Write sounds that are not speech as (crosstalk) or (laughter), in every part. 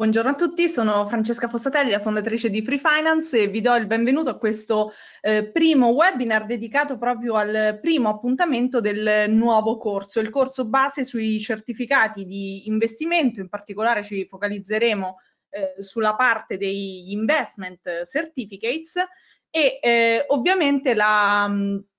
Buongiorno a tutti, sono Francesca Fossatelli, la fondatrice di Free Finance e vi do il benvenuto a questo eh, primo webinar dedicato proprio al primo appuntamento del nuovo corso, il corso base sui certificati di investimento, in particolare ci focalizzeremo eh, sulla parte degli investment certificates e eh, ovviamente la,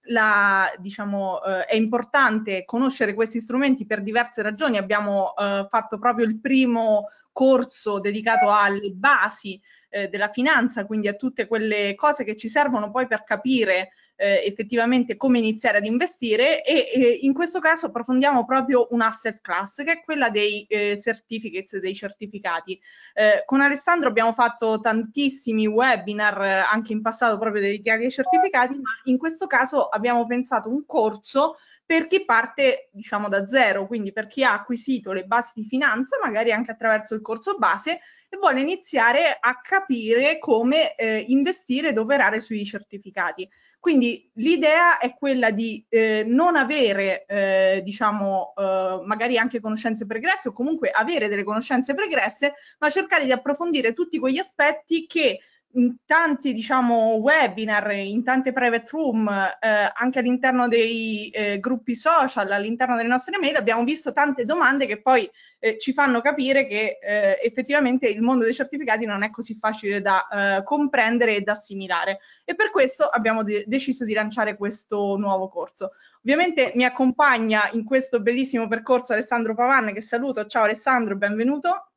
la, diciamo, eh, è importante conoscere questi strumenti per diverse ragioni. Abbiamo eh, fatto proprio il primo corso dedicato alle basi eh, della finanza, quindi a tutte quelle cose che ci servono poi per capire eh, effettivamente come iniziare ad investire e eh, in questo caso approfondiamo proprio un asset class che è quella dei eh, certificates, dei certificati. Eh, con Alessandro abbiamo fatto tantissimi webinar anche in passato proprio dedicati ai certificati, ma in questo caso abbiamo pensato un corso per chi parte diciamo da zero, quindi per chi ha acquisito le basi di finanza, magari anche attraverso il corso base e vuole iniziare a capire come eh, investire ed operare sui certificati. Quindi l'idea è quella di eh, non avere, eh, diciamo, eh, magari anche conoscenze pregresse o comunque avere delle conoscenze pregresse, ma cercare di approfondire tutti quegli aspetti che in tanti diciamo, webinar, in tante private room, eh, anche all'interno dei eh, gruppi social, all'interno delle nostre mail, abbiamo visto tante domande che poi eh, ci fanno capire che eh, effettivamente il mondo dei certificati non è così facile da eh, comprendere e da assimilare. E per questo abbiamo de deciso di lanciare questo nuovo corso. Ovviamente mi accompagna in questo bellissimo percorso Alessandro Pavan, che saluto. Ciao Alessandro, benvenuto.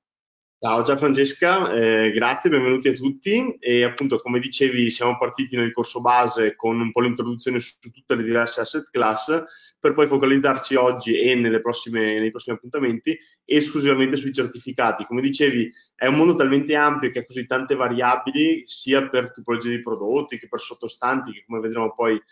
Ciao, ciao Francesca, eh, grazie, benvenuti a tutti e appunto come dicevi siamo partiti nel corso base con un po' l'introduzione su tutte le diverse asset class per poi focalizzarci oggi e prossime, nei prossimi appuntamenti esclusivamente sui certificati. Come dicevi è un mondo talmente ampio che ha così tante variabili sia per tipologie di prodotti che per sottostanti che come vedremo poi eh,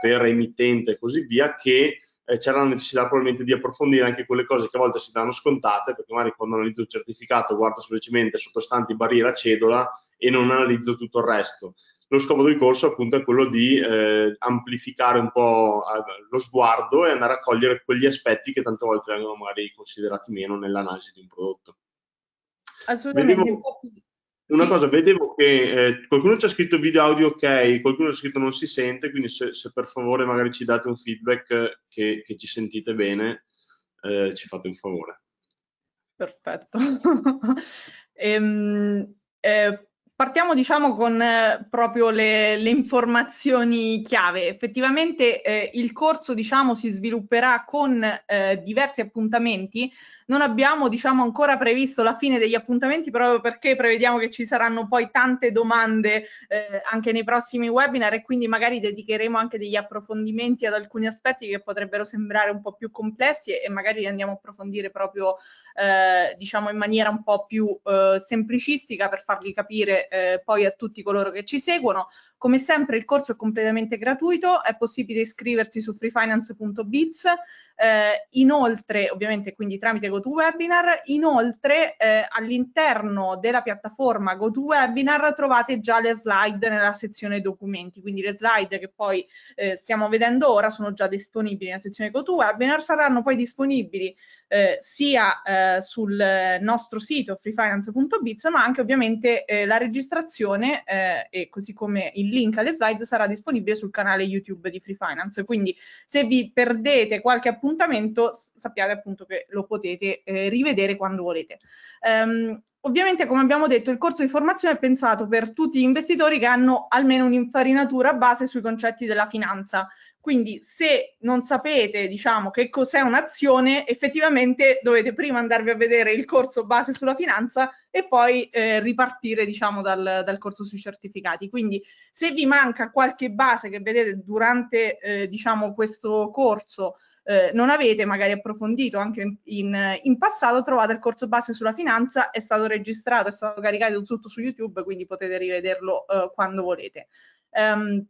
per emittente e così via che eh, c'era la necessità probabilmente di approfondire anche quelle cose che a volte si danno scontate, perché magari quando analizzo il certificato guardo semplicemente sottostanti barriera cedola e non analizzo tutto il resto. Lo scopo del corso appunto è quello di eh, amplificare un po' eh, lo sguardo e andare a cogliere quegli aspetti che tante volte vengono magari considerati meno nell'analisi di un prodotto. Assolutamente, Vedevo... infatti una sì. cosa, vedevo che eh, qualcuno ci ha scritto video audio ok, qualcuno ci ha scritto non si sente, quindi se, se per favore magari ci date un feedback che, che ci sentite bene, eh, ci fate un favore. Perfetto. (laughs) ehm, eh, Partiamo diciamo con eh, proprio le, le, informazioni chiave. Effettivamente eh, il corso diciamo si svilupperà con eh, diversi appuntamenti non abbiamo diciamo, ancora previsto la fine degli appuntamenti proprio perché prevediamo che ci saranno poi tante domande eh, anche nei prossimi webinar e quindi magari dedicheremo anche degli approfondimenti ad alcuni aspetti che potrebbero sembrare un po' più complessi e, magari li andiamo a approfondire proprio eh, diciamo in maniera un po' più eh, semplicistica per farli capire eh, poi a tutti coloro che ci seguono. Come sempre il corso è completamente gratuito, è possibile iscriversi su freefinance.biz, eh, inoltre ovviamente quindi tramite GoToWebinar, inoltre eh, all'interno della piattaforma GoToWebinar trovate già le slide nella sezione documenti, quindi le slide che poi eh, stiamo vedendo ora sono già disponibili nella sezione GoToWebinar, saranno poi disponibili eh, sia eh, sul nostro sito freefinance.biz ma anche ovviamente eh, la registrazione eh, e così come il link alle slide sarà disponibile sul canale YouTube di Free Finance. Quindi se vi perdete qualche appuntamento sappiate appunto che lo potete eh, rivedere quando volete. Um, Ovviamente, come abbiamo detto, il corso di formazione è pensato per tutti gli investitori che hanno almeno un'infarinatura base sui concetti della finanza. Quindi se non sapete, diciamo, che cos'è un'azione, effettivamente dovete prima andarvi a vedere il corso base sulla finanza e poi eh, ripartire, diciamo, dal, dal, corso sui certificati. Quindi se vi manca qualche base che vedete durante, eh, diciamo, questo corso, eh, non avete magari approfondito anche in, in, passato, trovate il corso base sulla finanza, è stato registrato, è stato caricato tutto su YouTube, quindi potete rivederlo eh, quando volete. Um,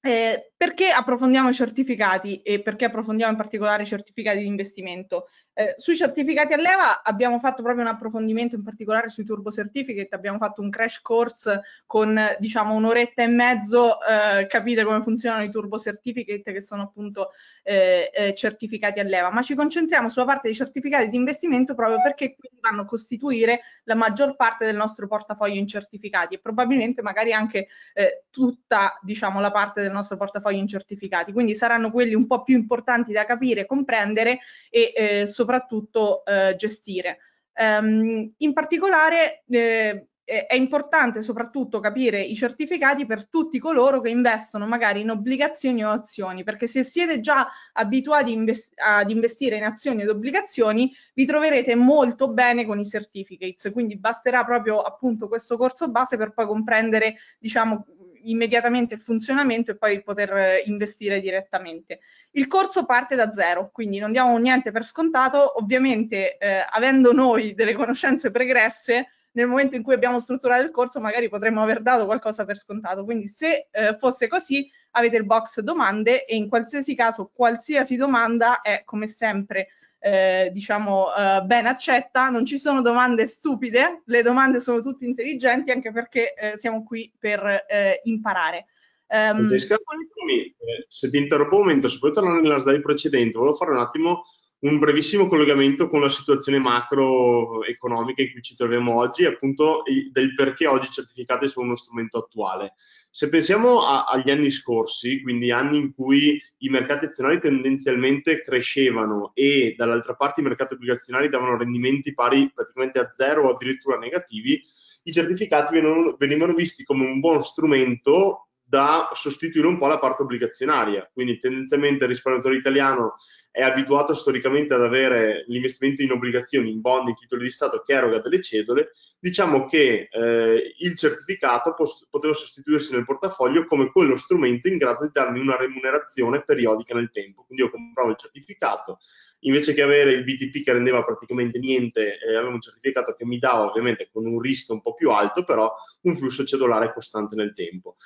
eh, perché approfondiamo i certificati e perché approfondiamo in particolare i certificati di investimento? Eh, sui certificati a leva abbiamo fatto proprio un approfondimento in particolare sui Turbo Certificate, abbiamo fatto un crash course con diciamo un'oretta e mezzo, eh, capite come funzionano i Turbo Certificate che sono appunto eh, eh certificati a leva, ma ci concentriamo sulla parte dei certificati di investimento proprio perché quindi vanno a costituire la maggior parte del nostro portafoglio in certificati e probabilmente magari anche eh, tutta diciamo la parte del nostro portafoglio in certificati, quindi saranno quelli un po' più importanti da capire, comprendere e eh, soprattutto eh, gestire. Um, in particolare eh, è importante soprattutto capire i certificati per tutti coloro che investono magari in obbligazioni o azioni, perché se siete già abituati invest ad investire in azioni ed obbligazioni, vi troverete molto bene con i certificates, quindi basterà proprio appunto questo corso base per poi comprendere, diciamo, immediatamente il funzionamento e poi poter eh, investire direttamente. Il corso parte da zero, quindi non diamo niente per scontato, ovviamente eh, avendo noi delle conoscenze pregresse, nel momento in cui abbiamo strutturato il corso magari potremmo aver dato qualcosa per scontato, quindi se eh, fosse così avete il box domande e in qualsiasi caso qualsiasi domanda è come sempre eh, diciamo eh, ben accetta, non ci sono domande stupide, le domande sono tutte intelligenti anche perché eh, siamo qui per eh, imparare. Um, Francesca, eh, se ti interrompo un momento, se puoi tornare nella slide precedente, volevo fare un attimo un brevissimo collegamento con la situazione macroeconomica in cui ci troviamo oggi, appunto del perché oggi i certificati sono uno strumento attuale. Se pensiamo a, agli anni scorsi, quindi anni in cui i mercati azionari tendenzialmente crescevano e dall'altra parte i mercati obbligazionari davano rendimenti pari praticamente a zero o addirittura negativi, i certificati venivano, venivano visti come un buon strumento da sostituire un po' la parte obbligazionaria. Quindi tendenzialmente il risparmiatore italiano è abituato storicamente ad avere l'investimento in obbligazioni, in bond, in titoli di Stato che eroga delle cedole. Diciamo che eh, il certificato poteva sostituirsi nel portafoglio come quello strumento in grado di darmi una remunerazione periodica nel tempo. Quindi io compravo il certificato, invece che avere il BTP che rendeva praticamente niente, eh, avevo un certificato che mi dava ovviamente con un rischio un po' più alto, però un flusso cedolare costante nel tempo.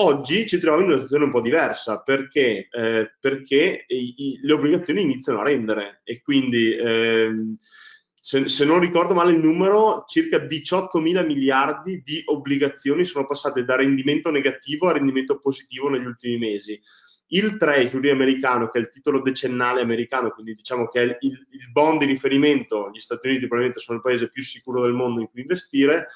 Oggi ci troviamo in una situazione un po' diversa perché, eh, perché i, i, le obbligazioni iniziano a rendere e quindi ehm, se, se, non ricordo male il numero, circa 18 mila miliardi di obbligazioni sono passate da rendimento negativo a rendimento positivo negli ultimi mesi. Il Treasury americano, che è il titolo decennale americano, quindi diciamo che è il, il bond di riferimento, gli Stati Uniti probabilmente sono il paese più sicuro del mondo in cui investire,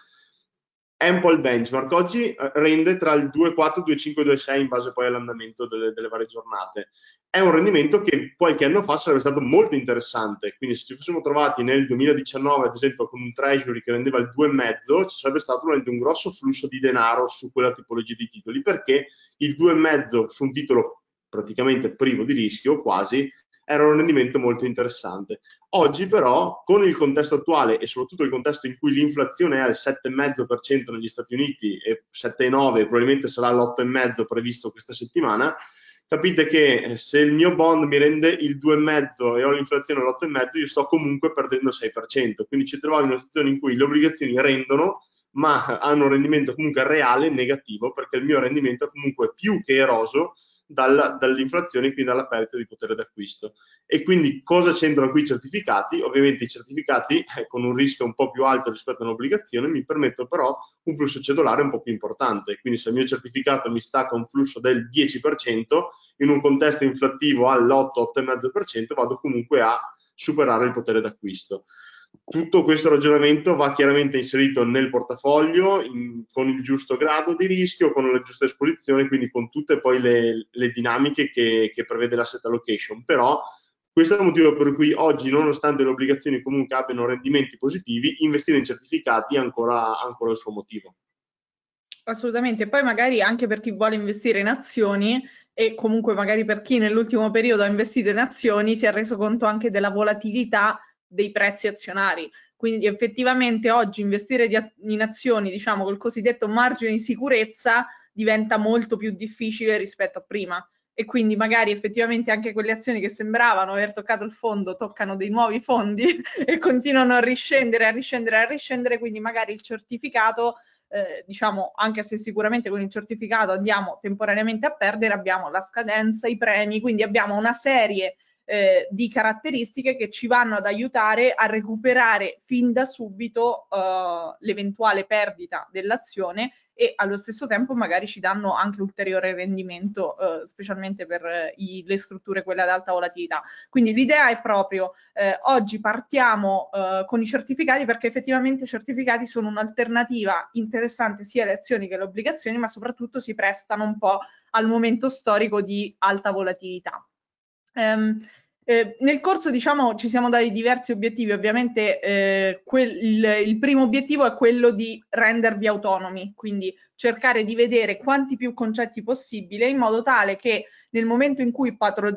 è un po' il benchmark. Oggi eh, rende tra il 2,4, 2,5 e 2,6 in base poi all'andamento delle, delle, varie giornate. È un rendimento che qualche anno fa sarebbe stato molto interessante. Quindi se ci fossimo trovati nel 2019, ad esempio, con un treasury che rendeva il 2,5, ci sarebbe stato un grosso flusso di denaro su quella tipologia di titoli, perché il 2,5 su un titolo praticamente privo di rischio, quasi, era un rendimento molto interessante. Oggi però, con il contesto attuale e soprattutto il contesto in cui l'inflazione è al 7,5% negli Stati Uniti e 7,9% probabilmente sarà l'8,5% previsto questa settimana, capite che eh, se il mio bond mi rende il 2,5 e ho l'inflazione all'8,5, io sto comunque perdendo il 6%. Quindi ci troviamo in una situazione in cui le obbligazioni rendono, ma hanno un rendimento comunque reale negativo, perché il mio rendimento è comunque più che eroso dalla, dall'inflazione quindi dalla perdita di potere d'acquisto. E quindi cosa c'entrano qui i certificati? Ovviamente i certificati eh, con un rischio un po' più alto rispetto a un'obbligazione mi permettono però un flusso cedolare un po' più importante. Quindi se il mio certificato mi stacca un flusso del 10%, in un contesto inflattivo all'8-8,5% vado comunque a superare il potere d'acquisto. Tutto questo ragionamento va chiaramente inserito nel portafoglio in, con il giusto grado di rischio, con la giusta esposizione, quindi con tutte poi le, le dinamiche che, che prevede l'asset allocation. Però questo è il motivo per cui oggi, nonostante le obbligazioni comunque abbiano rendimenti positivi, investire in certificati è ancora, ancora il suo motivo. Assolutamente, poi magari anche per chi vuole investire in azioni e comunque magari per chi nell'ultimo periodo ha investito in azioni si è reso conto anche della volatilità dei prezzi azionari. Quindi effettivamente oggi investire in azioni, diciamo, col cosiddetto margine di sicurezza diventa molto più difficile rispetto a prima. E quindi magari effettivamente anche quelle azioni che sembravano aver toccato il fondo toccano dei nuovi fondi (laughs) e continuano a riscendere, a riscendere, a riscendere, quindi magari il certificato eh, diciamo, anche se sicuramente con il certificato andiamo temporaneamente a perdere, abbiamo la scadenza, i premi, quindi abbiamo una serie eh, di caratteristiche che ci vanno ad aiutare a recuperare fin da subito eh, l'eventuale perdita dell'azione e allo stesso tempo magari ci danno anche ulteriore rendimento, eh, specialmente per eh, i, le strutture quelle ad alta volatilità. Quindi l'idea è proprio eh, oggi partiamo eh, con i certificati perché effettivamente i certificati sono un'alternativa interessante sia alle azioni che alle obbligazioni, ma soprattutto si prestano un po' al momento storico di alta volatilità. Um, eh, nel corso, diciamo, ci siamo dati diversi obiettivi. Ovviamente eh, quel, il, il, primo obiettivo è quello di rendervi autonomi, quindi cercare di vedere quanti più concetti possibile in modo tale che nel momento in cui patro,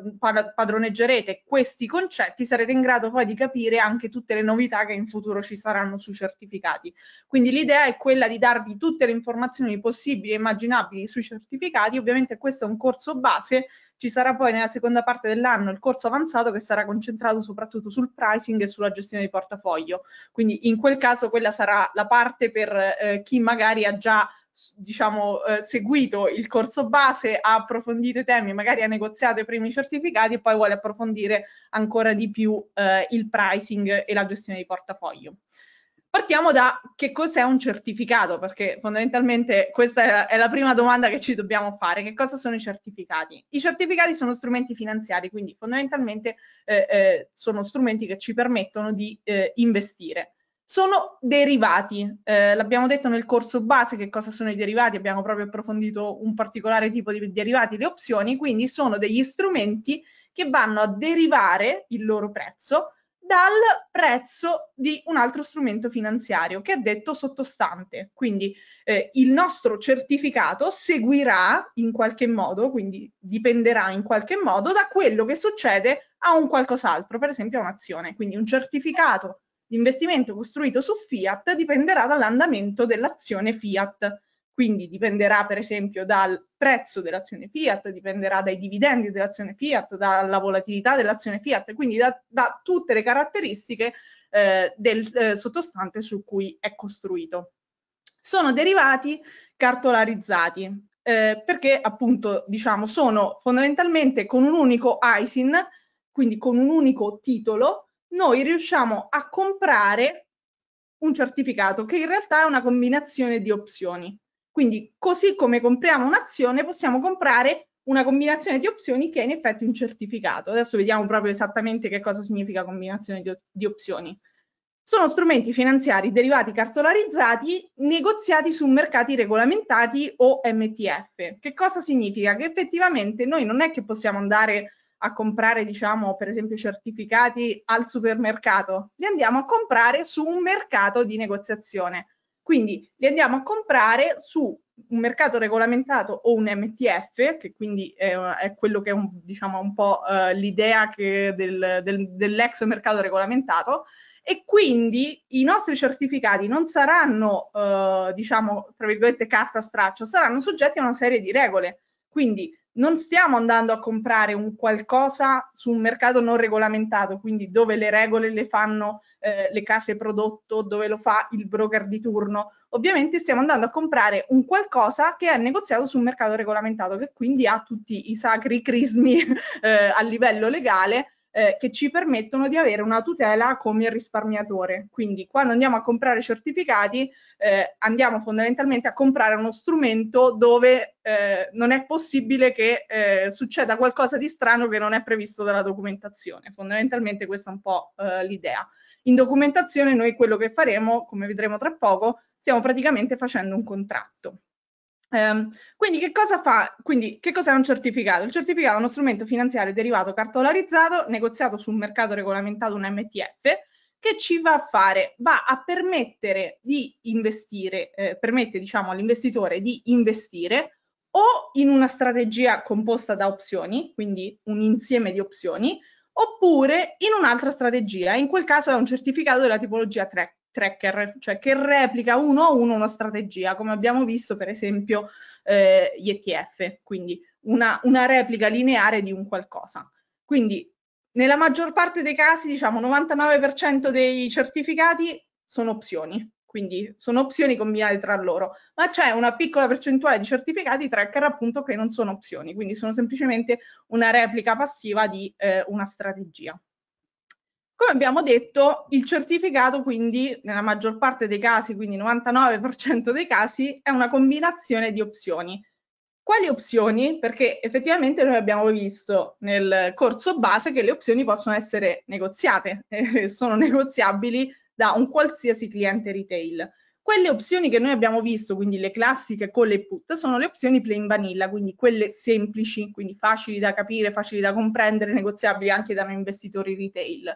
padroneggerete questi concetti sarete in grado poi di capire anche tutte le novità che in futuro ci saranno sui certificati. Quindi l'idea è quella di darvi tutte le informazioni possibili e immaginabili sui certificati. Ovviamente questo è un corso base ci sarà poi nella seconda parte dell'anno il corso avanzato che sarà concentrato soprattutto sul pricing e sulla gestione di portafoglio. Quindi in quel caso quella sarà la parte per eh, chi magari ha già diciamo, eh, seguito il corso base, ha approfondito i temi, magari ha negoziato i primi certificati e poi vuole approfondire ancora di più eh, il pricing e la gestione di portafoglio. Partiamo da che cos'è un certificato, perché fondamentalmente questa è la, prima domanda che ci dobbiamo fare. Che cosa sono i certificati? I certificati sono strumenti finanziari, quindi fondamentalmente eh, eh, sono strumenti che ci permettono di eh, investire. Sono derivati, eh, l'abbiamo detto nel corso base che cosa sono i derivati, abbiamo proprio approfondito un particolare tipo di derivati, le opzioni, quindi sono degli strumenti che vanno a derivare il loro prezzo dal prezzo di un altro strumento finanziario che è detto sottostante. Quindi eh, il nostro certificato seguirà in qualche modo, quindi dipenderà in qualche modo da quello che succede a un qualcos'altro, per esempio a un'azione. Quindi un certificato di investimento costruito su Fiat dipenderà dall'andamento dell'azione Fiat quindi dipenderà per esempio dal prezzo dell'azione Fiat, dipenderà dai dividendi dell'azione Fiat, dalla volatilità dell'azione Fiat, quindi da, da tutte le caratteristiche eh, del eh, sottostante su cui è costruito. Sono derivati cartolarizzati, eh, perché appunto diciamo sono fondamentalmente con un unico ISIN, quindi con un unico titolo, noi riusciamo a comprare un certificato che in realtà è una combinazione di opzioni. Quindi così come compriamo un'azione possiamo comprare una combinazione di opzioni che è in effetti un certificato. Adesso vediamo proprio esattamente che cosa significa combinazione di, di opzioni. Sono strumenti finanziari derivati cartolarizzati negoziati su mercati regolamentati o MTF. Che cosa significa? Che effettivamente noi non è che possiamo andare a comprare, diciamo, per esempio certificati al supermercato, li andiamo a comprare su un mercato di negoziazione. Quindi li andiamo a comprare su un mercato regolamentato o un MTF, che quindi è, è quello che è un, diciamo, un po' uh, l'idea del, del, dell'ex mercato regolamentato, e quindi i nostri certificati non saranno, uh, diciamo, tra virgolette, carta straccio, saranno soggetti a una serie di regole. Quindi non stiamo andando a comprare un qualcosa su un mercato non regolamentato, quindi dove le regole le fanno eh, le case prodotto, dove lo fa il broker di turno. Ovviamente stiamo andando a comprare un qualcosa che è negoziato su un mercato regolamentato, che quindi ha tutti i sacri crismi (laughs) eh, a livello legale eh, che ci permettono di avere una tutela come risparmiatore. Quindi quando andiamo a comprare certificati eh, andiamo fondamentalmente a comprare uno strumento dove eh, non è possibile che eh, succeda qualcosa di strano che non è previsto dalla documentazione. Fondamentalmente questa è un po' eh, l'idea. In documentazione noi quello che faremo, come vedremo tra poco, stiamo praticamente facendo un contratto. Um, quindi che cosa fa? Quindi che cos'è un certificato? Il certificato è uno strumento finanziario derivato cartolarizzato, negoziato sul mercato regolamentato un MTF, che ci va a fare? Va a permettere di investire, eh, permette diciamo all'investitore di investire o in una strategia composta da opzioni, quindi un insieme di opzioni, oppure in un'altra strategia. In quel caso è un certificato della tipologia track tracker, cioè che replica uno a uno una strategia, come abbiamo visto per esempio eh, gli ETF, quindi una, una replica lineare di un qualcosa. Quindi nella maggior parte dei casi, diciamo 99% dei certificati sono opzioni, quindi sono opzioni combinate tra loro, ma c'è una piccola percentuale di certificati tracker appunto che non sono opzioni, quindi sono semplicemente una replica passiva di eh, una strategia. Come abbiamo detto, il certificato quindi nella maggior parte dei casi, quindi 99% dei casi, è una combinazione di opzioni. Quali opzioni? Perché effettivamente noi abbiamo visto nel corso base che le opzioni possono essere negoziate, (laughs) eh, sono negoziabili da un qualsiasi cliente retail. Quelle opzioni che noi abbiamo visto, quindi le classiche con le put, sono le opzioni plain vanilla, quindi quelle semplici, quindi facili da capire, facili da comprendere, negoziabili anche da investitori retail.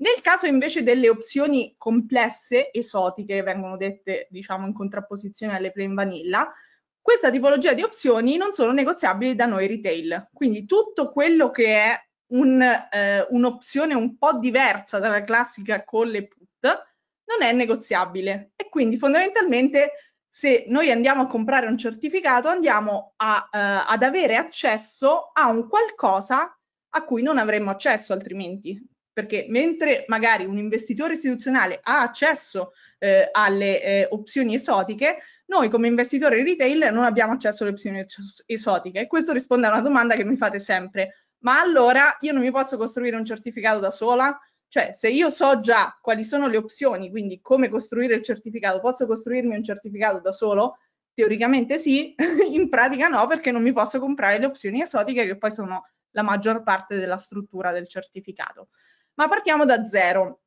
Nel caso invece delle opzioni complesse, esotiche, vengono dette diciamo in contrapposizione alle plain vanilla, questa tipologia di opzioni non sono negoziabili da noi retail. Quindi tutto quello che è un, eh, un'opzione un po' diversa dalla classica con le put non è negoziabile e quindi fondamentalmente se noi andiamo a comprare un certificato andiamo a, eh, ad avere accesso a un qualcosa a cui non avremmo accesso altrimenti perché mentre magari un investitore istituzionale ha accesso eh, alle eh, opzioni esotiche, noi come investitori retail non abbiamo accesso alle opzioni esotiche. E questo risponde a una domanda che mi fate sempre. Ma allora io non mi posso costruire un certificato da sola? Cioè, se io so già quali sono le opzioni, quindi come costruire il certificato, posso costruirmi un certificato da solo? Teoricamente sì, (laughs) in pratica no, perché non mi posso comprare le opzioni esotiche che poi sono la maggior parte della struttura del certificato ma partiamo da zero.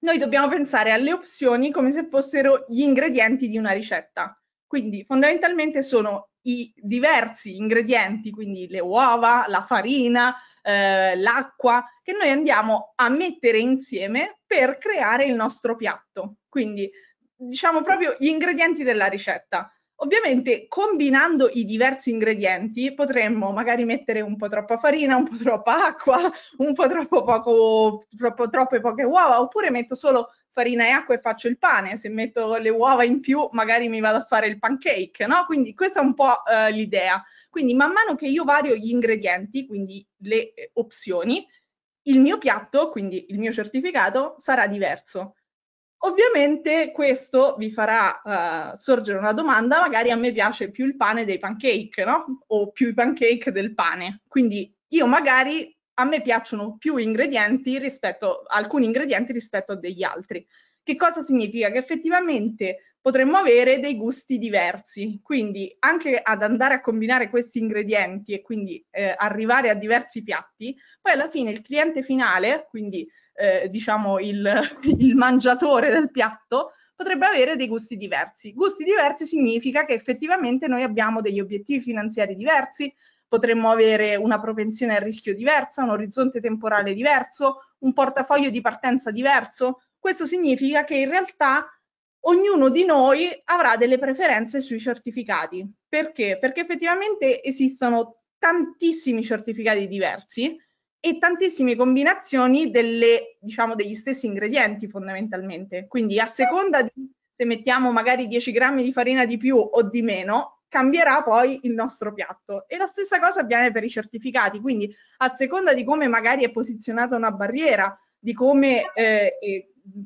Noi dobbiamo pensare alle opzioni come se fossero gli ingredienti di una ricetta. Quindi fondamentalmente sono i diversi ingredienti, quindi le uova, la farina, eh, l'acqua, che noi andiamo a mettere insieme per creare il nostro piatto. Quindi diciamo proprio gli ingredienti della ricetta. Ovviamente combinando i diversi ingredienti potremmo magari mettere un po' troppa farina, un po' troppa acqua, un po' troppo poco, troppo, troppe poche uova, oppure metto solo farina e acqua e faccio il pane, se metto le uova in più magari mi vado a fare il pancake, no? Quindi questa è un po' eh, l'idea. Quindi man mano che io vario gli ingredienti, quindi le eh, opzioni, il mio piatto, quindi il mio certificato, sarà diverso. Ovviamente questo vi farà uh, sorgere una domanda, magari a me piace più il pane dei pancake, no? O più i pancake del pane. Quindi io magari a me piacciono più ingredienti rispetto alcuni ingredienti rispetto a degli altri. Che cosa significa? Che effettivamente potremmo avere dei gusti diversi. Quindi anche ad andare a combinare questi ingredienti e quindi eh, arrivare a diversi piatti, poi alla fine il cliente finale, quindi eh, diciamo il, (laughs) il mangiatore del piatto potrebbe avere dei gusti diversi. Gusti diversi significa che effettivamente noi abbiamo degli obiettivi finanziari diversi, potremmo avere una propensione al rischio diversa, un orizzonte temporale diverso, un portafoglio di partenza diverso. Questo significa che in realtà ognuno di noi avrà delle preferenze sui certificati. Perché? Perché effettivamente esistono tantissimi certificati diversi e tantissime combinazioni delle, diciamo, degli stessi ingredienti fondamentalmente. Quindi a seconda di se mettiamo magari 10 grammi di farina di più o di meno, cambierà poi il nostro piatto. E la stessa cosa avviene per i certificati, quindi a seconda di come magari è posizionata una barriera, di come eh,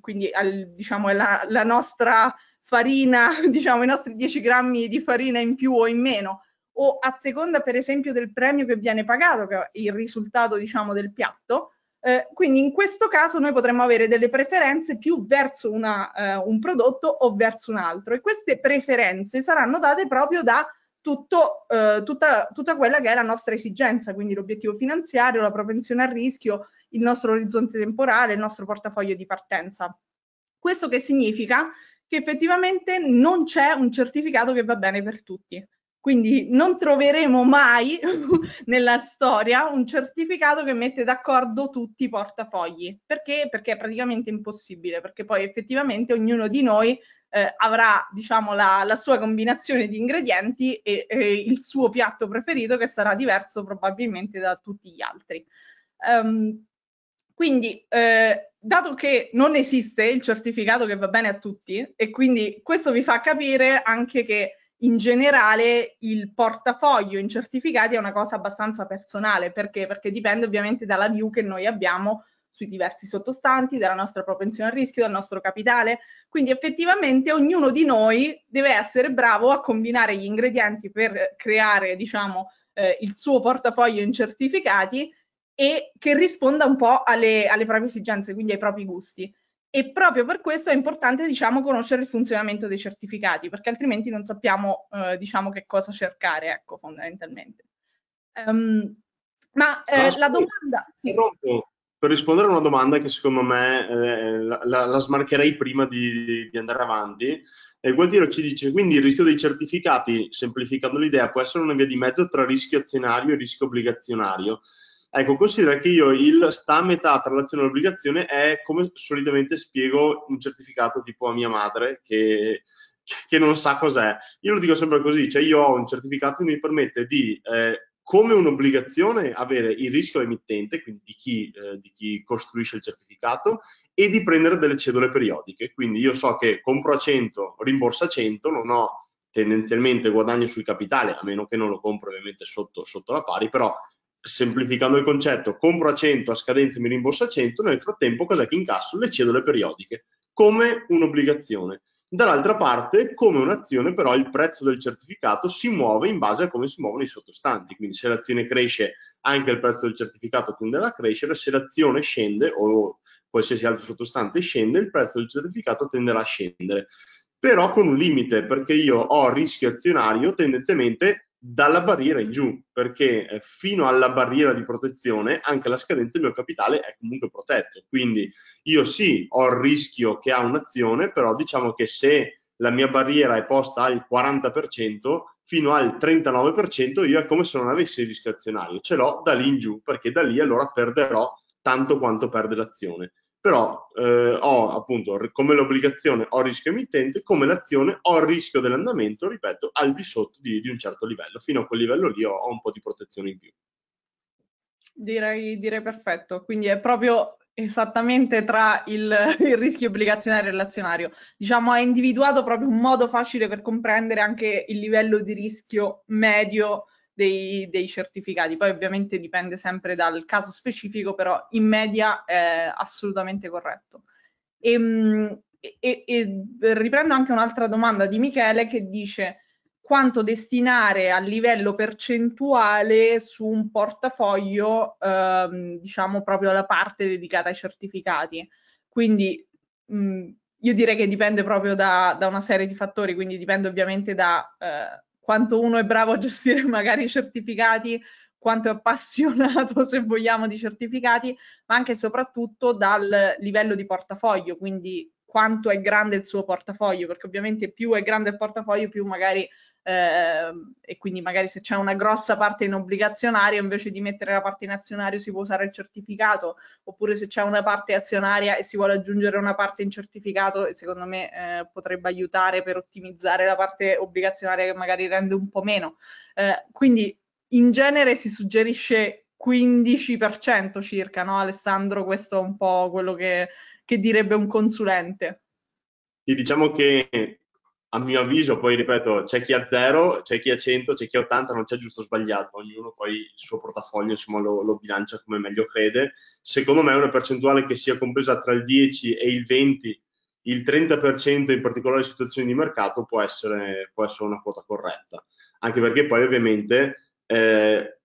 quindi al, diciamo la, la nostra farina, (laughs) diciamo i nostri 10 grammi di farina in più o in meno, o a seconda per esempio del premio che viene pagato, che è il risultato diciamo del piatto. Eh, quindi in questo caso noi potremmo avere delle preferenze più verso una, eh, un prodotto o verso un altro e queste preferenze saranno date proprio da tutto, eh, tutta, tutta quella che è la nostra esigenza, quindi l'obiettivo finanziario, la propensione al rischio, il nostro orizzonte temporale, il nostro portafoglio di partenza. Questo che significa? Che effettivamente non c'è un certificato che va bene per tutti. Quindi non troveremo mai (laughs) nella storia un certificato che mette d'accordo tutti i portafogli. Perché? Perché è praticamente impossibile, perché poi effettivamente ognuno di noi eh, avrà diciamo, la, la, sua combinazione di ingredienti e, e, il suo piatto preferito che sarà diverso probabilmente da tutti gli altri. Um, quindi, eh, dato che non esiste il certificato che va bene a tutti, e quindi questo vi fa capire anche che in generale il portafoglio in certificati è una cosa abbastanza personale, perché? Perché dipende ovviamente dalla view che noi abbiamo sui diversi sottostanti, della nostra propensione al rischio, del nostro capitale. Quindi effettivamente ognuno di noi deve essere bravo a combinare gli ingredienti per creare, diciamo, eh, il suo portafoglio in certificati e che risponda un po' alle, alle proprie esigenze, quindi ai propri gusti. E proprio per questo è importante, diciamo, conoscere il funzionamento dei certificati, perché altrimenti non sappiamo, eh, diciamo, che cosa cercare, ecco, fondamentalmente. Um, ma eh, la domanda... Sì. Per rispondere a una domanda che secondo me eh, la, la, la, smarcherei prima di, di andare avanti, Gualtiero ci dice quindi il rischio dei certificati, semplificando l'idea, può essere una via di mezzo tra rischio azionario e rischio obbligazionario. Ecco, considera che io il sta a metà tra l'azione e l'obbligazione è come solitamente spiego un certificato tipo a mia madre che, che non sa cos'è. Io lo dico sempre così, cioè io ho un certificato che mi permette di, eh, come un'obbligazione, avere il rischio emittente, quindi di chi, eh, di chi costruisce il certificato, e di prendere delle cedole periodiche. Quindi io so che compro a 100, rimborsa a 100, non ho tendenzialmente guadagno sul capitale, a meno che non lo compro ovviamente sotto, sotto la pari, però semplificando il concetto, compro a 100 a scadenza mi rimborsa a 100, nel frattempo cos'è che incasso? Le cedole periodiche, come un'obbligazione. Dall'altra parte, come un'azione, però il prezzo del certificato si muove in base a come si muovono i sottostanti. Quindi se l'azione cresce, anche il prezzo del certificato tenderà a crescere, se l'azione scende o qualsiasi altro sottostante scende, il prezzo del certificato tenderà a scendere. Però con un limite, perché io ho rischio azionario tendenzialmente dalla barriera in giù, perché eh, fino alla barriera di protezione anche la scadenza del mio capitale è comunque protetto. Quindi io sì, ho il rischio che ha un'azione, però diciamo che se la mia barriera è posta al 40%, fino al 39% io è come se non avessi il rischio azionario, ce l'ho da lì in giù, perché da lì allora perderò tanto quanto perde l'azione però eh, ho appunto come l'obbligazione ho rischio emittente, come l'azione ho il rischio dell'andamento, ripeto, al di sotto di, di, un certo livello. Fino a quel livello lì ho, ho un po' di protezione in più. Direi, direi perfetto, quindi è proprio esattamente tra il, (laughs) il, rischio obbligazionario e l'azionario. Diciamo, ha individuato proprio un modo facile per comprendere anche il livello di rischio medio dei, dei, certificati. Poi ovviamente dipende sempre dal caso specifico, però in media è assolutamente corretto. Ehm, e, e, e riprendo anche un'altra domanda di Michele che dice quanto destinare a livello percentuale su un portafoglio, ehm, diciamo proprio la parte dedicata ai certificati. Quindi mh, io direi che dipende proprio da, da, una serie di fattori, quindi dipende ovviamente da eh, quanto uno è bravo a gestire (laughs) magari i certificati, quanto è appassionato, se vogliamo, di certificati, ma anche e soprattutto dal livello di portafoglio, quindi quanto è grande il suo portafoglio, perché ovviamente più è grande il portafoglio, più magari e quindi magari se c'è una grossa parte in obbligazionario invece di mettere la parte in azionario si può usare il certificato oppure se c'è una parte azionaria e si vuole aggiungere una parte in certificato secondo me eh, potrebbe aiutare per ottimizzare la parte obbligazionaria che magari rende un po' meno. Eh, quindi in genere si suggerisce 15% circa no Alessandro? Questo è un po' quello che, che direbbe un consulente. Sì, diciamo che a mio avviso, poi ripeto, c'è chi ha 0, c'è chi ha 100, c'è chi ha 80, non c'è giusto o sbagliato, ognuno poi il suo portafoglio insomma, lo, lo, bilancia come meglio crede. Secondo me una percentuale che sia compresa tra il 10 e il 20, il 30% in particolari situazioni di mercato può essere, può essere una quota corretta, anche perché poi ovviamente eh,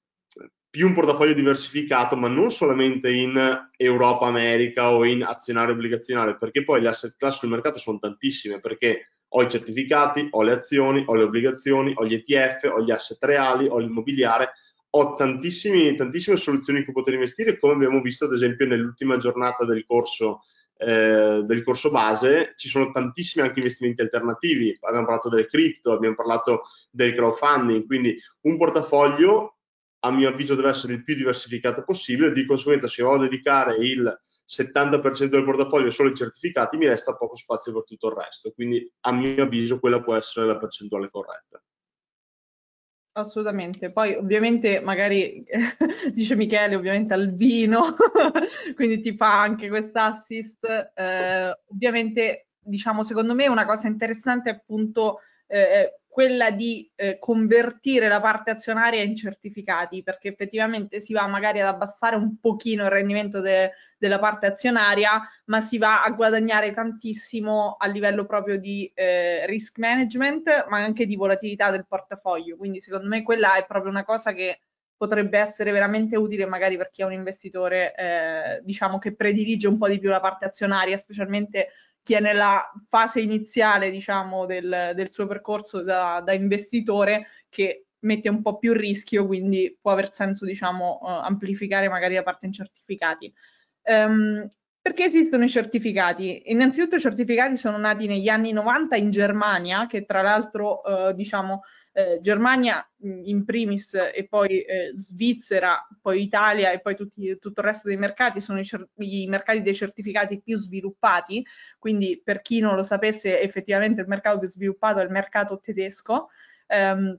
più un portafoglio diversificato, ma non solamente in Europa, America o in azionario obbligazionale, perché poi le asset class sul mercato sono tantissime, perché ho i certificati, ho le azioni, ho le obbligazioni, ho gli ETF, ho gli asset reali, ho l'immobiliare, ho tantissime soluzioni in cui poter investire, come abbiamo visto ad esempio nell'ultima giornata del corso, eh, del corso base, ci sono tantissimi anche investimenti alternativi, abbiamo parlato delle cripto, abbiamo parlato del crowdfunding, quindi un portafoglio a mio avviso deve essere il più diversificato possibile, di conseguenza se ho a dedicare il 70% del portafoglio solo i certificati, mi resta poco spazio per tutto il resto. Quindi, a mio avviso, quella può essere la percentuale corretta. Assolutamente. Poi, ovviamente, magari (laughs) dice Michele, ovviamente al vino, (laughs) quindi ti fa anche quest'assist. Eh, ovviamente, diciamo, secondo me una cosa interessante è appunto eh, quella di eh, convertire la parte azionaria in certificati, perché effettivamente si va magari ad abbassare un pochino il rendimento de della parte azionaria, ma si va a guadagnare tantissimo a livello proprio di eh, risk management, ma anche di volatilità del portafoglio. Quindi secondo me quella è proprio una cosa che potrebbe essere veramente utile magari per chi è un investitore, eh, diciamo, che predilige un po' di più la parte azionaria, specialmente chi è nella fase iniziale, diciamo, del, del suo percorso da, da, investitore, che mette un po' più rischio, quindi può aver senso, diciamo, uh, amplificare magari la parte in certificati. Um, perché esistono i certificati? Innanzitutto i certificati sono nati negli anni 90 in Germania, che tra l'altro, uh, diciamo, eh, Germania in primis e poi eh, Svizzera, poi Italia e poi tutti, tutto il resto dei mercati sono i, i, mercati dei certificati più sviluppati, quindi per chi non lo sapesse effettivamente il mercato più sviluppato è il mercato tedesco. Um,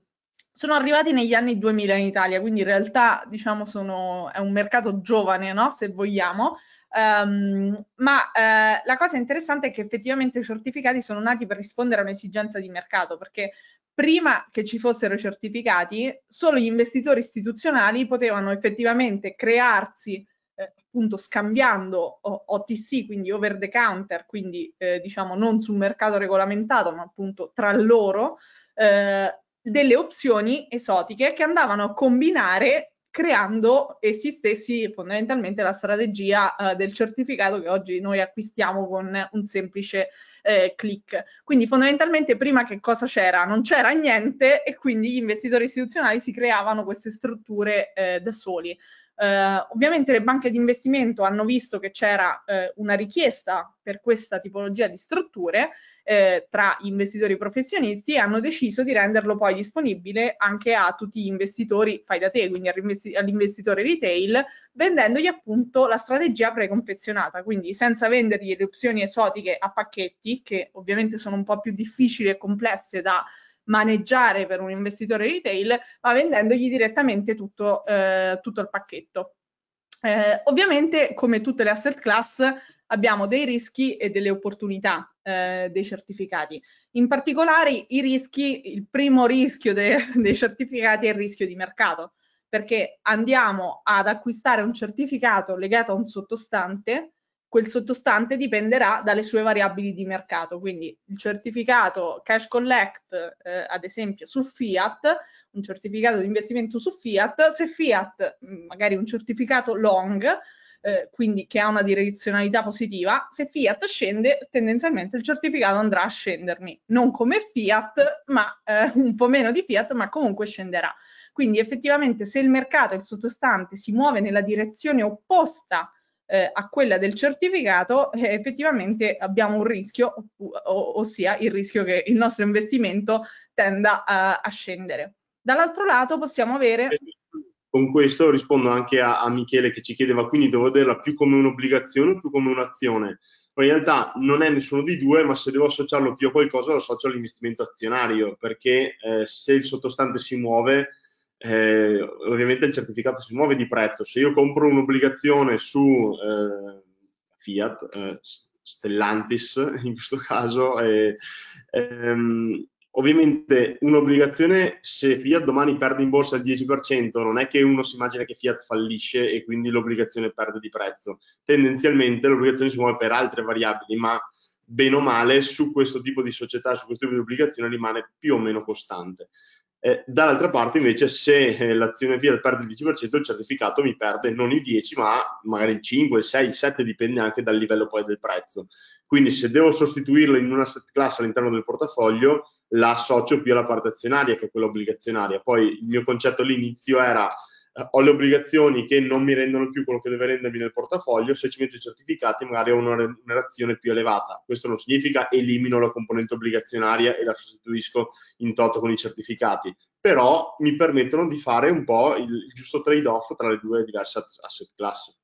sono arrivati negli anni 2000 in Italia, quindi in realtà diciamo sono, è un mercato giovane, no? se vogliamo, Um, ma eh, la cosa interessante è che effettivamente i certificati sono nati per rispondere a un'esigenza di mercato, perché prima che ci fossero i certificati, solo gli investitori istituzionali potevano effettivamente crearsi, eh, appunto scambiando OTC, quindi over the counter, quindi eh, diciamo non sul mercato regolamentato, ma appunto tra loro, eh, delle opzioni esotiche che andavano a combinare creando essi stessi fondamentalmente la strategia uh, del certificato che oggi noi acquistiamo con un semplice eh, click. Quindi fondamentalmente prima che cosa c'era? Non c'era niente e quindi gli investitori istituzionali si creavano queste strutture eh, da soli. Uh, ovviamente le banche di investimento hanno visto che c'era uh, una richiesta per questa tipologia di strutture eh, tra investitori professionisti e hanno deciso di renderlo poi disponibile anche a tutti gli investitori fai da te, quindi all'investitore retail, vendendogli appunto la strategia preconfezionata, quindi senza vendergli le opzioni esotiche a pacchetti, che ovviamente sono un po' più difficili e complesse da maneggiare per un investitore retail, ma vendendogli direttamente tutto, eh, tutto il pacchetto. Eh, ovviamente, come tutte le asset class, abbiamo dei rischi e delle opportunità eh, dei certificati. In particolare i rischi, il primo rischio de (laughs) dei certificati è il rischio di mercato, perché andiamo ad acquistare un certificato legato a un sottostante quel sottostante dipenderà dalle sue variabili di mercato. Quindi il certificato cash collect, eh, ad esempio su Fiat, un certificato di investimento su Fiat, se Fiat, mm, magari un certificato long, eh, quindi che ha una direzionalità positiva, se Fiat scende, tendenzialmente il certificato andrà a scendermi, non come Fiat, ma eh, un po' meno di Fiat, ma comunque scenderà. Quindi effettivamente se il mercato, il sottostante, si muove nella direzione opposta eh, a quella del certificato, eh, effettivamente abbiamo un rischio, ossia il rischio che il nostro investimento tenda a, a scendere. Dall'altro lato possiamo avere... Con questo rispondo anche a, a, Michele che ci chiedeva quindi devo vederla più come un'obbligazione o più come un'azione. in realtà non è nessuno di due, ma se devo associarlo più a qualcosa lo associo all'investimento azionario, perché eh, se il sottostante si muove eh, ovviamente il certificato si muove di prezzo. Se io compro un'obbligazione su eh, Fiat, eh, Stellantis (laughs) in questo caso, ehm, ovviamente un'obbligazione se Fiat domani perde in borsa il 10%, non è che uno si immagina che Fiat fallisce e quindi l'obbligazione perde di prezzo. Tendenzialmente l'obbligazione si muove per altre variabili, ma bene o male su questo tipo di società, su questo tipo di obbligazione rimane più o meno costante. Eh, dall'altra parte invece se eh, l'azione Fiat perde il 10% il certificato mi perde non il 10 ma magari il 5, il 6, il 7 dipende anche dal livello poi del prezzo. Quindi se devo sostituirlo in una set class all'interno del portafoglio la associo più alla parte azionaria che a quella obbligazionaria. Poi il mio concetto all'inizio era ho le obbligazioni che non mi rendono più quello che deve rendermi nel portafoglio, se ci metto i certificati magari ho una remunerazione più elevata. Questo non significa elimino la componente obbligazionaria e la sostituisco in toto con i certificati, però mi permettono di fare un po' il, il giusto trade-off tra le due diverse asset class.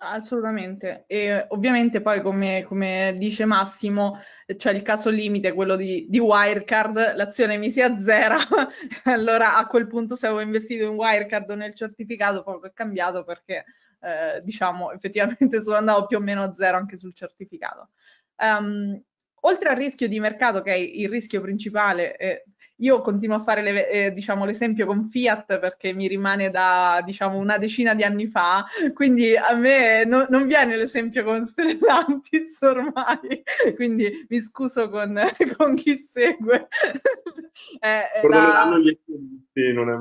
Assolutamente. E ovviamente poi, come, come, dice Massimo, c'è il caso limite, quello di, di Wirecard, l'azione mi si azzera, (laughs) allora a quel punto se avevo investito in Wirecard o nel certificato, poi è cambiato perché, eh, diciamo, effettivamente sono andato più o meno a zero anche sul certificato. Um, oltre al rischio di mercato, che è il rischio principale, eh, io continuo a fare le, eh, diciamo, l'esempio con Fiat perché mi rimane da diciamo, una decina di anni fa, quindi a me no, non viene l'esempio con Stellantis (laughs) ormai, quindi mi scuso con, (laughs) con chi segue. (laughs) eh, Perdoneranno la... gli esperti, non è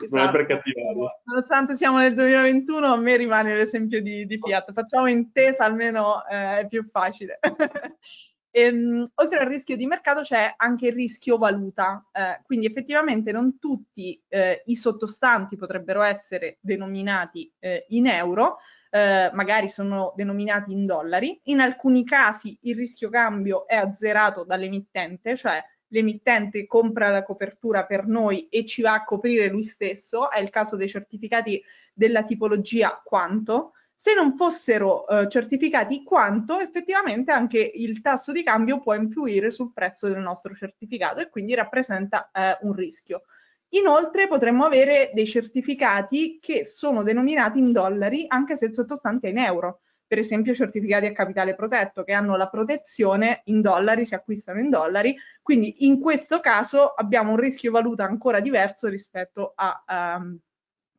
Esatto. Non è per cattiveria. Nonostante siamo nel 2021, a me rimane l'esempio di, di Fiat. Facciamo intesa, almeno eh, è più facile. Ehm, oltre al rischio di mercato c'è anche il rischio valuta, eh, quindi effettivamente non tutti eh, i sottostanti potrebbero essere denominati eh, in euro, eh, magari sono denominati in dollari. In alcuni casi il rischio cambio è azzerato dall'emittente, cioè l'emittente compra la copertura per noi e ci va a coprire lui stesso, è il caso dei certificati della tipologia quanto. Se non fossero eh, certificati quanto, effettivamente anche il tasso di cambio può influire sul prezzo del nostro certificato e quindi rappresenta eh, un rischio. Inoltre potremmo avere dei certificati che sono denominati in dollari anche se il sottostante è in euro. Per esempio certificati a capitale protetto che hanno la protezione in dollari, si acquistano in dollari, quindi in questo caso abbiamo un rischio valuta ancora diverso rispetto a um,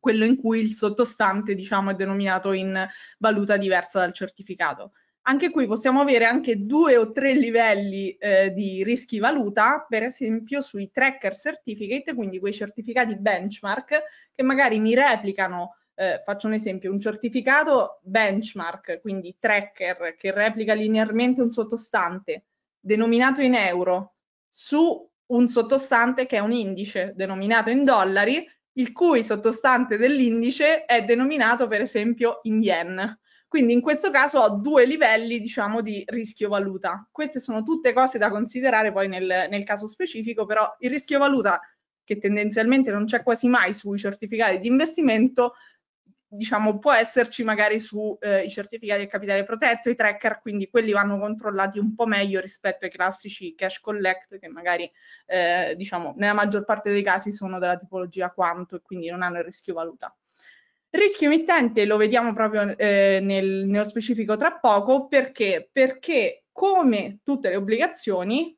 quello in cui il sottostante diciamo, è denominato in valuta diversa dal certificato. Anche qui possiamo avere anche due o tre livelli eh, di rischi valuta, per esempio sui tracker certificate, quindi quei certificati benchmark che magari mi replicano, eh, faccio un esempio, un certificato benchmark, quindi tracker che replica linearmente un sottostante denominato in euro su un sottostante che è un indice denominato in dollari, il cui sottostante dell'indice è denominato per esempio in yen. Quindi in questo caso ho due livelli diciamo di rischio valuta. Queste sono tutte cose da considerare poi nel, nel caso specifico, però il rischio valuta che tendenzialmente non c'è quasi mai sui certificati di investimento, diciamo, può esserci magari sui eh, certificati di capitale protetto, i tracker, quindi quelli vanno controllati un po' meglio rispetto ai classici cash collect che magari, eh, diciamo, nella maggior parte dei casi sono della tipologia quanto e quindi non hanno il rischio valuta. Rischio emittente lo vediamo proprio eh, nel, nello specifico tra poco perché? Perché come tutte le obbligazioni,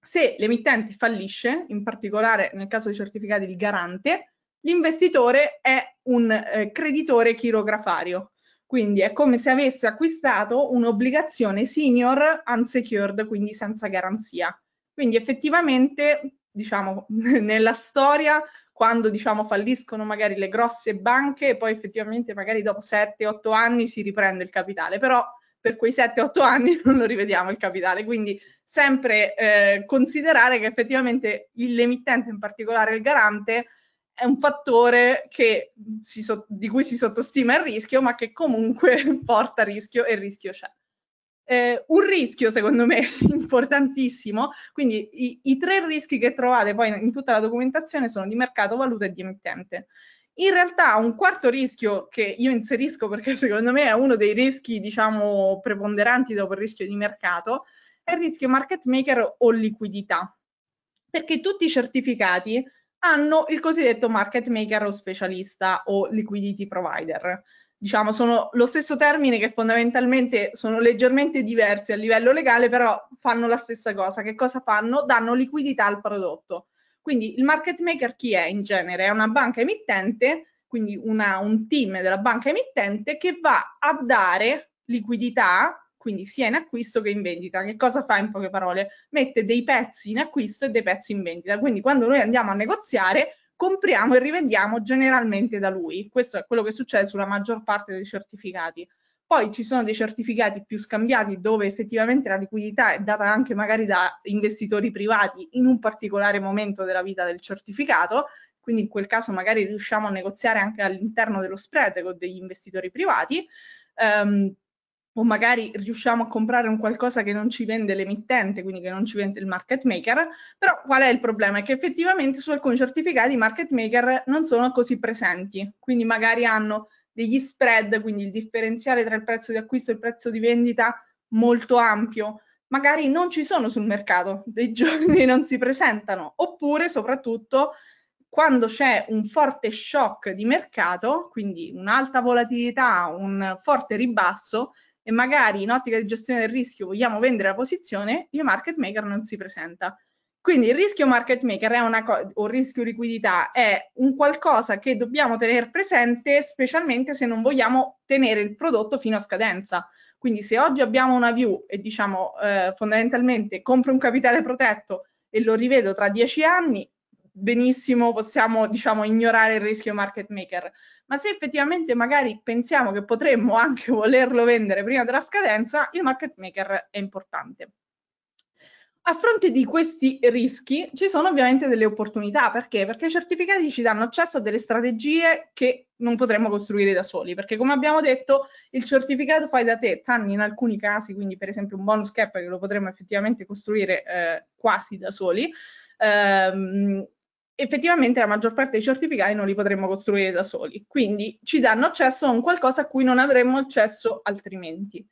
se l'emittente fallisce, in particolare nel caso dei certificati il garante, L'investitore è un eh, creditore chirografario, quindi è come se avesse acquistato un'obbligazione senior unsecured, quindi senza garanzia. Quindi effettivamente, diciamo, (laughs) nella storia, quando diciamo falliscono magari le grosse banche, poi effettivamente magari dopo 7-8 anni si riprende il capitale, però per quei 7-8 anni (laughs) non lo rivediamo il capitale, quindi sempre eh, considerare che effettivamente l'emittente, in particolare il garante, è un fattore so- di cui si sottostima il rischio, ma che comunque (laughs) porta rischio e il rischio c'è. Eh, un rischio, secondo me, (laughs) importantissimo, quindi i, i, tre rischi che trovate poi in tutta la documentazione sono di mercato, valuta e di emittente. In realtà un quarto rischio che io inserisco perché (laughs) secondo me è uno dei rischi, diciamo, preponderanti dopo il rischio di mercato, è il rischio market maker o liquidità. Perché tutti i certificati hanno il cosiddetto market maker o specialista o liquidity provider. Diciamo, sono lo stesso termine che fondamentalmente sono leggermente diversi a livello legale, però fanno la stessa cosa. Che cosa fanno? Danno liquidità al prodotto. Quindi il market maker chi è in genere? È una banca emittente, quindi una, un team della banca emittente che va a dare liquidità quindi sia in acquisto che in vendita. Che cosa fa in poche parole? Mette dei pezzi in acquisto e dei pezzi in vendita. Quindi quando noi andiamo a negoziare, compriamo e rivendiamo generalmente da lui. Questo è quello che succede sulla maggior parte dei certificati. Poi ci sono dei certificati più scambiati dove effettivamente la liquidità è data anche magari da investitori privati in un particolare momento della vita del certificato, quindi in quel caso magari riusciamo a negoziare anche all'interno dello spread con degli investitori privati. Um, o magari riusciamo a comprare un qualcosa che non ci vende l'emittente, quindi che non ci vende il market maker, però qual è il problema? È che effettivamente su alcuni certificati i market maker non sono così presenti, quindi magari hanno degli spread, quindi il differenziale tra il prezzo di acquisto e il prezzo di vendita molto ampio, magari non ci sono sul mercato, dei giorni (laughs) non si presentano, oppure soprattutto quando c'è un forte shock di mercato, quindi un'alta volatilità, un forte ribasso, e magari in ottica di gestione del rischio vogliamo vendere la posizione, il market maker non si presenta. Quindi il rischio market maker co- o rischio liquidità è un qualcosa che dobbiamo tenere presente, specialmente se non vogliamo tenere il prodotto fino a scadenza. Quindi se oggi abbiamo una view e diciamo eh, fondamentalmente compro un capitale protetto e lo rivedo tra dieci anni, benissimo possiamo diciamo ignorare il rischio market maker. Ma se effettivamente magari pensiamo che potremmo anche (laughs) volerlo vendere prima della scadenza, il market maker è importante. A fronte di questi rischi ci sono ovviamente delle opportunità, perché? Perché i certificati ci danno accesso a delle strategie che non potremmo costruire da soli, perché come abbiamo detto il certificato fai da te, tranne in alcuni casi, quindi per esempio un bonus cap che lo potremmo effettivamente costruire eh, quasi da soli, ehm, effettivamente la maggior parte dei certificati non li potremmo costruire da soli, quindi ci danno accesso a un qualcosa a cui non avremmo accesso altrimenti.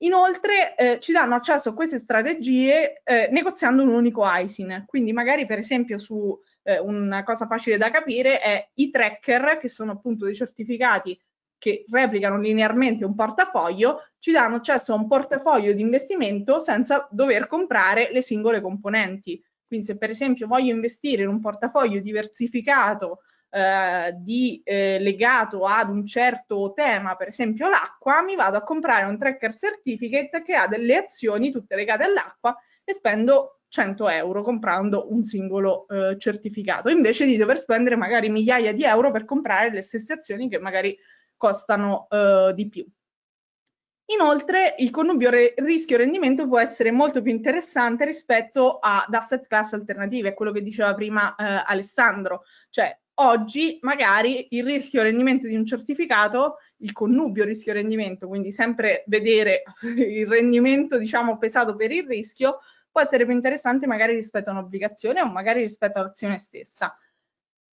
Inoltre eh, ci danno accesso a queste strategie eh, negoziando un unico ISIN, quindi magari per esempio su eh, una cosa facile da capire è i tracker, che sono appunto dei certificati che replicano linearmente un portafoglio, ci danno accesso a un portafoglio di investimento senza dover comprare le singole componenti. Quindi se per esempio voglio investire in un portafoglio diversificato eh, di, eh, legato ad un certo tema, per esempio l'acqua, mi vado a comprare un tracker certificate che ha delle azioni tutte legate all'acqua e spendo 100 euro comprando un singolo eh, certificato, invece di dover spendere magari migliaia di euro per comprare le stesse azioni che magari costano eh, di più. Inoltre il connubio rischio-rendimento può essere molto più interessante rispetto ad asset class alternative, è quello che diceva prima eh, Alessandro, cioè oggi magari il rischio rendimento di un certificato, il connubio rischio rendimento, quindi sempre vedere (laughs) il rendimento diciamo pesato per il rischio, può essere più interessante magari rispetto a un'obbligazione o magari rispetto all'azione stessa.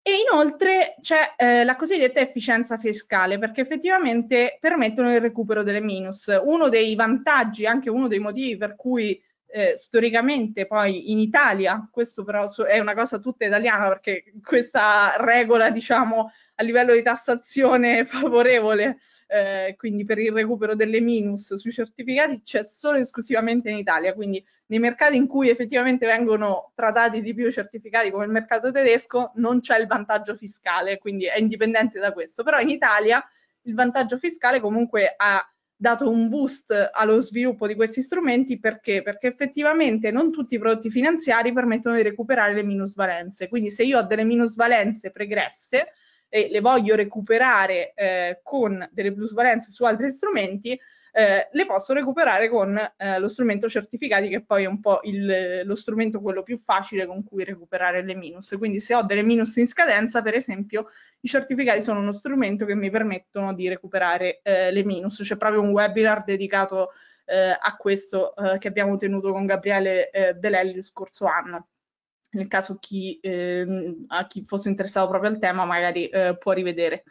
E inoltre c'è eh, la cosiddetta efficienza fiscale, perché effettivamente permettono il recupero delle minus. Uno dei vantaggi, anche uno dei motivi per cui eh, storicamente poi in Italia, questo però è una cosa tutta italiana perché questa regola diciamo a livello di tassazione (laughs) favorevole, eh, quindi per il recupero delle minus sui certificati c'è solo e esclusivamente in Italia, quindi nei mercati in cui effettivamente vengono trattati di più i certificati come il mercato tedesco non c'è il vantaggio fiscale, quindi è indipendente da questo, però in Italia il vantaggio fiscale comunque ha dato un boost allo sviluppo di questi strumenti perché? Perché effettivamente non tutti i prodotti finanziari permettono di recuperare le minusvalenze. Quindi se io ho delle minusvalenze pregresse e le voglio recuperare eh, con delle plusvalenze su altri strumenti, eh, le posso recuperare con eh, lo strumento certificati che poi è un po' il, lo strumento quello più facile con cui recuperare le minus. Quindi se ho delle minus in scadenza, per esempio, i certificati sono uno strumento che mi permettono di recuperare eh, le minus. C'è proprio un webinar dedicato eh, a questo eh, che abbiamo tenuto con Gabriele eh, Delelli lo scorso anno nel caso chi, eh, a chi fosse interessato proprio al tema magari eh, può rivedere.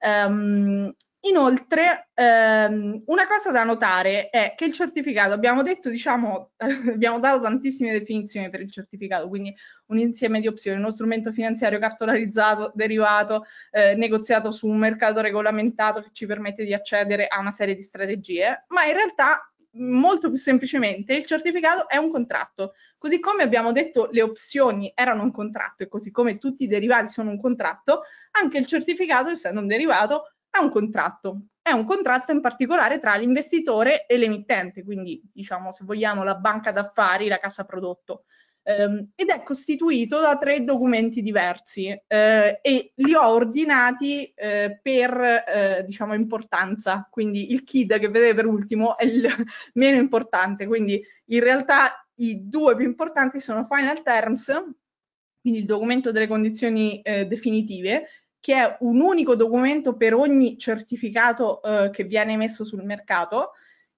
Um, Inoltre, ehm, una cosa da notare è che il certificato, abbiamo detto, diciamo, (laughs) abbiamo dato tantissime definizioni per il certificato, quindi un insieme di opzioni, uno strumento finanziario cartolarizzato, derivato, eh, negoziato su un mercato regolamentato che ci permette di accedere a una serie di strategie, ma in realtà molto più semplicemente il certificato è un contratto. Così come abbiamo detto le opzioni erano un contratto e così come tutti i derivati sono un contratto, anche il certificato, essendo un derivato, è un contratto. È un contratto in particolare tra l'investitore e l'emittente, quindi diciamo se vogliamo la banca d'affari, la casa prodotto. Um, ed è costituito da tre documenti diversi eh, e li ho ordinati eh, per eh, diciamo importanza, quindi il KID che vedete per ultimo è il (laughs) meno importante, quindi in realtà i due più importanti sono Final Terms, quindi il documento delle condizioni eh, definitive che è un unico documento per ogni certificato eh, che viene emesso sul mercato,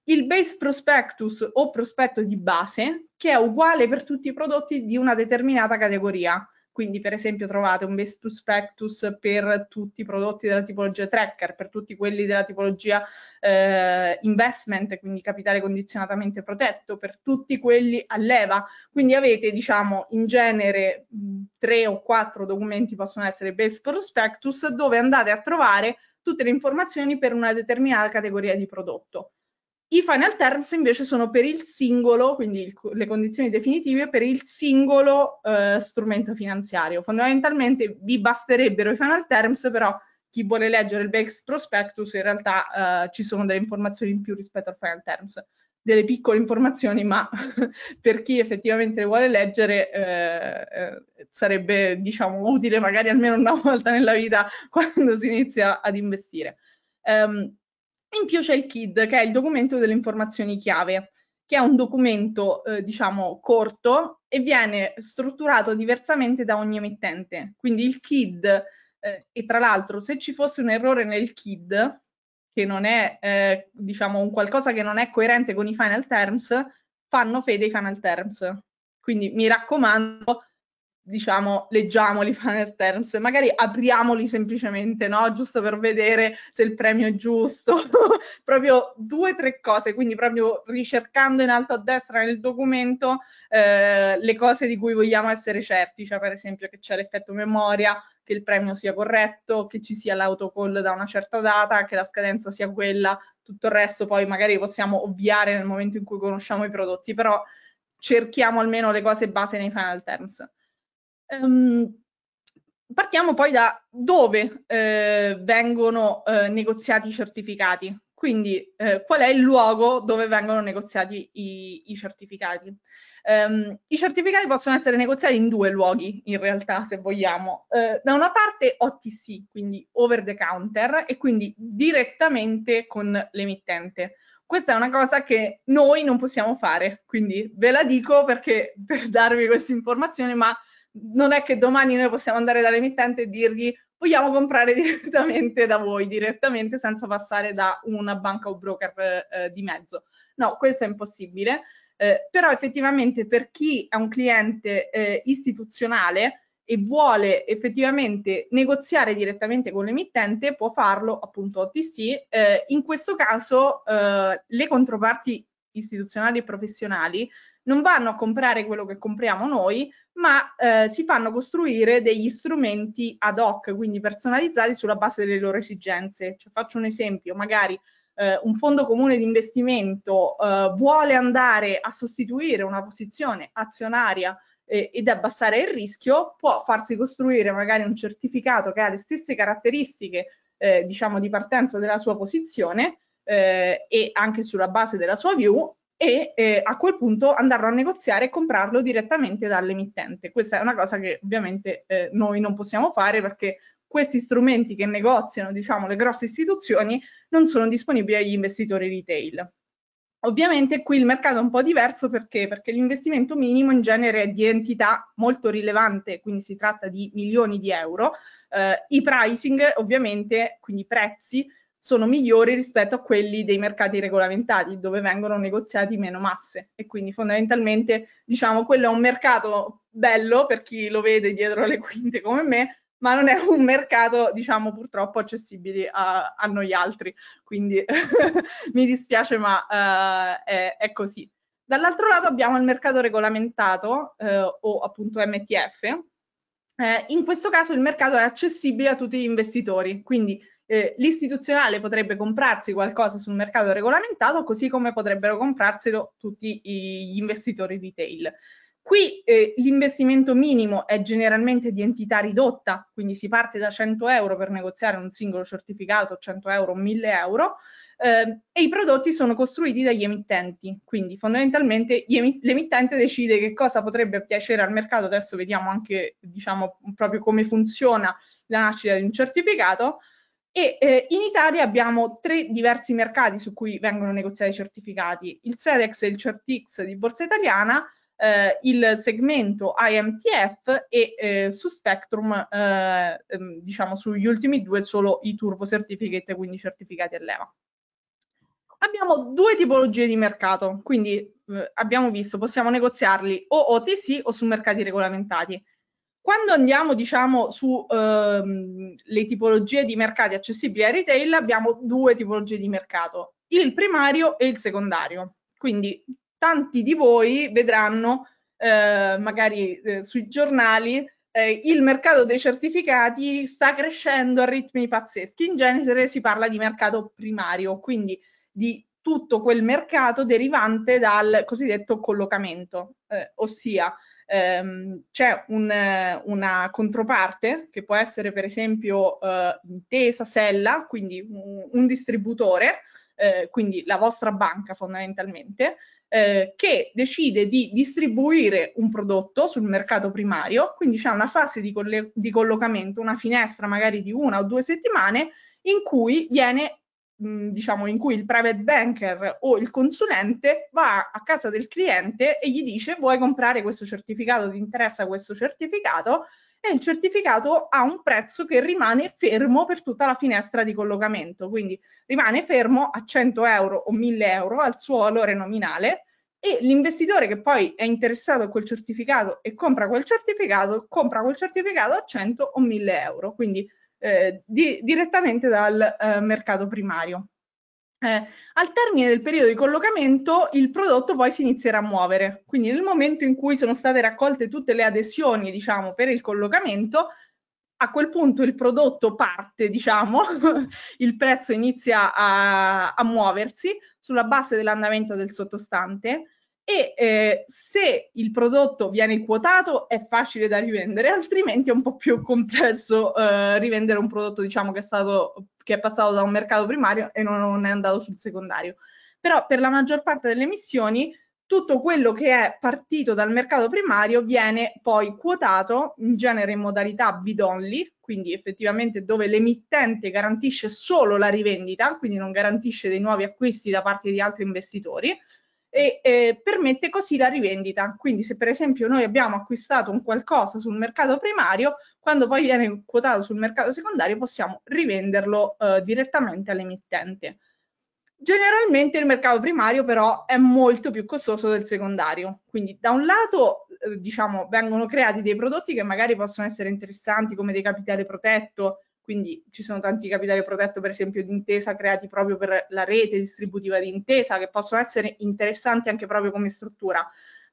il base prospectus o prospetto di base, che è uguale per tutti i prodotti di una determinata categoria. Quindi per esempio trovate un base prospectus per tutti i prodotti della tipologia tracker, per tutti quelli della tipologia eh, investment, quindi capitale condizionatamente protetto, per tutti quelli a leva. Quindi avete diciamo in genere mh, tre o quattro documenti possono essere base prospectus dove andate a trovare tutte le informazioni per una determinata categoria di prodotto. I final terms invece sono per il singolo, quindi il, le condizioni definitive per il singolo eh, strumento finanziario. Fondamentalmente vi basterebbero i final terms, però chi vuole leggere il BEX Prospectus in realtà eh, ci sono delle informazioni in più rispetto al final terms, delle piccole informazioni, ma (laughs) per chi effettivamente le vuole leggere eh, eh, sarebbe diciamo utile magari almeno una (laughs) volta nella vita quando si inizia ad investire. Um, in più c'è il KID, che è il documento delle informazioni chiave, che è un documento, eh, diciamo, corto e viene strutturato diversamente da ogni emittente. Quindi il KID, eh, e tra l'altro, se ci fosse un errore nel KID, che non è, eh, diciamo, un qualcosa che non è coerente con i final terms, fanno fede ai final terms. Quindi mi raccomando, diciamo, leggiamoli (laughs) i final terms, magari apriamoli semplicemente, no? Giusto per vedere se il premio è giusto, (laughs) proprio due o tre cose, quindi proprio ricercando in alto a destra nel documento eh, le cose di cui vogliamo essere certi, cioè per esempio che c'è l'effetto memoria, che il premio sia corretto, che ci sia l'autocall da una certa data, che la scadenza sia quella, tutto il resto poi magari possiamo ovviare nel momento in cui conosciamo i prodotti, però cerchiamo almeno le cose base nei final terms. Um, partiamo poi da dove eh, vengono eh, negoziati i certificati, quindi eh, qual è il luogo dove vengono negoziati i, i certificati. Um, I certificati possono essere negoziati in due luoghi, in realtà, se vogliamo. Uh, da una parte OTC, quindi over the counter, e quindi direttamente con l'emittente. Questa è una cosa che noi non possiamo fare, quindi ve la dico perché (laughs) per darvi questa informazione, ma non è che domani noi possiamo andare dall'emittente e dirgli vogliamo comprare (laughs) direttamente da voi, direttamente senza passare da una banca o broker eh, di mezzo. No, questo è impossibile, eh, però effettivamente per chi è un cliente eh, istituzionale e vuole effettivamente negoziare direttamente con l'emittente può farlo appunto OTC. Eh, in questo caso eh, le controparti istituzionali e professionali non vanno a comprare quello che compriamo noi, ma eh, si fanno costruire degli strumenti ad hoc, quindi personalizzati sulla base delle loro esigenze. Cioè, faccio un esempio, magari eh, un fondo comune di investimento eh, vuole andare a sostituire una posizione azionaria eh, ed abbassare il rischio, può farsi costruire magari un certificato che ha le stesse caratteristiche eh, diciamo di partenza della sua posizione eh, e anche sulla base della sua view e eh, a quel punto andarlo a negoziare e comprarlo direttamente dall'emittente. Questa è una cosa che ovviamente eh, noi non possiamo fare perché questi strumenti che negoziano diciamo, le grosse istituzioni non sono disponibili agli investitori retail. Ovviamente qui il mercato è un po' diverso perché? perché l'investimento minimo in genere è di entità molto rilevante, quindi si tratta di milioni di euro. Eh, I pricing ovviamente, quindi i prezzi, sono migliori rispetto a quelli dei mercati regolamentati dove vengono negoziati meno masse. E quindi fondamentalmente diciamo quello è un mercato bello per chi lo vede dietro le quinte come me ma non è un mercato diciamo purtroppo accessibile a, a noi altri. Quindi (laughs) mi dispiace ma uh, è, è, così. Dall'altro lato abbiamo il mercato regolamentato uh, o appunto MTF eh, in questo caso il mercato è accessibile a tutti gli investitori. Quindi eh, l'istituzionale potrebbe comprarsi qualcosa sul mercato regolamentato, così come potrebbero comprarselo tutti gli investitori retail. Qui eh, l'investimento minimo è generalmente di entità ridotta, quindi si parte da 100 euro per negoziare un singolo certificato, 100 euro, 1000 euro, eh, e i prodotti sono costruiti dagli emittenti, quindi fondamentalmente l'emittente decide che cosa potrebbe piacere al mercato, adesso vediamo anche diciamo, proprio come funziona la nascita di un certificato, e eh, in Italia abbiamo tre diversi mercati su cui vengono negoziati i certificati, il SEDEX e il CertX di Borsa Italiana, eh, il segmento IMTF e eh, su Spectrum, eh, ehm, diciamo sugli ultimi due solo i Turbo Certificate, quindi certificati a leva. Abbiamo due tipologie di mercato, quindi eh, abbiamo visto, possiamo negoziarli o OTC o su mercati regolamentati. Quando andiamo diciamo su ehm, tipologie di mercati accessibili ai retail abbiamo due tipologie di mercato, il primario e il secondario. Quindi tanti di voi vedranno eh, magari eh, sui giornali eh, il mercato dei certificati sta crescendo a ritmi pazzeschi. In genere si parla di mercato primario, quindi di tutto quel mercato derivante dal cosiddetto collocamento, eh, ossia ehm, c'è un, una controparte che può essere per esempio eh, intesa, sella, quindi un, un distributore, eh, quindi la vostra banca fondamentalmente, eh, che decide di distribuire un prodotto sul mercato primario, quindi c'è una fase di, di collocamento, una finestra magari di una o due settimane in cui viene diciamo, in cui il private banker o il consulente va a casa del cliente e gli dice vuoi comprare questo certificato, ti interessa questo certificato? E il certificato ha un prezzo che rimane fermo per tutta la finestra di collocamento, quindi rimane fermo a 100 euro o 1000 euro al suo valore nominale e l'investitore che poi è interessato a quel certificato e compra quel certificato, compra quel certificato a 100 o 1000 euro, quindi eh, di, direttamente dal eh, mercato primario. Eh, al termine del periodo di collocamento il prodotto poi si inizierà a muovere, quindi nel momento in cui sono state raccolte tutte le adesioni diciamo, per il collocamento, a quel punto il prodotto parte, diciamo, (laughs) il prezzo inizia a, a muoversi sulla base dell'andamento del sottostante e eh, se il prodotto viene quotato è facile da rivendere, altrimenti è un po' più complesso eh, rivendere un prodotto diciamo, che, è stato, che è passato da un mercato primario e non, non è andato sul secondario. Però per la maggior parte delle emissioni tutto quello che è partito dal mercato primario viene poi quotato in genere in modalità bid only, quindi effettivamente dove l'emittente garantisce solo la rivendita, quindi non garantisce dei nuovi acquisti da parte di altri investitori e eh, permette così la rivendita. Quindi se per esempio noi abbiamo acquistato un qualcosa sul mercato primario, quando poi viene quotato sul mercato secondario possiamo rivenderlo eh, direttamente all'emittente. Generalmente il mercato primario però è molto più costoso del secondario, quindi da un lato eh, diciamo vengono creati dei prodotti che magari possono essere interessanti come dei capitali protetto quindi ci sono tanti capitali protetto, per esempio, di intesa creati proprio per la rete distributiva di intesa, che possono essere interessanti anche proprio come struttura.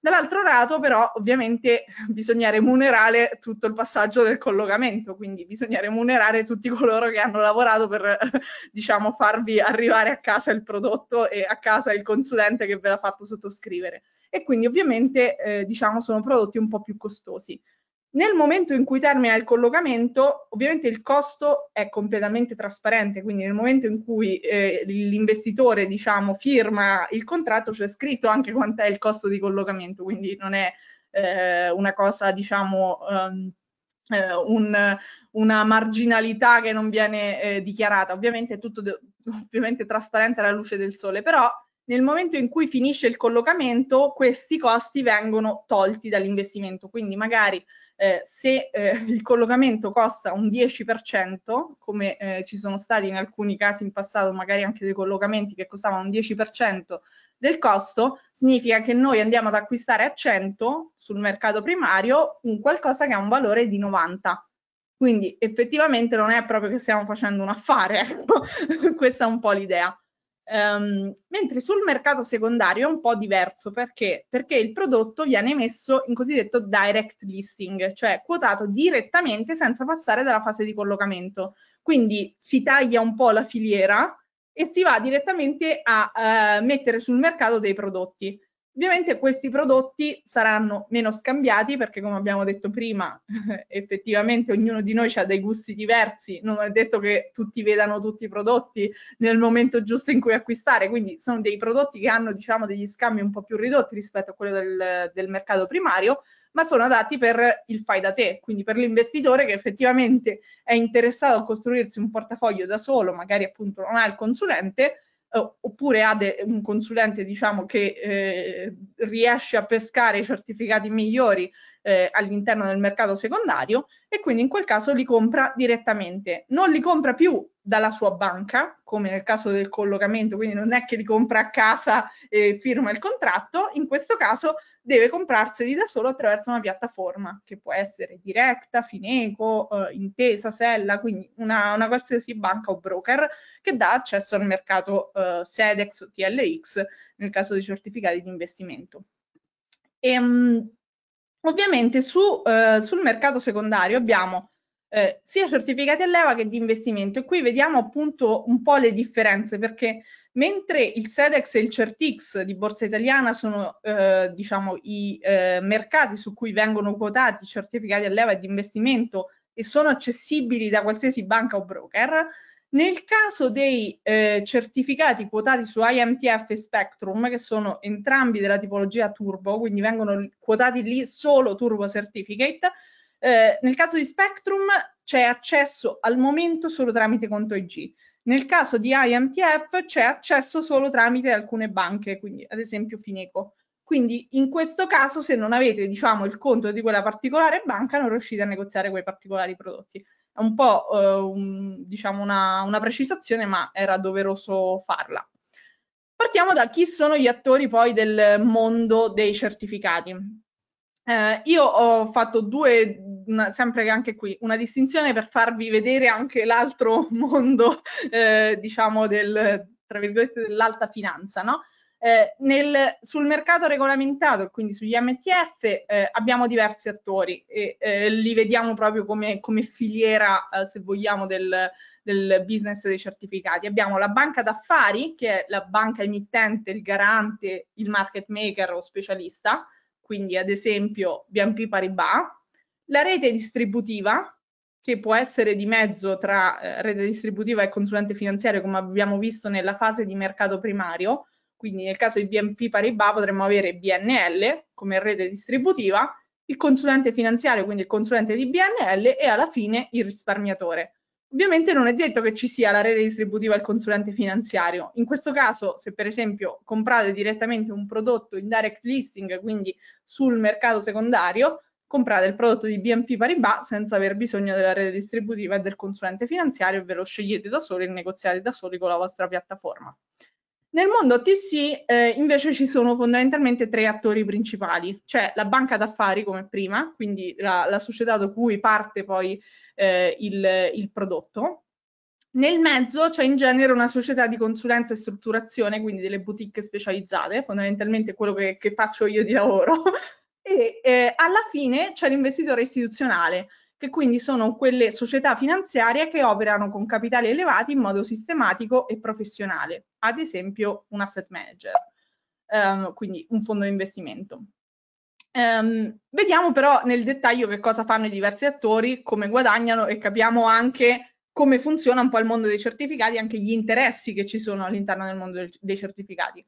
Dall'altro lato, però, ovviamente (laughs) bisogna remunerare tutto il passaggio del collocamento, quindi bisogna remunerare tutti coloro che hanno lavorato per, (laughs) diciamo, farvi arrivare a casa il prodotto e a casa il consulente che ve l'ha fatto sottoscrivere. E quindi, ovviamente, eh, diciamo, sono prodotti un po' più costosi. Nel momento in cui termina il collocamento, ovviamente il costo è completamente trasparente, quindi nel momento in cui eh, l'investitore diciamo, firma il contratto c'è scritto anche quant'è il costo di collocamento, quindi non è eh, una cosa diciamo um, eh, un, una marginalità che non viene eh, dichiarata, ovviamente è tutto ovviamente trasparente alla luce del sole, però nel momento in cui finisce il collocamento questi costi vengono tolti dall'investimento, quindi magari eh, se eh, il collocamento costa un 10%, come eh, ci sono stati in alcuni casi in passato, magari anche dei collocamenti che costavano un 10% del costo, significa che noi andiamo ad acquistare a 100 sul mercato primario un qualcosa che ha un valore di 90. Quindi effettivamente non è proprio che stiamo facendo un affare, ecco. (laughs) questa è un po' l'idea. Um, mentre sul mercato secondario è un po' diverso perché? perché il prodotto viene messo in cosiddetto direct listing, cioè quotato direttamente senza passare dalla fase di collocamento. Quindi si taglia un po' la filiera e si va direttamente a uh, mettere sul mercato dei prodotti. Ovviamente questi prodotti saranno meno scambiati perché come abbiamo detto prima (laughs) effettivamente ognuno di noi ha dei gusti diversi, non è detto che tutti vedano tutti i prodotti nel momento giusto in cui acquistare, quindi sono dei prodotti che hanno diciamo degli scambi un po' più ridotti rispetto a quello del, del mercato primario, ma sono adatti per il fai da te, quindi per l'investitore che effettivamente è interessato a costruirsi un portafoglio da solo, magari appunto non ha il consulente, eh, oppure ha un consulente diciamo, che eh, riesce a pescare i certificati migliori eh, all'interno del mercato secondario e quindi in quel caso li compra direttamente. Non li compra più dalla sua banca, come nel caso del collocamento, quindi non è che li compra a casa e firma il contratto, in questo caso deve comprarseli da solo attraverso una piattaforma che può essere Directa, Fineco, eh, Intesa, Sella, quindi una, una, qualsiasi banca o broker che dà accesso al mercato eh, SEDEX o TLX nel caso di certificati di investimento. E, um, ovviamente su, eh, sul mercato secondario abbiamo eh, sia certificati a leva che di investimento. E qui vediamo appunto un po' le differenze, perché mentre il SEDEX e il Certix di Borsa Italiana sono eh, diciamo, i eh, mercati su cui vengono quotati certificati a leva e di investimento e sono accessibili da qualsiasi banca o broker, nel caso dei eh, certificati quotati su IMTF e Spectrum, che sono entrambi della tipologia Turbo, quindi vengono quotati lì solo Turbo Certificate, eh, nel caso di Spectrum c'è accesso al momento solo tramite conto IG. Nel caso di IMTF c'è accesso solo tramite alcune banche, quindi ad esempio Fineco. Quindi in questo caso se non avete diciamo, il conto di quella particolare banca non riuscite a negoziare quei particolari prodotti è un po' eh, un, diciamo una, una precisazione, ma era doveroso farla. Partiamo da chi sono gli attori poi del mondo dei certificati. Eh, io ho fatto due, una, sempre anche qui, una distinzione per farvi vedere anche l'altro (laughs) mondo, eh, diciamo, del, tra virgolette, dell'alta finanza, no? Eh, nel, sul mercato regolamentato, quindi sugli MTF, eh, abbiamo diversi attori e eh, li vediamo proprio come, come filiera, eh, se vogliamo, del, del, business dei certificati. Abbiamo la banca d'affari, che è la banca emittente, il garante, il market maker o specialista, quindi ad esempio BNP Paribas, la rete distributiva, che può essere di mezzo tra eh, rete distributiva e consulente finanziario, come abbiamo visto nella fase di mercato primario, quindi nel caso di BNP Paribas potremmo avere BNL come rete distributiva, il consulente finanziario, quindi il consulente di BNL e alla fine il risparmiatore. Ovviamente non è detto che ci sia la rete distributiva e il consulente finanziario. In questo caso, se per esempio comprate direttamente un prodotto in direct listing, quindi sul mercato secondario, comprate il prodotto di BNP Paribas senza aver bisogno della rete distributiva e del consulente finanziario e ve lo scegliete da soli e negoziate da soli con la vostra piattaforma. Nel mondo OTC eh, invece ci sono fondamentalmente tre attori principali, c'è la banca d'affari come prima, quindi la, la società da cui parte poi eh, il, il prodotto. Nel mezzo c'è in genere una società di consulenza e strutturazione, quindi delle boutique specializzate, fondamentalmente quello che, che faccio io di lavoro. (laughs) e eh, alla fine c'è l'investitore istituzionale, che quindi sono quelle società finanziarie che operano con capitali elevati in modo sistematico e professionale, ad esempio un asset manager, um, quindi un fondo di investimento. Um, vediamo però nel dettaglio che cosa fanno i diversi attori, come guadagnano e capiamo anche come funziona un po' il mondo dei certificati, anche gli interessi che ci sono all'interno del mondo dei certificati.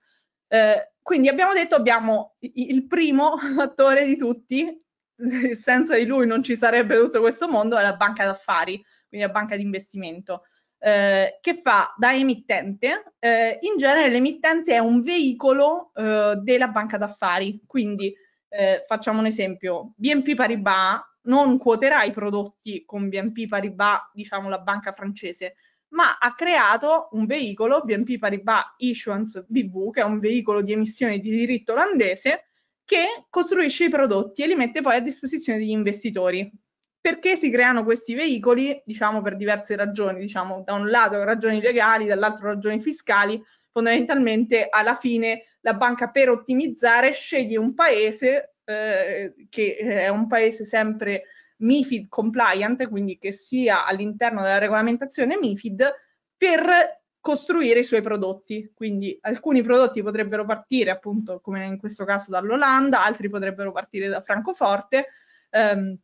Eh, quindi abbiamo detto abbiamo il primo (laughs) attore di tutti, (laughs) senza di lui non ci sarebbe tutto questo mondo, è la banca d'affari, quindi la banca di investimento, eh, che fa? Da emittente. Eh, in genere l'emittente è un veicolo eh, della banca d'affari, quindi eh, facciamo un esempio, BNP Paribas non quoterà i prodotti con BNP Paribas, diciamo la banca francese, ma ha creato un veicolo, BNP Paribas Issuance BV, che è un veicolo di emissione di diritto olandese, che costruisce i prodotti e li mette poi a disposizione degli investitori. Perché si creano questi veicoli? Diciamo per diverse ragioni, diciamo da un lato ragioni legali, dall'altro ragioni fiscali. Fondamentalmente alla fine la banca per ottimizzare sceglie un paese eh, che è un paese sempre MIFID compliant, quindi che sia all'interno della regolamentazione MIFID, per costruire i suoi prodotti. Quindi alcuni prodotti potrebbero partire appunto come in questo caso dall'Olanda, altri potrebbero partire da Francoforte, ehm,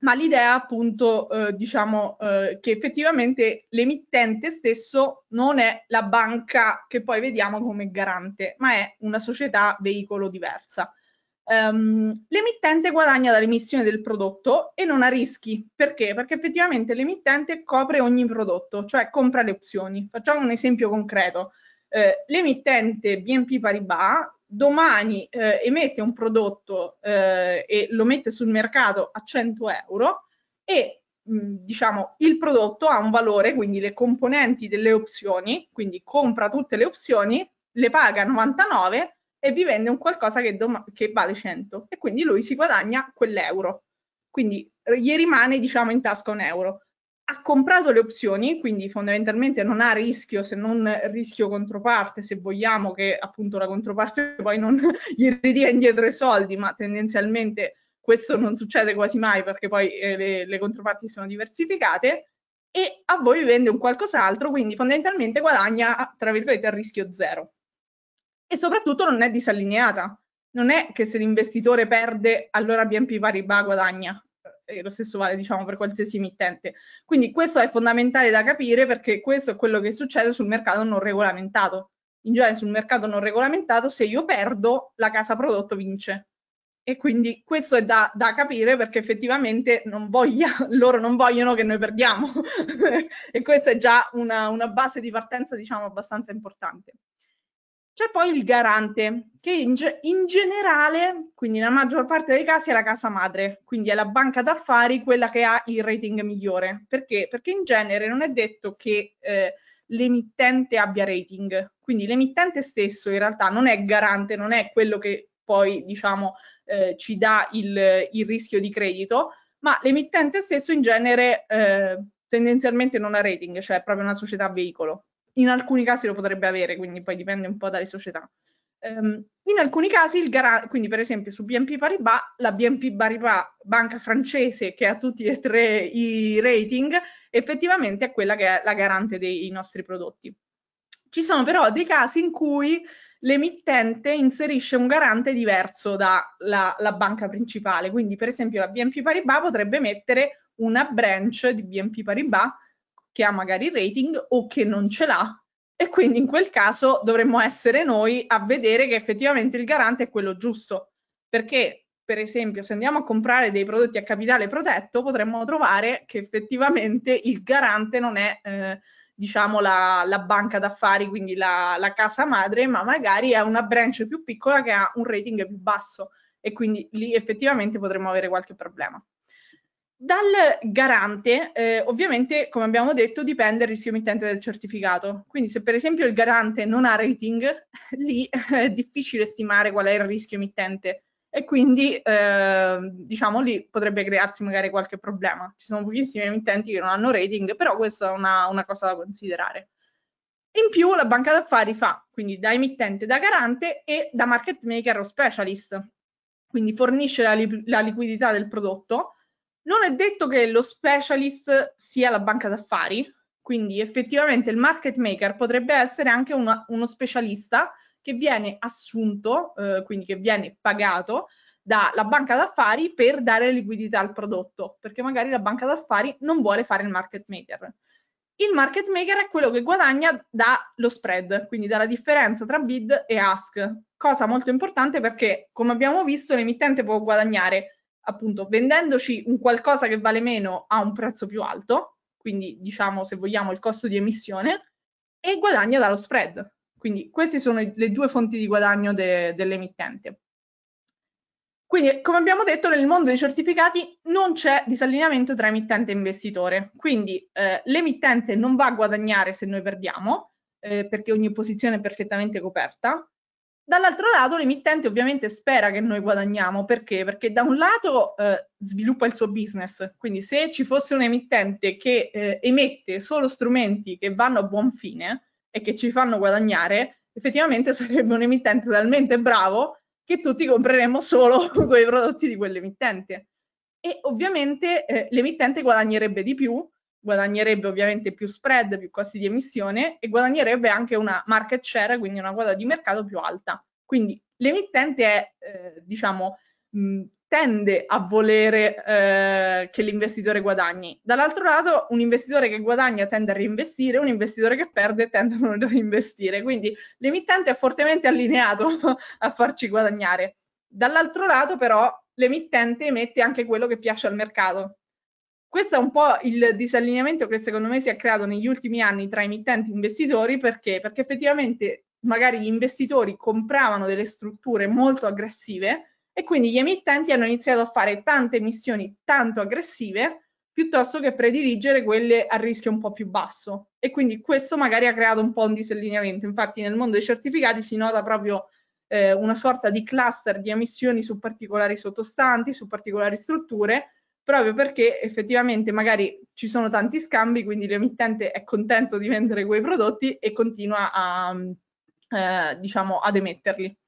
ma l'idea appunto eh, diciamo eh, che effettivamente l'emittente stesso non è la banca che poi vediamo come garante, ma è una società veicolo diversa. Um, l'emittente guadagna dall'emissione del prodotto e non ha rischi. Perché? Perché effettivamente l'emittente copre ogni prodotto, cioè compra le opzioni. Facciamo un esempio concreto. Eh, l'emittente BNP Paribas domani eh, emette un prodotto eh, e lo mette sul mercato a 100 euro e diciamo il prodotto ha un valore, quindi le componenti delle opzioni, quindi compra tutte le opzioni, le paga 99 e vi vende un qualcosa che, che vale 100 e quindi lui si guadagna quell'euro. Quindi gli rimane diciamo in tasca un euro. Ha comprato le opzioni, quindi fondamentalmente non ha rischio se non rischio controparte, se vogliamo che appunto la controparte poi non (laughs) gli ridia indietro i soldi, ma tendenzialmente questo non succede quasi mai perché poi eh, le, le controparti sono diversificate, e a voi vende un qualcos'altro, quindi fondamentalmente guadagna, tra virgolette, a rischio zero. E soprattutto non è disallineata. Non è che se l'investitore perde, allora BNP Paribas guadagna. E lo stesso vale, diciamo, per qualsiasi emittente. Quindi questo è fondamentale da capire perché questo è quello che succede sul mercato non regolamentato. In genere sul mercato non regolamentato, se io perdo, la casa prodotto vince e quindi questo è da, da capire perché effettivamente non voglia, (laughs) loro non vogliono che noi perdiamo (laughs) e questa è già una, una base di partenza diciamo abbastanza importante. C'è poi il garante, che in, in, generale, quindi nella maggior parte dei casi, è la casa madre, quindi è la banca d'affari quella che ha il rating migliore. Perché? Perché in genere non è detto che eh, l'emittente abbia rating, quindi l'emittente stesso in realtà non è garante, non è quello che poi diciamo eh, ci dà il, il, rischio di credito, ma l'emittente stesso in genere eh, tendenzialmente non ha rating, cioè è proprio una società veicolo. In alcuni casi lo potrebbe avere, quindi poi dipende un po' dalle società. Um, in alcuni casi, il garante, quindi per esempio su BNP Paribas, la BNP Paribas, banca francese che ha tutti e tre i rating, effettivamente è quella che è la garante dei nostri prodotti. Ci sono però dei casi in cui l'emittente inserisce un garante diverso dalla banca principale. Quindi, per esempio, la BNP Paribas potrebbe mettere una branch di BNP Paribas che ha magari il rating o che non ce l'ha. E quindi in quel caso dovremmo essere noi a vedere che effettivamente il garante è quello giusto. Perché, per esempio, se andiamo a comprare dei prodotti a capitale protetto, potremmo trovare che effettivamente il garante non è eh, diciamo la, la banca d'affari, quindi la, la, casa madre, ma magari è una branch più piccola che ha un rating più basso e quindi lì effettivamente potremmo avere qualche problema. Dal garante, eh, ovviamente, come abbiamo detto, dipende il rischio emittente del certificato. Quindi se per esempio il garante non ha rating, (laughs) lì è difficile stimare qual è il rischio emittente e quindi eh, diciamo lì potrebbe crearsi magari qualche problema. Ci sono pochissimi emittenti che non hanno rating, però questa è una, una cosa da considerare. In più la banca d'affari fa quindi da emittente, da garante e da market maker o specialist, quindi fornisce la, li la liquidità del prodotto. Non è detto che lo specialist sia la banca d'affari, quindi effettivamente il market maker potrebbe essere anche una, uno specialista che viene assunto, eh, quindi che viene pagato dalla banca d'affari per dare liquidità al prodotto, perché magari la banca d'affari non vuole fare il market maker. Il market maker è quello che guadagna dallo spread, quindi dalla differenza tra bid e ask, cosa molto importante perché, come abbiamo visto, l'emittente può guadagnare appunto vendendoci un qualcosa che vale meno a un prezzo più alto, quindi diciamo se vogliamo il costo di emissione, e guadagna dallo spread, quindi queste sono le due fonti di guadagno de, dell'emittente. Quindi, come abbiamo detto, nel mondo dei certificati non c'è disallineamento tra emittente e investitore. Quindi eh, l'emittente non va a guadagnare se noi perdiamo, eh, perché ogni posizione è perfettamente coperta. Dall'altro lato l'emittente ovviamente spera che noi guadagniamo, perché? Perché da un lato eh, sviluppa il suo business, quindi se ci fosse un emittente che eh, emette solo strumenti che vanno a buon fine, e che ci fanno guadagnare, effettivamente sarebbe un emittente talmente bravo che tutti compreremmo solo (laughs) quei prodotti di quell'emittente. E ovviamente eh, l'emittente guadagnerebbe di più, guadagnerebbe ovviamente più spread, più costi di emissione e guadagnerebbe anche una market share, quindi una quota di mercato più alta. Quindi l'emittente è, eh, diciamo, mh, tende a volere eh, che l'investitore guadagni. Dall'altro lato, un investitore che guadagna tende a reinvestire, un investitore che perde tende a non reinvestire. Quindi l'emittente è fortemente allineato (laughs) a farci guadagnare. Dall'altro lato, però, l'emittente emette anche quello che piace al mercato. Questo è un po' il disallineamento che secondo me si è creato negli ultimi anni tra emittenti e investitori perché? Perché effettivamente magari gli investitori compravano delle strutture molto aggressive e quindi gli emittenti hanno iniziato a fare tante emissioni tanto aggressive piuttosto che prediligere quelle a rischio un po' più basso e quindi questo magari ha creato un po' un disallineamento. Infatti nel mondo dei certificati si nota proprio eh, una sorta di cluster di emissioni su particolari sottostanti, su particolari strutture, proprio perché effettivamente magari ci sono tanti scambi, quindi l'emittente è contento di vendere quei prodotti e continua a, eh, diciamo, ad emetterli.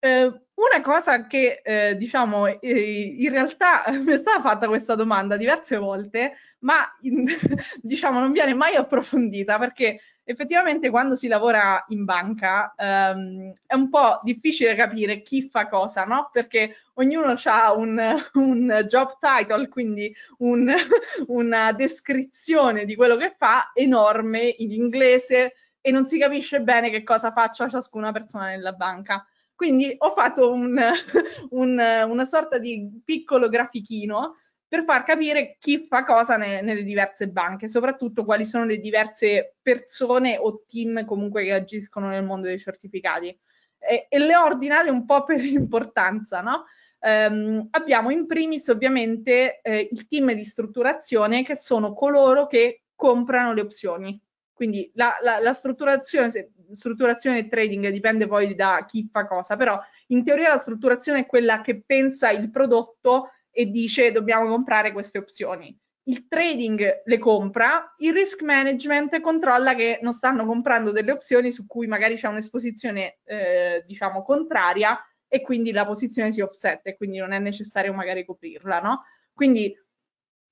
Eh, una cosa che eh, diciamo eh, in realtà (laughs) mi è stata fatta questa domanda diverse volte, ma in, (laughs) diciamo non viene mai approfondita perché effettivamente quando si lavora in banca ehm, è un po' difficile capire chi fa cosa, no? Perché ognuno ha un, (laughs) un, job title, quindi un, (laughs) una descrizione di quello che fa enorme in inglese e non si capisce bene che cosa faccia ciascuna persona nella banca. Quindi ho fatto un, (laughs) un, una sorta di piccolo grafichino per far capire chi fa cosa ne, nelle diverse banche, soprattutto quali sono le diverse persone o team comunque che agiscono nel mondo dei certificati. E, e le ho ordinate un po' (laughs) per importanza, no? Um, abbiamo in primis ovviamente eh, il team di strutturazione che sono coloro che comprano le opzioni. Quindi la, la, la strutturazione, strutturazione e trading dipende poi da chi fa cosa, però in teoria la strutturazione è quella che pensa il prodotto e dice dobbiamo comprare queste opzioni. Il trading le compra, il risk management controlla che non stanno comprando delle opzioni su cui magari c'è un'esposizione eh, diciamo contraria e quindi la posizione si offset e quindi non è necessario magari coprirla, no? Quindi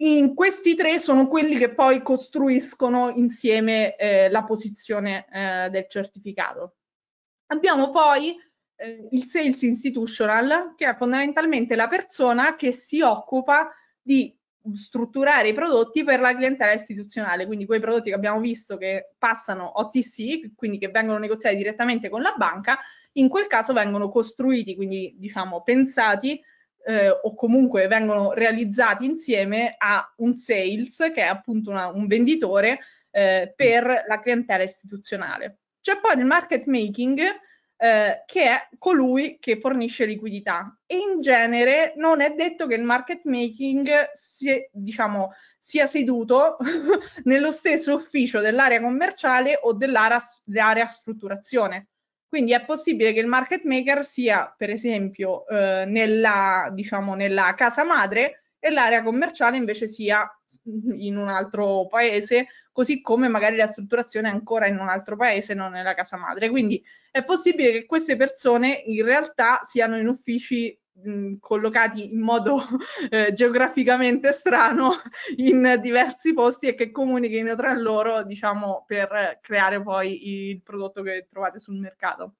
in questi tre sono quelli che poi costruiscono insieme eh, la posizione eh, del certificato. Abbiamo poi eh, il sales institutional, che è fondamentalmente la persona che si occupa di strutturare i prodotti per la clientela istituzionale, quindi quei prodotti che abbiamo visto che passano OTC, quindi che vengono negoziati direttamente con la banca, in quel caso vengono costruiti, quindi diciamo pensati eh, o comunque vengono realizzati insieme a un sales, che è appunto una, un venditore eh, per la clientela istituzionale. C'è poi il market making, eh, che è colui che fornisce liquidità e in genere non è detto che il market making si, diciamo, sia seduto (laughs) nello stesso ufficio dell'area commerciale o dell'area strutturazione. Quindi è possibile che il market maker sia, per esempio, eh, nella, diciamo, nella casa madre e l'area commerciale invece sia in un altro paese, così come magari la strutturazione è ancora in un altro paese, non nella casa madre. Quindi è possibile che queste persone in realtà siano in uffici collocati in modo (laughs) eh, geograficamente strano in diversi posti e che comunichino tra loro, diciamo, per creare poi il prodotto che trovate sul mercato.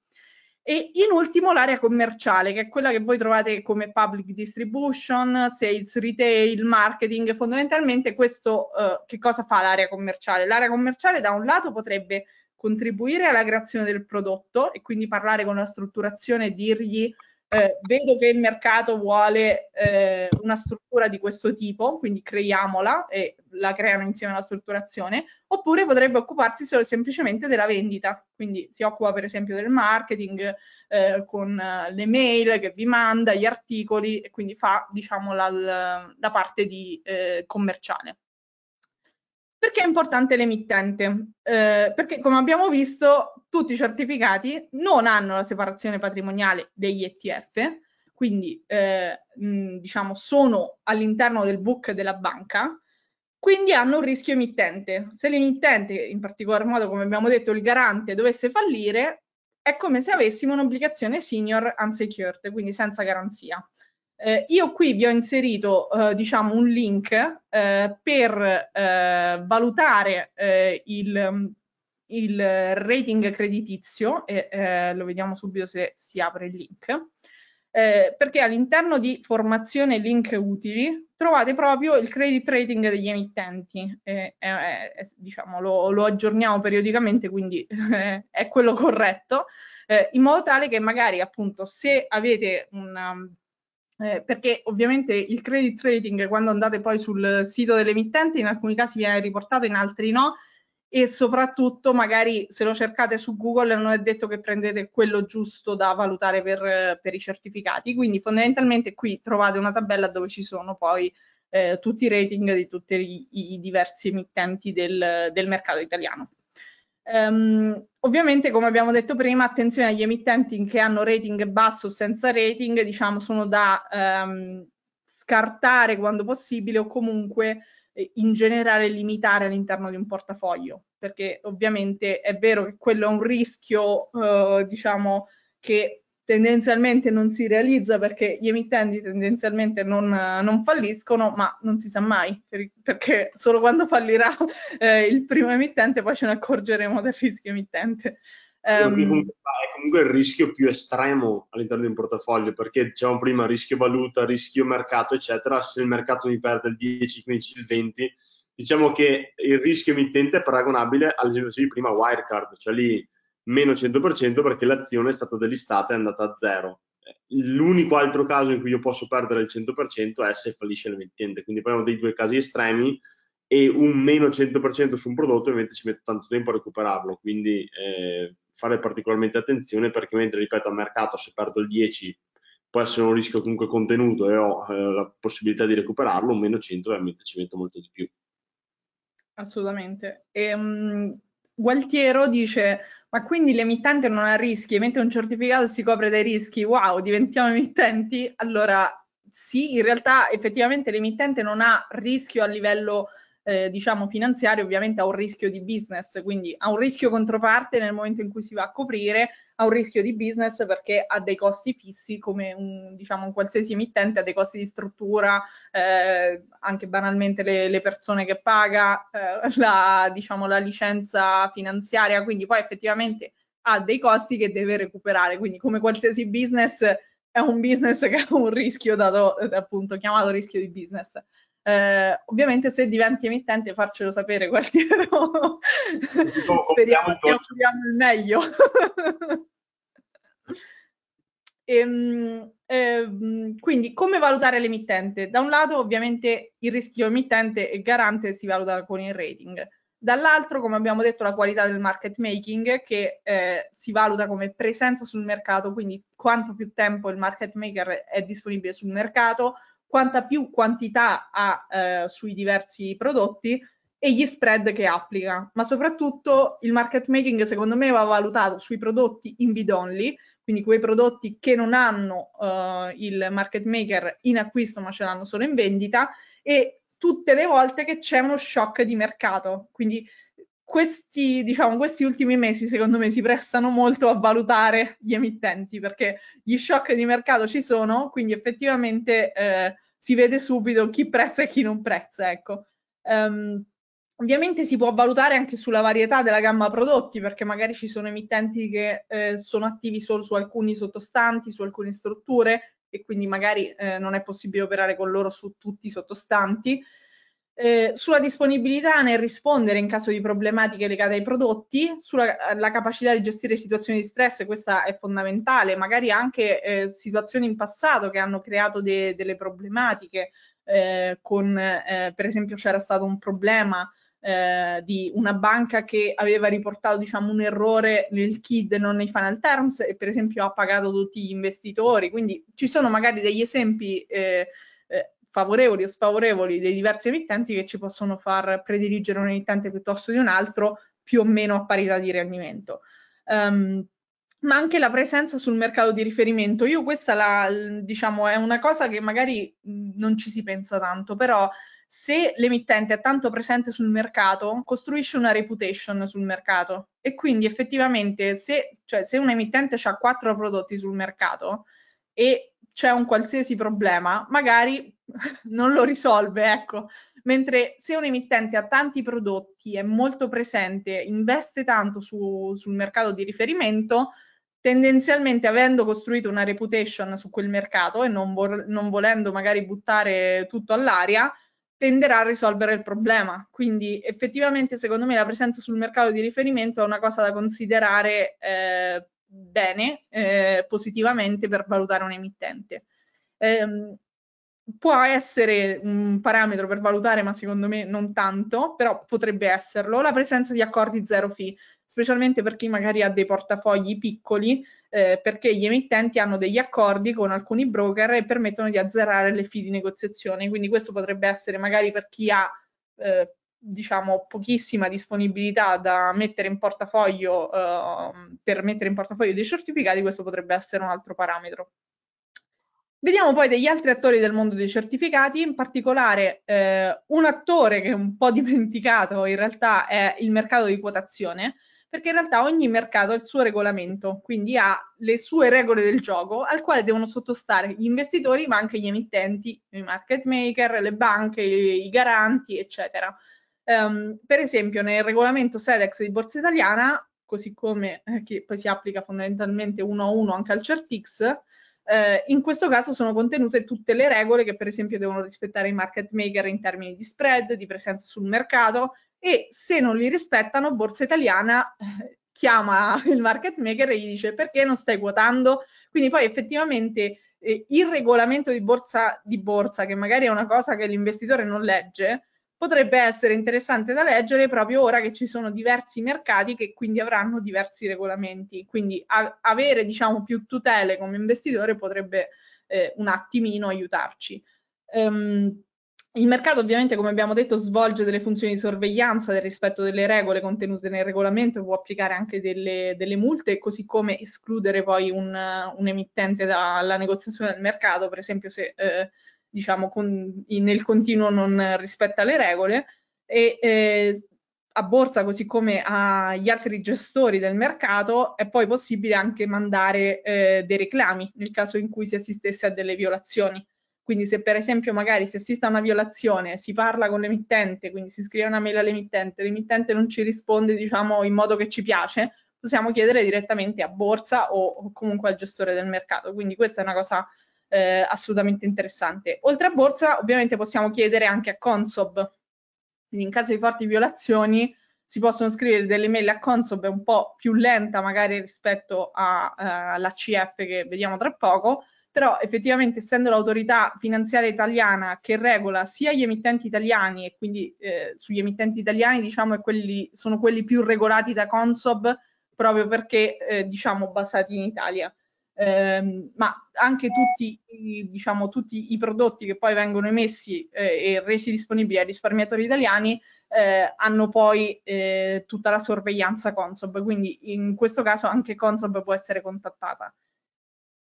E in ultimo l'area commerciale, che è quella che voi trovate come public distribution, sales retail, marketing. Fondamentalmente questo eh, che cosa fa l'area commerciale? L'area commerciale da un lato potrebbe contribuire alla creazione del prodotto e quindi parlare con la strutturazione e dirgli eh, vedo che il mercato vuole eh, una struttura di questo tipo, quindi creiamola e la creano insieme alla strutturazione, oppure potrebbe occuparsi solo semplicemente della vendita, quindi si occupa per esempio del marketing eh, con le mail che vi manda, gli articoli e quindi fa diciamo la, la parte di eh, commerciale. Perché è importante l'emittente? Eh, perché come abbiamo visto tutti i certificati non hanno la separazione patrimoniale degli ETF, quindi eh, mh, diciamo sono all'interno del book della banca, quindi hanno un rischio emittente. Se l'emittente, in particolar modo come abbiamo detto il garante, dovesse fallire, è come se avessimo un'obbligazione senior unsecured, quindi senza garanzia. Eh, io qui vi ho inserito eh, diciamo un link eh, per eh, valutare eh, il, il, rating creditizio e eh, lo vediamo subito se si apre il link. perché all'interno di formazione link utili trovate proprio il credit rating degli emittenti, diciamo, lo, lo, aggiorniamo periodicamente, quindi è quello corretto, in modo tale che magari appunto se avete una eh, perché ovviamente il credit rating quando andate poi sul sito dell'emittente in alcuni casi viene riportato, in altri no e soprattutto magari se lo cercate su Google non è detto che prendete quello giusto da valutare per, per i certificati, quindi fondamentalmente qui trovate una tabella dove ci sono poi eh, tutti i rating di tutti i, i diversi emittenti del, del mercato italiano. Um, ovviamente, come abbiamo detto prima, attenzione agli emittenti che hanno rating basso o senza rating, diciamo, sono da um, scartare quando possibile o comunque eh, in generale limitare all'interno di un portafoglio, perché ovviamente è vero che quello è un rischio, uh, diciamo, che tendenzialmente non si realizza perché gli emittenti tendenzialmente non, non falliscono, ma non si sa mai, perché solo quando fallirà (laughs) eh, il primo emittente poi ce ne accorgeremo del rischio emittente. Um, comunque, è comunque il rischio più estremo all'interno di un portafoglio, perché dicevamo prima rischio valuta, rischio mercato, eccetera. Se il mercato mi perde il 10, 15, il 20, diciamo che il rischio emittente è paragonabile, ad esempio, di prima Wirecard, cioè lì meno 100% perché l'azione è stata delistata e è andata a zero. L'unico altro caso in cui io posso perdere il 100% è se fallisce l'emittente, quindi parliamo dei due casi estremi e un meno 100% su un prodotto ovviamente ci metto tanto tempo a recuperarlo, quindi eh, fare particolarmente attenzione perché mentre, ripeto, al mercato se perdo il 10 può essere un rischio comunque contenuto e ho eh, la possibilità di recuperarlo, un meno 100 ovviamente ci metto molto di più. Assolutamente. E, um, Gualtiero dice ma quindi l'emittente non ha rischi, emette un certificato si copre dai rischi, wow, diventiamo emittenti? Allora sì, in realtà effettivamente l'emittente non ha rischio a livello eh, diciamo finanziario, ovviamente ha un rischio di business, quindi ha un rischio controparte nel momento in cui si va a coprire, ha un rischio di business perché ha dei costi fissi come un, diciamo, un qualsiasi emittente ha dei costi di struttura, eh, anche banalmente le, le, persone che paga, eh, la, diciamo, la licenza finanziaria, quindi poi effettivamente ha dei costi che deve recuperare, quindi come qualsiasi business è un business che ha un rischio dato appunto chiamato rischio di business. Eh, ovviamente se diventi emittente farcelo sapere Gualtiero (laughs) speriamo che auguriamo il meglio. E, (laughs) ehm, eh, quindi come valutare l'emittente? Da un lato ovviamente il rischio emittente e garante si valuta con il rating. Dall'altro come abbiamo detto la qualità del market making che eh, si valuta come presenza sul mercato quindi quanto più tempo il market maker è disponibile sul mercato quanta più quantità ha eh, sui diversi prodotti e gli spread che applica, ma soprattutto il market making secondo me va valutato sui prodotti in bid only, quindi quei prodotti che non hanno uh, il market maker in acquisto ma ce l'hanno solo in vendita e tutte le volte che c'è uno shock di mercato, quindi questi, diciamo, questi ultimi mesi secondo me si prestano molto a valutare gli emittenti perché gli shock di mercato ci sono, quindi effettivamente eh, si vede subito chi prezza e chi non prezza. Ecco. Um, ovviamente si può valutare anche sulla varietà della gamma prodotti perché magari ci sono emittenti che eh, sono attivi solo su alcuni sottostanti, su alcune strutture e quindi magari eh, non è possibile operare con loro su tutti i sottostanti eh, sulla disponibilità nel rispondere in caso di problematiche legate ai prodotti, sulla capacità di gestire situazioni di stress, questa è fondamentale, magari anche eh, situazioni in passato che hanno creato de delle problematiche, eh, con eh, per esempio c'era stato un problema eh, di una banca che aveva riportato diciamo, un errore nel KID non nei final terms e per esempio ha pagato tutti gli investitori, quindi ci sono magari degli esempi eh, favorevoli o sfavorevoli dei diversi emittenti che ci possono far prediligere un emittente piuttosto di un altro più o meno a parità di rendimento. Um, ma anche la presenza sul mercato di riferimento. Io questa la, diciamo, è una cosa che magari non ci si pensa tanto, però se l'emittente è tanto presente sul mercato, costruisce una reputation sul mercato e quindi effettivamente se, cioè, se un emittente ha quattro prodotti sul mercato e c'è un qualsiasi problema, magari (laughs) non lo risolve, ecco. Mentre se un emittente ha tanti prodotti, è molto presente, investe tanto su, sul mercato di riferimento, tendenzialmente avendo costruito una reputation su quel mercato e non, vo- non volendo magari buttare tutto all'aria, tenderà a risolvere il problema. Quindi effettivamente secondo me la presenza sul mercato di riferimento è una cosa da considerare eh, bene, eh, positivamente per valutare un emittente. Eh, può essere un parametro per valutare, ma secondo me non tanto, però potrebbe esserlo, la presenza di accordi zero fee, specialmente per chi magari ha dei portafogli piccoli, eh, perché gli emittenti hanno degli accordi con alcuni broker e permettono di azzerare le fee di negoziazione. Quindi questo potrebbe essere magari per chi ha eh, diciamo pochissima disponibilità da mettere in portafoglio eh, per mettere in portafoglio dei certificati, questo potrebbe essere un altro parametro. Vediamo poi degli altri attori del mondo dei certificati, in particolare eh, un attore che è un po' (laughs) dimenticato in realtà è il mercato di quotazione, perché in realtà ogni mercato ha il suo regolamento, quindi ha le sue regole del gioco al quale devono sottostare gli investitori, ma anche gli emittenti, i market maker, le banche, i, i garanti, eccetera. Um, per esempio, nel regolamento SEDEX di Borsa Italiana, così come eh, che poi si applica fondamentalmente uno a uno anche al CERTX, eh, in questo caso sono contenute tutte le regole che per esempio devono rispettare i market maker in termini di spread, di presenza sul mercato e se non li rispettano Borsa Italiana eh, chiama il market maker e gli dice perché non stai quotando? Quindi poi effettivamente eh, il regolamento di borsa, di borsa, che magari è una cosa che l'investitore non legge, potrebbe essere interessante da leggere proprio ora che ci sono diversi mercati che quindi avranno diversi regolamenti. Quindi a- avere diciamo più tutele come investitore potrebbe eh, un attimino aiutarci. Um, il mercato ovviamente, come abbiamo detto, svolge delle funzioni di sorveglianza del rispetto delle regole contenute nel regolamento, può applicare anche delle, delle multe, così come escludere poi un, un, emittente dalla negoziazione del mercato, per esempio se eh, diciamo, con, nel continuo non rispetta le regole e eh, a borsa così come agli altri gestori del mercato è poi possibile anche mandare eh, dei reclami nel caso in cui si assistesse a delle violazioni. Quindi se per esempio magari si assiste a una violazione, si parla con l'emittente, quindi si scrive una mail all'emittente, l'emittente non ci risponde diciamo in modo che ci piace, possiamo chiedere direttamente a borsa o, o comunque al gestore del mercato. Quindi questa è una cosa eh, assolutamente interessante. Oltre a borsa, ovviamente possiamo chiedere anche a Consob, quindi in caso di forti violazioni si possono scrivere delle mail a Consob, un po' più lenta magari rispetto all'ACF eh, che vediamo tra poco, però effettivamente essendo l'autorità finanziaria italiana che regola sia gli emittenti italiani e quindi eh, sugli emittenti italiani diciamo quelli, sono quelli più regolati da Consob proprio perché eh, diciamo basati in Italia ehm, ma anche tutti, diciamo, tutti, i prodotti che poi vengono emessi eh, e resi disponibili ai risparmiatori italiani eh, hanno poi eh, tutta la sorveglianza Consob, quindi in questo caso anche Consob può essere contattata.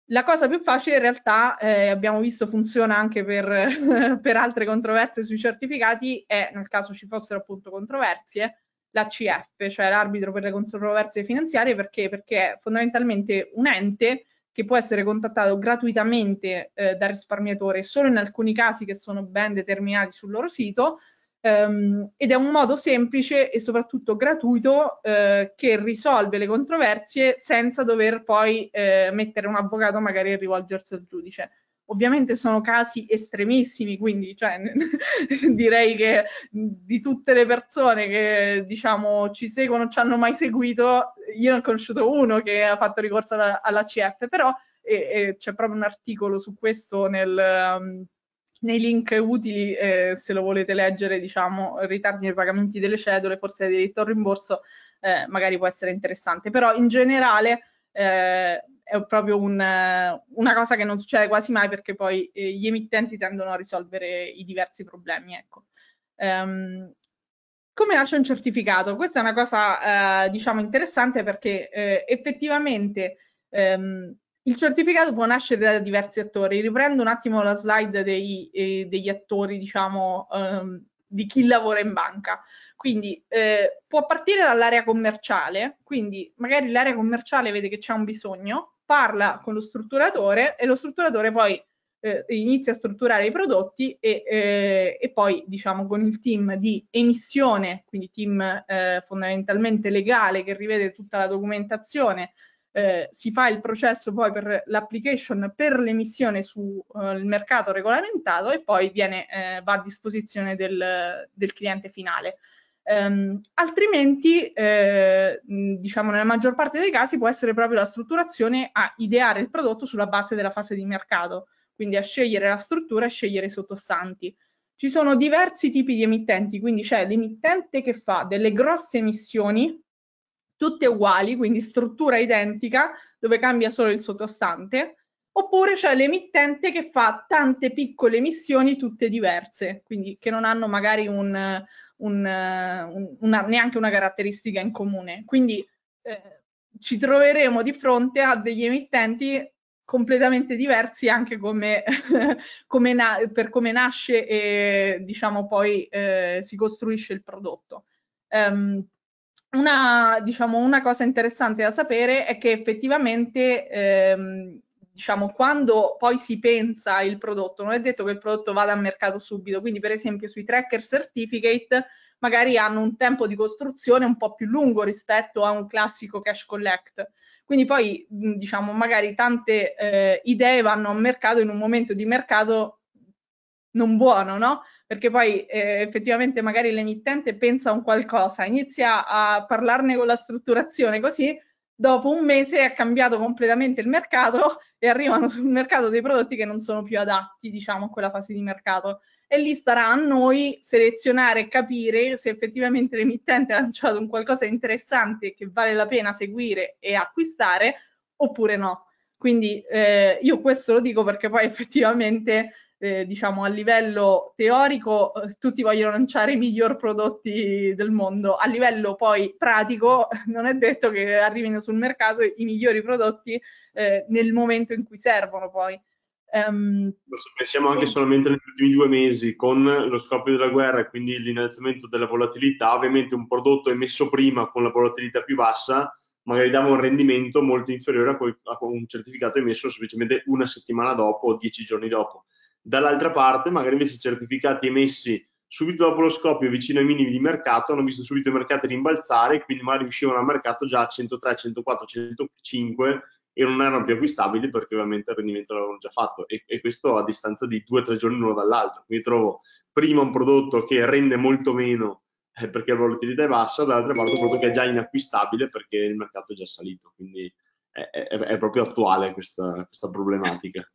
La cosa più facile in realtà, eh, abbiamo visto funziona anche per, (laughs) per, altre controversie sui certificati, è nel caso ci fossero appunto controversie, l'ACF, cioè l'arbitro per le controversie finanziarie, perché? Perché è fondamentalmente un ente che può essere contattato gratuitamente eh, dal risparmiatore solo in alcuni casi che sono ben determinati sul loro sito ehm, ed è un modo semplice e soprattutto gratuito eh, che risolve le controversie senza dover poi eh, mettere un avvocato magari a rivolgersi al giudice. Ovviamente sono casi estremissimi, quindi cioè, (laughs) direi che di tutte le persone che diciamo ci seguono, ci hanno mai seguito, io ne ho conosciuto uno che ha fatto ricorso alla, all'ACF, però e, e c'è proprio un articolo su questo nel, um, nei link utili, eh, se lo volete leggere, diciamo, ritardi nei pagamenti delle cedole, forse di diritto al rimborso, eh, magari può essere interessante, però in generale eh, è proprio un, una cosa che non succede quasi mai perché poi eh, gli emittenti tendono a risolvere i diversi problemi. Ecco. Um, come nasce un certificato? Questa è una cosa eh, diciamo interessante perché eh, effettivamente ehm, il certificato può nascere da diversi attori. Riprendo un attimo la slide dei, eh, degli attori, diciamo, ehm, di chi lavora in banca. Quindi eh, può partire dall'area commerciale, quindi magari l'area commerciale vede che c'è un bisogno, parla con lo strutturatore e lo strutturatore poi eh, inizia a strutturare i prodotti e, eh, e, poi diciamo con il team di emissione, quindi team eh, fondamentalmente legale che rivede tutta la documentazione, eh, si fa il processo poi per l'application per l'emissione sul eh, mercato regolamentato e poi viene, eh, va a disposizione del, del cliente finale. Um, altrimenti, eh, diciamo, nella maggior parte dei casi può essere proprio la strutturazione a ideare il prodotto sulla base della fase di mercato, quindi a scegliere la struttura e scegliere i sottostanti. Ci sono diversi tipi di emittenti, quindi c'è l'emittente che fa delle grosse emissioni, tutte uguali, quindi struttura identica, dove cambia solo il sottostante, oppure c'è l'emittente che fa tante piccole emissioni tutte diverse, quindi che non hanno magari un, un, un, una, neanche una caratteristica in comune. Quindi eh, ci troveremo di fronte a degli emittenti completamente diversi anche come, (laughs) come per come nasce e diciamo poi eh, si costruisce il prodotto. Um, una, diciamo, una cosa interessante da sapere è che effettivamente ehm, diciamo, quando poi si pensa il prodotto, non è detto che il prodotto vada al mercato subito, quindi per esempio sui tracker certificate magari hanno un tempo di costruzione un po' più lungo rispetto a un classico cash collect. Quindi poi, diciamo, magari tante eh, idee vanno al mercato in un momento di mercato non buono, no? Perché poi eh, effettivamente magari l'emittente pensa a un qualcosa, inizia a parlarne con la strutturazione così, dopo un mese è cambiato completamente il mercato e arrivano sul mercato dei prodotti che non sono più adatti, diciamo, a quella fase di mercato. E lì starà a noi selezionare e capire se effettivamente l'emittente ha lanciato un qualcosa di interessante che vale la pena seguire e acquistare oppure no. Quindi eh, io questo lo dico perché poi effettivamente eh, diciamo a livello teorico eh, tutti vogliono lanciare i miglior prodotti del mondo, a livello poi pratico (laughs) non è detto che arrivino sul mercato i migliori prodotti eh, nel momento in cui servono poi. Um, pensiamo anche solamente negli ultimi due mesi con lo scoppio della guerra e quindi l'innalzamento della volatilità, ovviamente un prodotto emesso prima con la volatilità più bassa magari dava un rendimento molto inferiore a, quel, a un certificato emesso semplicemente una settimana dopo o dieci giorni dopo. Dall'altra parte, magari invece certificati emessi subito dopo lo scoppio vicino ai minimi di mercato hanno visto subito i mercati rimbalzare quindi magari uscivano al mercato già a 103, 104, 105 e non erano più acquistabili perché ovviamente il rendimento l'avevano già fatto e, e questo a distanza di due o tre giorni l'uno dall'altro. Quindi trovo prima un prodotto che rende molto meno eh, perché la volatilità è bassa, dall'altra parte un prodotto che è già inacquistabile perché il mercato è già salito. Quindi è, è, è proprio attuale questa, questa problematica.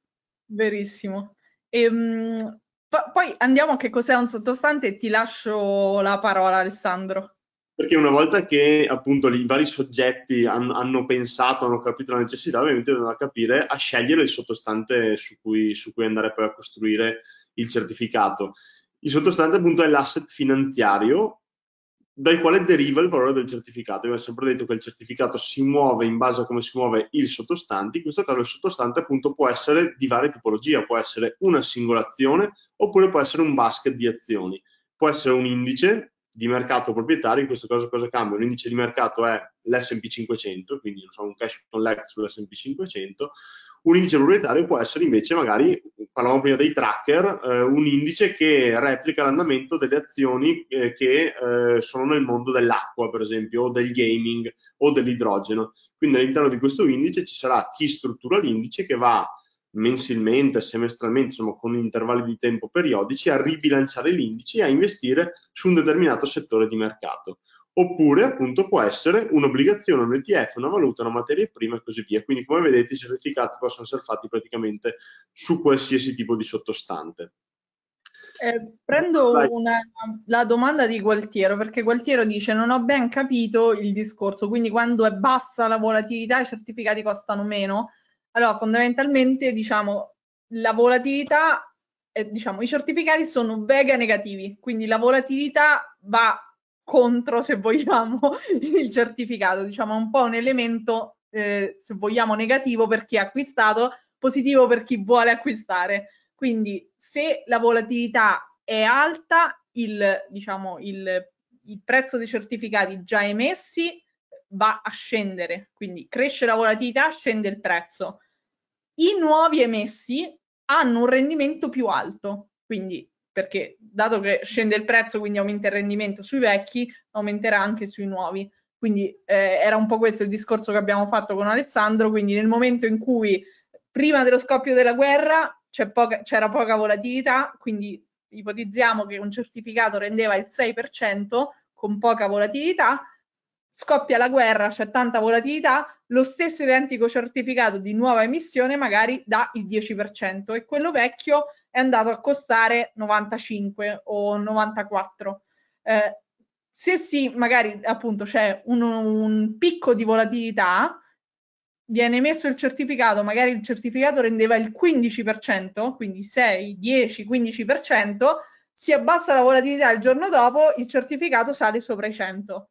Verissimo. Ehm, poi andiamo a che cos'è un sottostante e ti lascio la parola Alessandro. Perché una volta che appunto i vari soggetti han, hanno pensato, hanno capito la necessità, ovviamente devono capire a scegliere il sottostante su cui, su cui andare poi a costruire il certificato. Il sottostante appunto è l'asset finanziario dal quale deriva il valore del certificato. Abbiamo sempre detto che il certificato si muove in base a come si muove il sottostante, in questo caso il sottostante appunto può essere di varie tipologie, può essere una singola azione oppure può essere un basket di azioni, può essere un indice di mercato proprietario, in questo caso cosa cambia? Un indice di mercato è l'S&P 500, quindi so, un cash collect sull'S&P 500, un indice proprietario può essere invece magari, parlavamo prima dei tracker, eh, un indice che replica l'andamento delle azioni eh, che eh, sono nel mondo dell'acqua, per esempio, o del gaming o dell'idrogeno. Quindi all'interno di questo indice ci sarà chi struttura l'indice che va mensilmente, semestralmente, insomma con intervalli di tempo periodici, a ribilanciare l'indice e a investire su un determinato settore di mercato oppure appunto può essere un'obbligazione, un ETF, una valuta, una materia prima e così via. Quindi come vedete i certificati possono essere fatti praticamente su qualsiasi tipo di sottostante. Eh, prendo una, la domanda di Gualtiero perché Gualtiero dice non ho ben capito il discorso, quindi quando è bassa la volatilità i certificati costano meno. Allora fondamentalmente diciamo la volatilità, eh, diciamo i certificati sono vega negativi, quindi la volatilità va contro, se vogliamo, (laughs) il certificato. Diciamo un po' un elemento, eh, se vogliamo, negativo per chi ha acquistato, positivo per chi vuole acquistare. Quindi se la volatilità è alta, il, diciamo, il, il prezzo dei certificati già emessi va a scendere, quindi cresce la volatilità, scende il prezzo. I nuovi emessi hanno un rendimento più alto, quindi perché dato che scende il prezzo, quindi aumenta il rendimento sui vecchi, aumenterà anche sui nuovi. Quindi eh, era un po' questo il discorso che abbiamo fatto con Alessandro, quindi nel momento in cui prima dello scoppio della guerra poca, c'era poca volatilità, quindi ipotizziamo che un certificato rendeva il 6% con poca volatilità, scoppia la guerra, c'è tanta volatilità, lo stesso identico certificato di nuova emissione magari dà il 10% e quello vecchio è andato a costare 95 o 94. Eh, se sì, magari appunto c'è un, un picco di volatilità, viene emesso il certificato, magari il certificato rendeva il 15%, quindi 6, 10, 15%, si abbassa la volatilità il giorno dopo, il certificato sale sopra i 100.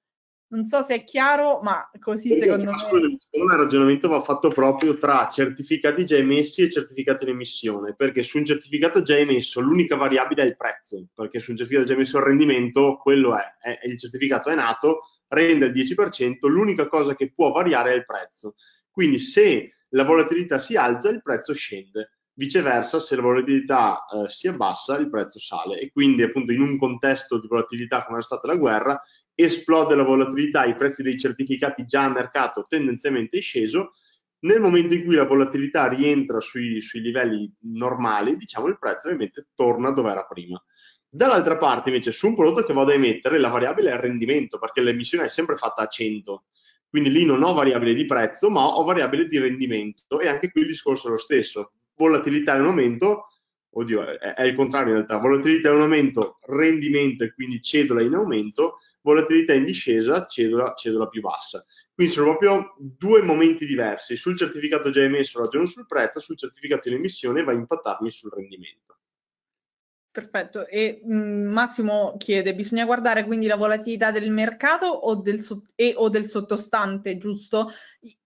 Non so se è chiaro, ma così Io secondo me... Secondo me il ragionamento va fatto proprio tra certificati già emessi e certificati in emissione, perché su un certificato già emesso l'unica variabile è il prezzo, perché su un certificato già emesso il rendimento, quello è, è il certificato è nato, rende il 10%, l'unica cosa che può variare è il prezzo. Quindi se la volatilità si alza, il prezzo scende. Viceversa, se la volatilità eh, si abbassa, il prezzo sale. E quindi, appunto, in un contesto di volatilità come è stata la guerra, esplode la volatilità, i prezzi dei certificati già a mercato tendenzialmente è sceso. Nel momento in cui la volatilità rientra sui, sui livelli normali, diciamo, il prezzo ovviamente torna dove era prima. Dall'altra parte, invece, su un prodotto che vado a emettere, la variabile è il rendimento, perché l'emissione è sempre fatta a 100. Quindi lì non ho variabile di prezzo, ma ho variabile di rendimento e anche qui il discorso è lo stesso. Volatilità in aumento, oddio, è, è il contrario in realtà, volatilità in aumento, rendimento e quindi cedola in aumento, volatilità in discesa, cedola, cedola più bassa. Quindi sono proprio due momenti diversi. Sul certificato già emesso ragiono sul prezzo, sul certificato in emissione va a impattarmi sul rendimento. Perfetto. E mh, Massimo chiede, bisogna guardare quindi la volatilità del mercato o del, e, o del sottostante, giusto?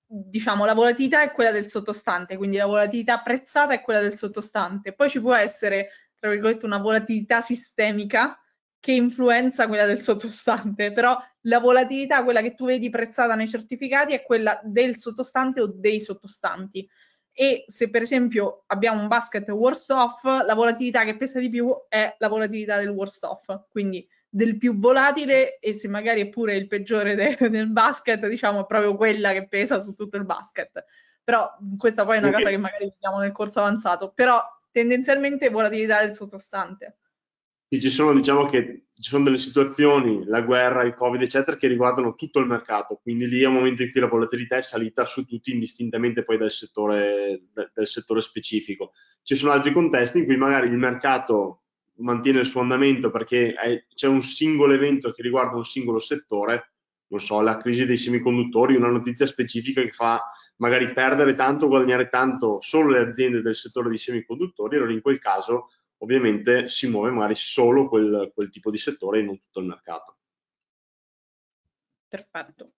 Diciamo, la volatilità è quella del sottostante, quindi la volatilità prezzata è quella del sottostante. Poi ci può essere, tra virgolette, una volatilità sistemica che influenza quella del sottostante, però la volatilità, quella che tu vedi prezzata nei certificati, è quella del sottostante o dei sottostanti. E se per esempio abbiamo un basket worst off, la volatilità che pesa di più è la volatilità del worst off, quindi del più volatile e se magari è pure il peggiore de- del basket, diciamo è proprio quella che pesa su tutto il basket. Però questa poi è una cosa che magari vediamo nel corso avanzato, però tendenzialmente volatilità del sottostante ci sono, diciamo che ci sono delle situazioni, la guerra, il Covid, eccetera, che riguardano tutto il mercato. Quindi lì è un momento in cui la volatilità è salita su tutti indistintamente poi dal settore, del settore specifico. Ci sono altri contesti in cui magari il mercato mantiene il suo andamento perché è, c'è un singolo evento che riguarda un singolo settore, non so, la crisi dei semiconduttori, una notizia specifica che fa magari perdere tanto, guadagnare tanto solo le aziende del settore dei semiconduttori, allora in quel caso ovviamente si muove magari solo quel, quel tipo di settore e non tutto il mercato. Perfetto.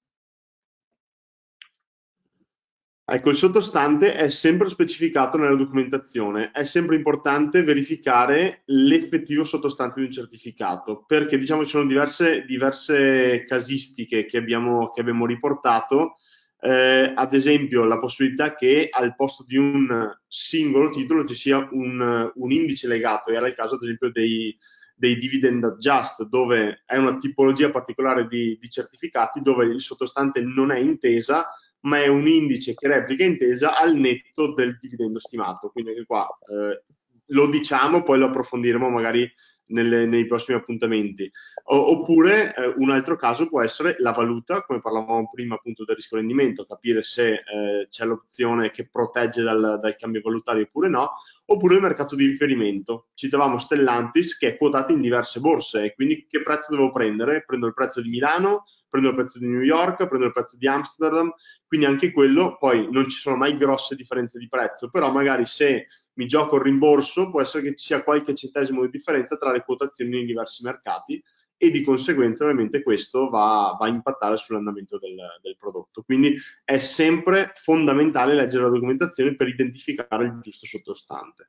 Ecco, il sottostante è sempre specificato nella documentazione, è sempre importante verificare l'effettivo sottostante di un certificato, perché diciamo ci sono diverse, diverse casistiche che abbiamo, che abbiamo riportato eh, ad esempio la possibilità che al posto di un singolo titolo ci sia un, un indice legato, era il caso ad esempio dei, dei, dividend adjust, dove è una tipologia particolare di, di, certificati dove il sottostante non è intesa, ma è un indice che replica intesa al netto del dividendo stimato. Quindi anche qua eh, lo diciamo, poi lo approfondiremo magari nelle, nei prossimi appuntamenti. O, oppure eh, un altro caso può essere la valuta, come parlavamo prima appunto del rischio rendimento, capire se eh, c'è l'opzione che protegge dal, dal, cambio valutario oppure no, oppure il mercato di riferimento. Citavamo Stellantis che è quotato in diverse borse e quindi che prezzo devo prendere? Prendo il prezzo di Milano, prendo il prezzo di New York, prendo il prezzo di Amsterdam, quindi anche quello, poi non ci sono mai grosse differenze di prezzo, però magari se mi gioco il rimborso può essere che ci sia qualche centesimo di differenza tra le quotazioni nei diversi mercati e di conseguenza ovviamente questo va, va a impattare sull'andamento del, del, prodotto. Quindi è sempre fondamentale leggere la documentazione per identificare il giusto sottostante.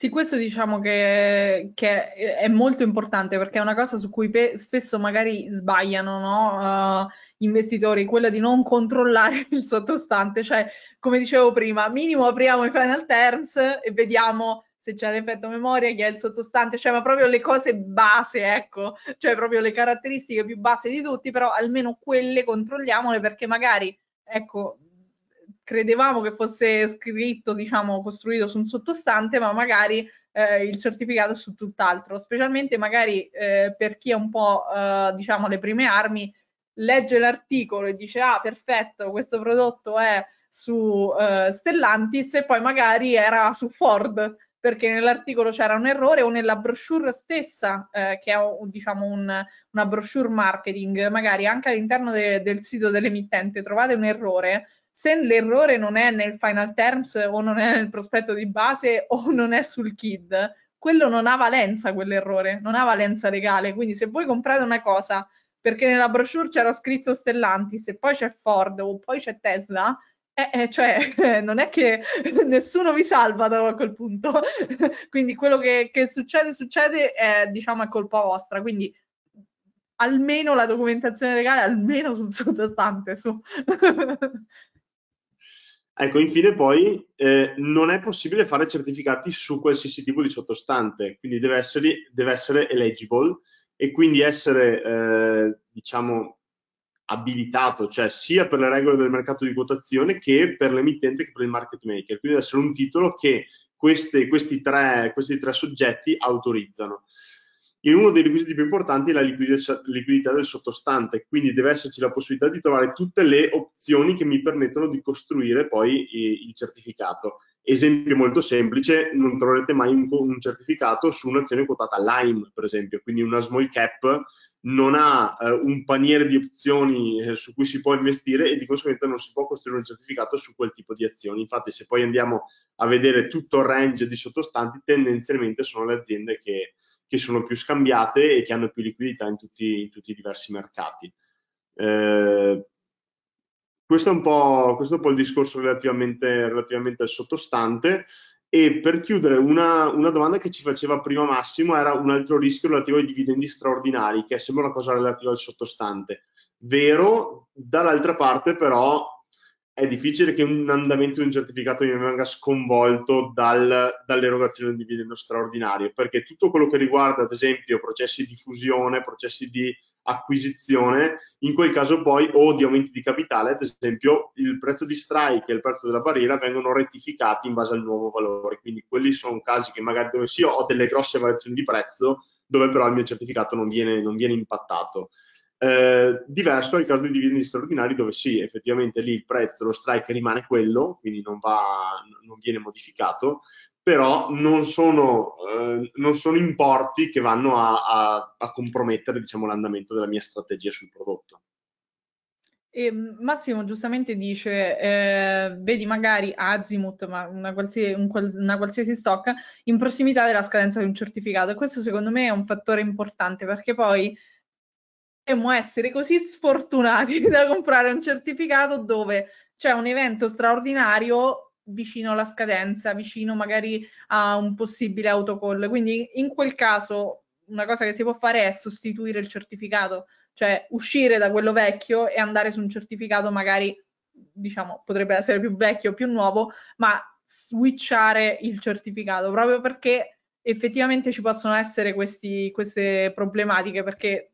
Sì, questo diciamo che, che, è molto importante perché è una cosa su cui pe- spesso magari sbagliano no? uh, investitori, quella di non controllare (laughs) il sottostante, cioè come dicevo prima, minimo apriamo i final terms e vediamo se c'è l'effetto memoria, chi è il sottostante, cioè ma proprio le cose base, ecco, cioè proprio le caratteristiche più base di tutti, però almeno quelle controlliamole perché magari, ecco, credevamo che fosse scritto, diciamo, costruito su un sottostante, ma magari eh, il certificato su tutt'altro, specialmente magari eh, per chi è un po', eh, diciamo, le prime armi, legge l'articolo e dice, ah, perfetto, questo prodotto è su eh, Stellantis e poi magari era su Ford perché nell'articolo c'era un errore o nella brochure stessa, eh, che è diciamo un, una brochure marketing, magari anche all'interno de, del sito dell'emittente trovate un errore, se l'errore non è nel final terms o non è nel prospetto di base o non è sul KID, quello non ha valenza quell'errore, non ha valenza legale. Quindi se voi comprate una cosa perché nella brochure c'era scritto Stellantis e poi c'è Ford o poi c'è Tesla, eh, eh, cioè (laughs) non è che (laughs) nessuno vi salva da quel punto. (laughs) Quindi quello che, che succede, succede, è, diciamo, è colpa vostra. Quindi almeno la documentazione legale, almeno sul sottostante. Su. Ecco, infine poi eh, non è possibile fare certificati su qualsiasi tipo di sottostante, quindi deve essere, deve essere eligible e quindi essere, eh, diciamo, abilitato, cioè sia per le regole del mercato di quotazione che per l'emittente che per il market maker. Quindi deve essere un titolo che queste, questi, tre, questi tre soggetti autorizzano. E uno dei requisiti più importanti è la liquidità del sottostante, quindi deve esserci la possibilità di trovare tutte le opzioni che mi permettono di costruire poi il certificato. Esempio molto semplice, non troverete mai un, un certificato su un'azione quotata Lime, per esempio, quindi una small cap non ha eh, un paniere di opzioni eh, su cui si può investire e di conseguenza non si può costruire un certificato su quel tipo di azioni. Infatti, se poi andiamo a vedere tutto il range di sottostanti, tendenzialmente sono le aziende che, che sono più scambiate e che hanno più liquidità in tutti, in tutti i diversi mercati. Eh, questo, è un po', questo è un po' il discorso relativamente, relativamente al sottostante. E per chiudere, una, una, domanda che ci faceva prima Massimo era un altro rischio relativo ai dividendi straordinari, che sembra una cosa relativa al sottostante. Vero, dall'altra parte però è difficile che un andamento di un certificato mi venga sconvolto dal, dall'erogazione di dividendo straordinario, perché tutto quello che riguarda, ad esempio, processi di fusione, processi di acquisizione, in quel caso poi o di aumenti di capitale, ad esempio il prezzo di strike e il prezzo della barriera vengono rettificati in base al nuovo valore, quindi quelli sono casi che magari dove sì ho delle grosse variazioni di prezzo, dove però il mio certificato non viene, non viene impattato. Eh, diverso il caso dei dividendi straordinari dove sì, effettivamente lì il prezzo, lo strike rimane quello, quindi non, va, non viene modificato, però non sono, eh, non sono importi che vanno a, a, a compromettere diciamo, l'andamento della mia strategia sul prodotto. E Massimo giustamente dice, eh, vedi magari Azimut, ma una qualsiasi, un, una qualsiasi stock, in prossimità della scadenza di un certificato. Questo secondo me è un fattore importante perché poi potremmo essere così sfortunati (laughs) da comprare un certificato dove c'è un evento straordinario vicino alla scadenza, vicino magari a un possibile autocall. Quindi in quel caso una cosa che si può fare è sostituire il certificato, cioè uscire da quello vecchio e andare su un certificato magari, diciamo, potrebbe essere più vecchio o più nuovo, ma switchare il certificato proprio perché effettivamente ci possono essere questi, queste problematiche perché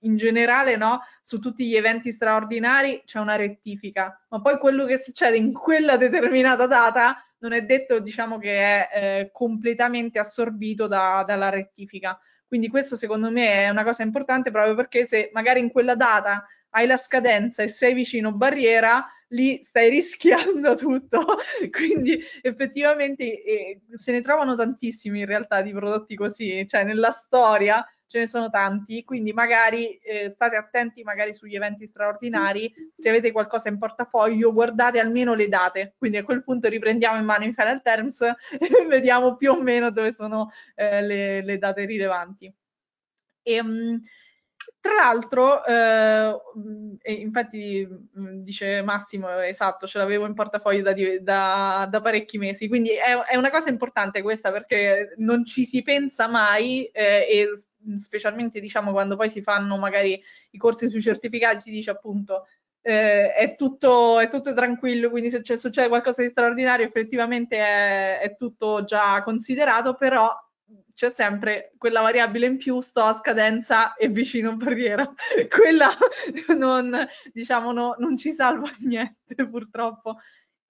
in generale no, su tutti gli eventi straordinari c'è una rettifica, ma poi quello che succede in quella determinata data non è detto diciamo che è eh, completamente assorbito da, dalla rettifica. Quindi questo secondo me è una cosa importante proprio perché se magari in quella data hai la scadenza e sei vicino barriera, lì stai (laughs) rischiando tutto. Quindi effettivamente eh, se ne trovano tantissimi in realtà di prodotti così, cioè nella storia ce ne sono tanti, quindi magari eh, state attenti magari sugli eventi straordinari, se avete qualcosa in portafoglio guardate almeno le date, quindi a quel punto riprendiamo in mano i final terms (laughs) e vediamo più o meno dove sono eh, le, le, date rilevanti. E, um, tra l'altro, eh, infatti dice Massimo, esatto, ce l'avevo in portafoglio da, da, da parecchi mesi, quindi è, è, una cosa importante questa perché non ci si pensa mai eh, e specialmente diciamo quando poi si fanno magari i corsi sui certificati si dice appunto eh, è, tutto, è, tutto, tranquillo, quindi se succede qualcosa di straordinario effettivamente è, è tutto già considerato, però c'è sempre quella variabile in più, sto a scadenza e vicino barriera. (laughs) Quella non, diciamo, no, non ci salva (laughs) niente purtroppo.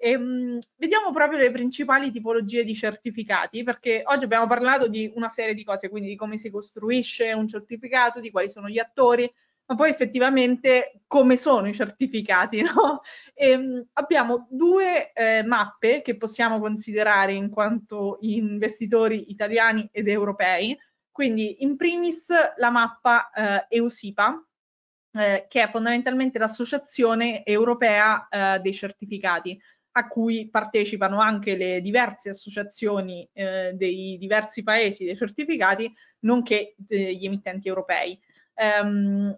Ehm, vediamo proprio le principali tipologie di certificati, perché oggi abbiamo parlato di una serie di cose, quindi di come si costruisce un certificato, di quali sono gli attori, ma poi effettivamente come sono i certificati, (laughs) no? E, ehm, abbiamo due eh, mappe che possiamo considerare in quanto investitori italiani ed europei. Quindi, in primis, la mappa eh, EUSIPA, eh, che è fondamentalmente l'associazione europea eh, dei certificati, a cui partecipano anche le diverse associazioni eh, dei diversi paesi dei certificati, nonché gli emittenti europei. Um,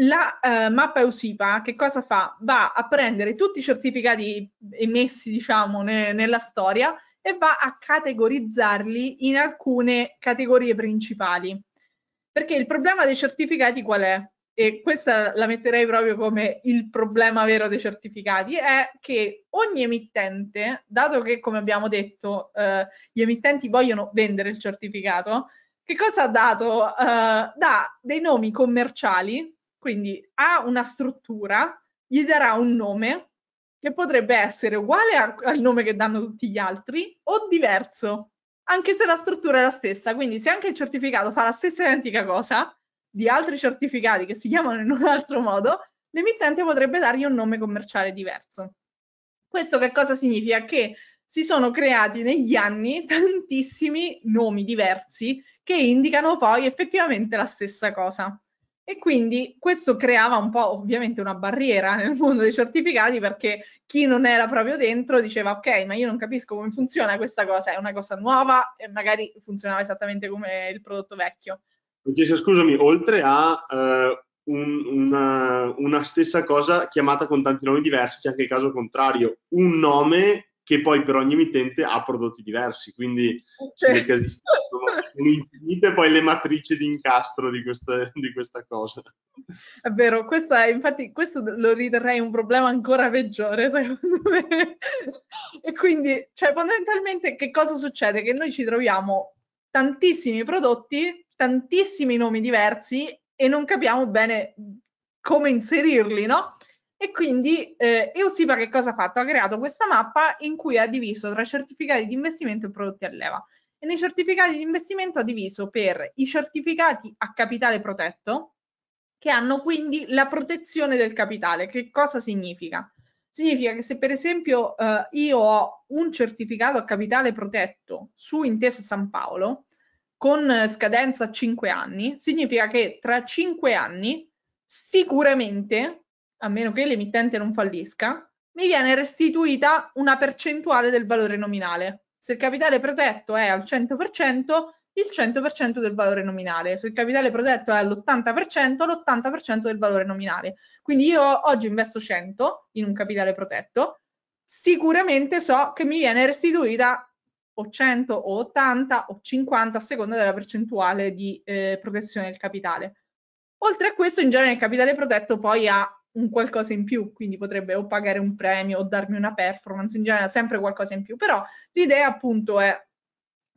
la uh, mappa EUSIPA che cosa fa? Va a prendere tutti i certificati emessi, diciamo, ne, nella storia e va a categorizzarli in alcune categorie principali. Perché il problema dei certificati qual è? E questa la metterei proprio come il problema vero dei certificati, è che ogni emittente, dato che come abbiamo detto eh, gli emittenti vogliono vendere il certificato, che cosa ha dato? Eh, dà dei nomi commerciali, quindi ha una struttura, gli darà un nome che potrebbe essere uguale a, al nome che danno tutti gli altri o diverso, anche se la struttura è la stessa. Quindi se anche il certificato fa la stessa identica cosa di altri certificati che si chiamano in un altro modo, l'emittente potrebbe dargli un nome commerciale diverso. Questo che cosa significa? Che si sono creati negli anni tantissimi nomi diversi che indicano poi effettivamente la stessa cosa. E quindi questo creava un po' ovviamente una barriera nel mondo dei certificati perché chi non era proprio dentro diceva ok, ma io non capisco come funziona questa cosa, è una cosa nuova e magari funzionava esattamente come il prodotto vecchio. Francesca, scusami, oltre a uh, un, una, una, stessa cosa chiamata con tanti nomi diversi, c'è anche il caso contrario, un nome che poi per ogni emittente ha prodotti diversi, quindi sì. sono infinite poi le matrici di incastro di, queste, di questa cosa. È vero, questa, infatti questo lo riterrei un problema ancora peggiore, secondo me. e quindi, cioè, fondamentalmente che cosa succede? Che noi ci troviamo tantissimi prodotti, tantissimi nomi diversi e non capiamo bene come inserirli, no? E quindi eh, Eusipa che cosa ha fatto? Ha creato questa mappa in cui ha diviso tra certificati di investimento e prodotti a leva. E nei certificati di investimento ha diviso per i certificati a capitale protetto, che hanno quindi la protezione del capitale. Che cosa significa? Significa che se per esempio eh, io ho un certificato a capitale protetto su Intesa San Paolo con scadenza a 5 anni, significa che tra 5 anni sicuramente a meno che l'emittente non fallisca, mi viene restituita una percentuale del valore nominale. Se il capitale protetto è al 100%, il 100% del valore nominale. Se il capitale protetto è all'80%, l'80% del valore nominale. Quindi io oggi investo 100 in un capitale protetto, sicuramente so che mi viene restituita o 100 o 80 o 50 a seconda della percentuale di eh, protezione del capitale. Oltre a questo, in genere il capitale protetto poi ha un qualcosa in più, quindi potrebbe o pagare un premio o darmi una performance, in genere sempre qualcosa in più, però l'idea appunto è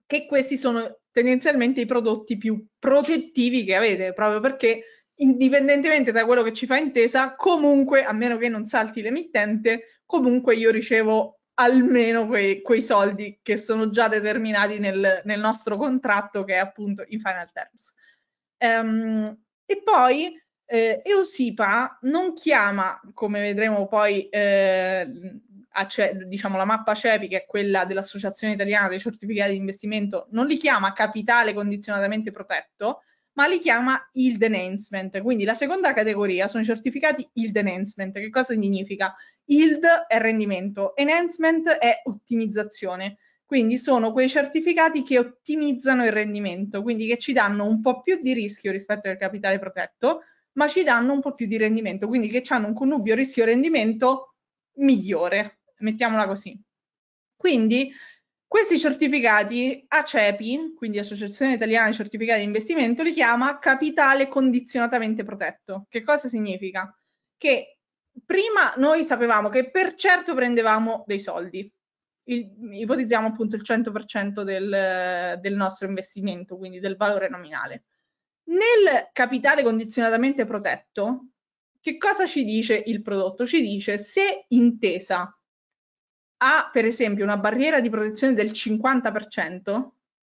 che questi sono tendenzialmente i prodotti più protettivi che avete, proprio perché indipendentemente da quello che ci fa intesa, comunque, a meno che non salti l'emittente, comunque io ricevo almeno quei, quei soldi che sono già determinati nel, nel, nostro contratto che è appunto in final terms. Um, e poi eh, Eusipa non chiama, come vedremo poi, eh, ce- diciamo la mappa CEPI, che è quella dell'Associazione Italiana dei Certificati di Investimento, non li chiama capitale condizionatamente protetto, ma li chiama yield enhancement. Quindi la seconda categoria sono i certificati yield enhancement. Che cosa significa? Yield è rendimento, enhancement è ottimizzazione. Quindi sono quei certificati che ottimizzano il rendimento, quindi che ci danno un po' più di rischio rispetto al capitale protetto, ma ci danno un po' più di rendimento, quindi che hanno un connubio rischio-rendimento migliore, mettiamola così. Quindi questi certificati ACEPI, quindi Associazione Italiana di Certificati di Investimento, li chiama capitale condizionatamente protetto. Che cosa significa? Che prima noi sapevamo che per certo prendevamo dei soldi, il, ipotizziamo appunto il 100% del, del nostro investimento, quindi del valore nominale. Nel capitale condizionatamente protetto, che cosa ci dice il prodotto? Ci dice se intesa ha per esempio una barriera di protezione del 50%,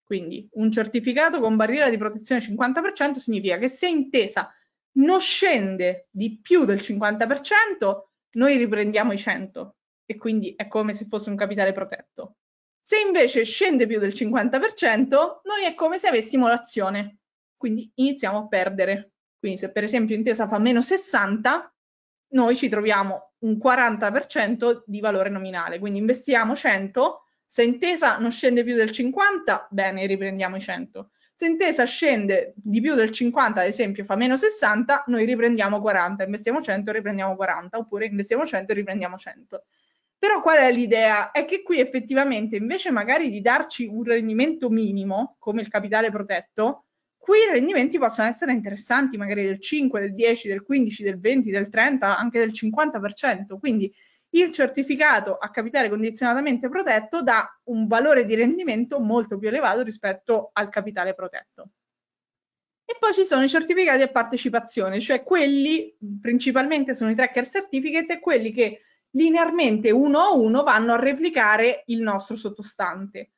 quindi un certificato con barriera di protezione 50% significa che se intesa non scende di più del 50%, noi riprendiamo i 100 e quindi è come se fosse un capitale protetto. Se invece scende più del 50%, noi è come se avessimo l'azione quindi iniziamo a perdere. Quindi se per esempio Intesa fa meno 60, noi ci troviamo un 40% di valore nominale, quindi investiamo 100, se Intesa non scende più del 50, bene, riprendiamo i 100. Se Intesa scende di più del 50, ad esempio fa meno 60, noi riprendiamo 40, investiamo 100 e riprendiamo 40, oppure investiamo 100 e riprendiamo 100. Però qual è l'idea? È che qui effettivamente invece magari di darci un rendimento minimo, come il capitale protetto, qui i rendimenti possono essere interessanti, magari del 5, del 10, del 15, del 20, del 30, anche del 50%. Quindi il certificato a capitale condizionatamente protetto dà un valore di rendimento molto più elevato rispetto al capitale protetto. E poi ci sono i certificati a partecipazione, cioè quelli principalmente sono i tracker certificate e quelli che linearmente uno a uno vanno a replicare il nostro sottostante.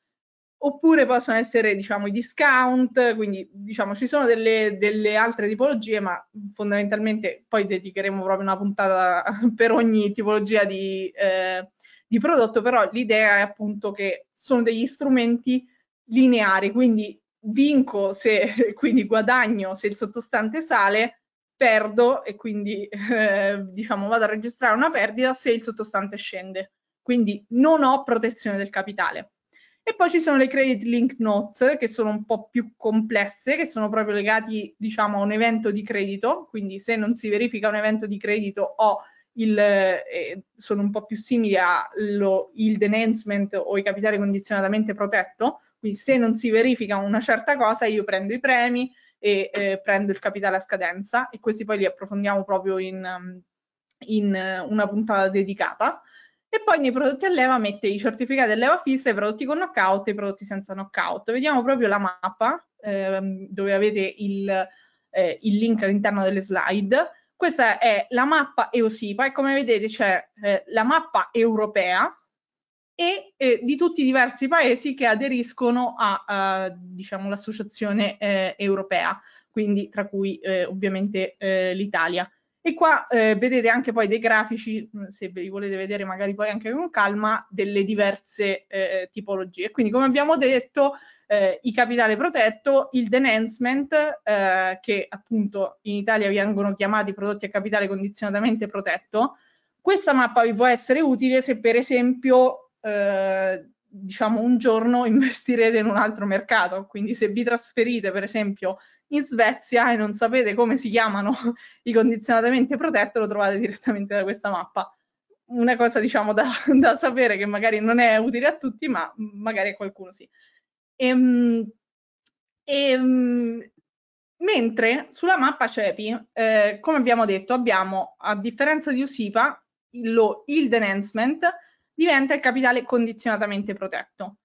Oppure possono essere, diciamo, i discount, quindi diciamo ci sono delle, delle altre tipologie, ma fondamentalmente poi dedicheremo proprio una puntata (laughs) per ogni tipologia di, eh, di prodotto, però l'idea è appunto che sono degli strumenti lineari, quindi vinco se (laughs) quindi guadagno se il sottostante sale, perdo e quindi eh, diciamo vado a registrare una perdita se il sottostante scende. Quindi non ho protezione del capitale. E poi ci sono le credit link notes che sono un po' più complesse, che sono proprio legati diciamo a un evento di credito, quindi se non si verifica un evento di credito o il, eh, sono un po' più simili allo yield o i capitali condizionatamente protetto, quindi se non si verifica una certa cosa io prendo i premi e eh, prendo il capitale a scadenza e questi poi li approfondiamo proprio in, in una puntata dedicata. E poi nei prodotti a leva mette i certificati a leva fissa, i prodotti con knockout e i prodotti senza knockout. Vediamo proprio la mappa eh, dove avete il, eh, il link all'interno delle slide. Questa è la mappa EOSIPA e come vedete c'è eh, la mappa europea e eh, di tutti i diversi paesi che aderiscono a, diciamo, eh, europea, quindi tra cui eh, ovviamente eh, l'Italia. E qua eh, vedete anche poi dei grafici, se ve li volete vedere magari poi anche con calma, delle diverse eh, tipologie. Quindi come abbiamo detto, i capitale protetto, il denhancement, che appunto in Italia vengono chiamati prodotti a capitale condizionatamente protetto, questa mappa vi può essere utile se per esempio eh, diciamo un giorno (laughs) investirete in un altro mercato. Quindi se vi trasferite per esempio in Svezia e non sapete come si chiamano i condizionatamente protetti, lo trovate direttamente da questa mappa. Una cosa diciamo da, (laughs) da sapere che magari non è utile a tutti, ma magari a qualcuno sì. E, ehm, e, ehm, mentre sulla mappa CEPI, eh, come abbiamo detto, abbiamo a differenza di USIPA lo yield enhancement diventa il capitale condizionatamente protetto.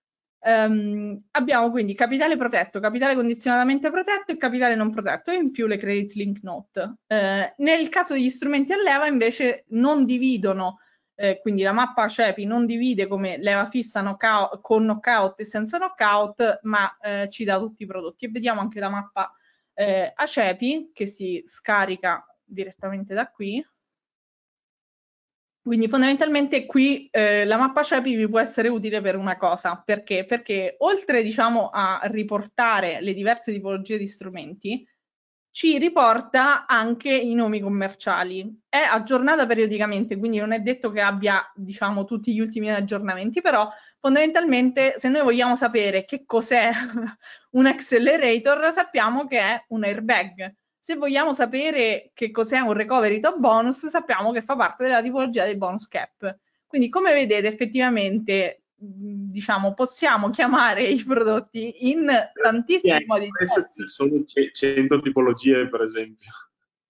Um, abbiamo quindi capitale protetto, capitale condizionatamente protetto e capitale non protetto e in più le credit link note. Uh, nel caso degli strumenti a leva invece non dividono, eh, quindi la mappa CEPI non divide come leva fissa knockout, con knockout e senza knockout, ma eh, ci dà tutti i prodotti. E vediamo anche la mappa eh, a CEPI che si scarica direttamente da qui. Quindi fondamentalmente qui eh, la mappa CEPI vi può essere utile per una cosa, perché? Perché oltre diciamo, a riportare le diverse tipologie di strumenti, ci riporta anche i nomi commerciali. È aggiornata periodicamente, quindi non è detto che abbia diciamo, tutti gli ultimi aggiornamenti, però fondamentalmente se noi vogliamo sapere che cos'è (laughs) un accelerator, sappiamo che è un airbag se vogliamo sapere che cos'è un recovery top bonus, sappiamo che fa parte della tipologia dei bonus cap. Quindi, come vedete, effettivamente diciamo, possiamo chiamare i prodotti in tantissimi sì, modi diversi. Ci sono 100 tipologie, per esempio.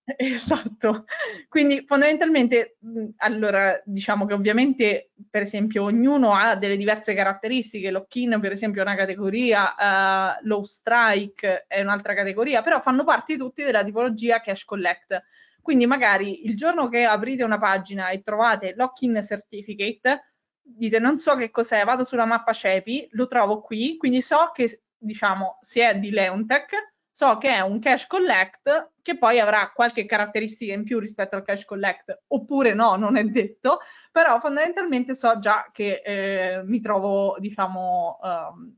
(laughs) Esatto, quindi fondamentalmente, allora diciamo che ovviamente per esempio ognuno ha delle diverse caratteristiche, lock-in per esempio è una categoria, uh, low strike è un'altra categoria, però fanno parte tutti della tipologia cash collect. Quindi magari il giorno che aprite una pagina e trovate lock-in certificate, dite non so che cos'è, vado sulla mappa CEPI, lo trovo qui, quindi so che diciamo se è di Leontech so che è un cash collect che poi avrà qualche caratteristica in più rispetto al cash collect, oppure no, non è detto, però fondamentalmente so già che eh, mi trovo, diciamo, um,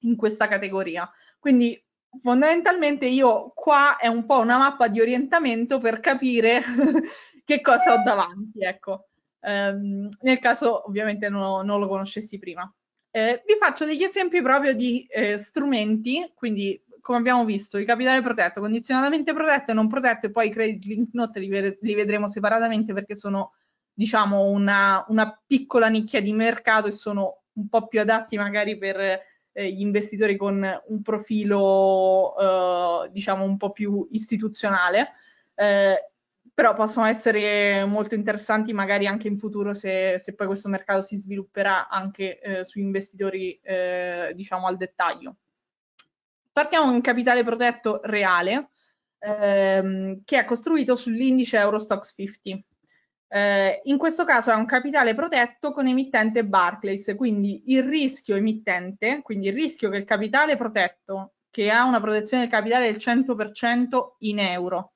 in questa categoria. Quindi fondamentalmente io qua è un po' una mappa di orientamento per capire (laughs) che cosa ho davanti, ecco. Um, nel caso ovviamente no, non lo conoscessi prima. Eh, vi faccio degli esempi proprio di eh, strumenti, quindi come abbiamo visto, il capitale protetto, condizionatamente protetto e non protetto, e poi i credit link note li, li vedremo separatamente perché sono, diciamo, una, una, piccola nicchia di mercato e sono un po' più adatti magari per eh, gli investitori con un profilo eh, diciamo un po' più istituzionale. Eh, però possono essere molto interessanti magari anche in futuro se, se poi questo mercato si svilupperà anche eh, su investitori eh, diciamo al dettaglio. Partiamo con un capitale protetto reale ehm, che è costruito sull'indice Eurostox 50. Eh, in questo caso è un capitale protetto con emittente Barclays, quindi il rischio emittente, quindi il rischio che il capitale protetto, che ha una protezione del capitale del 100% in euro,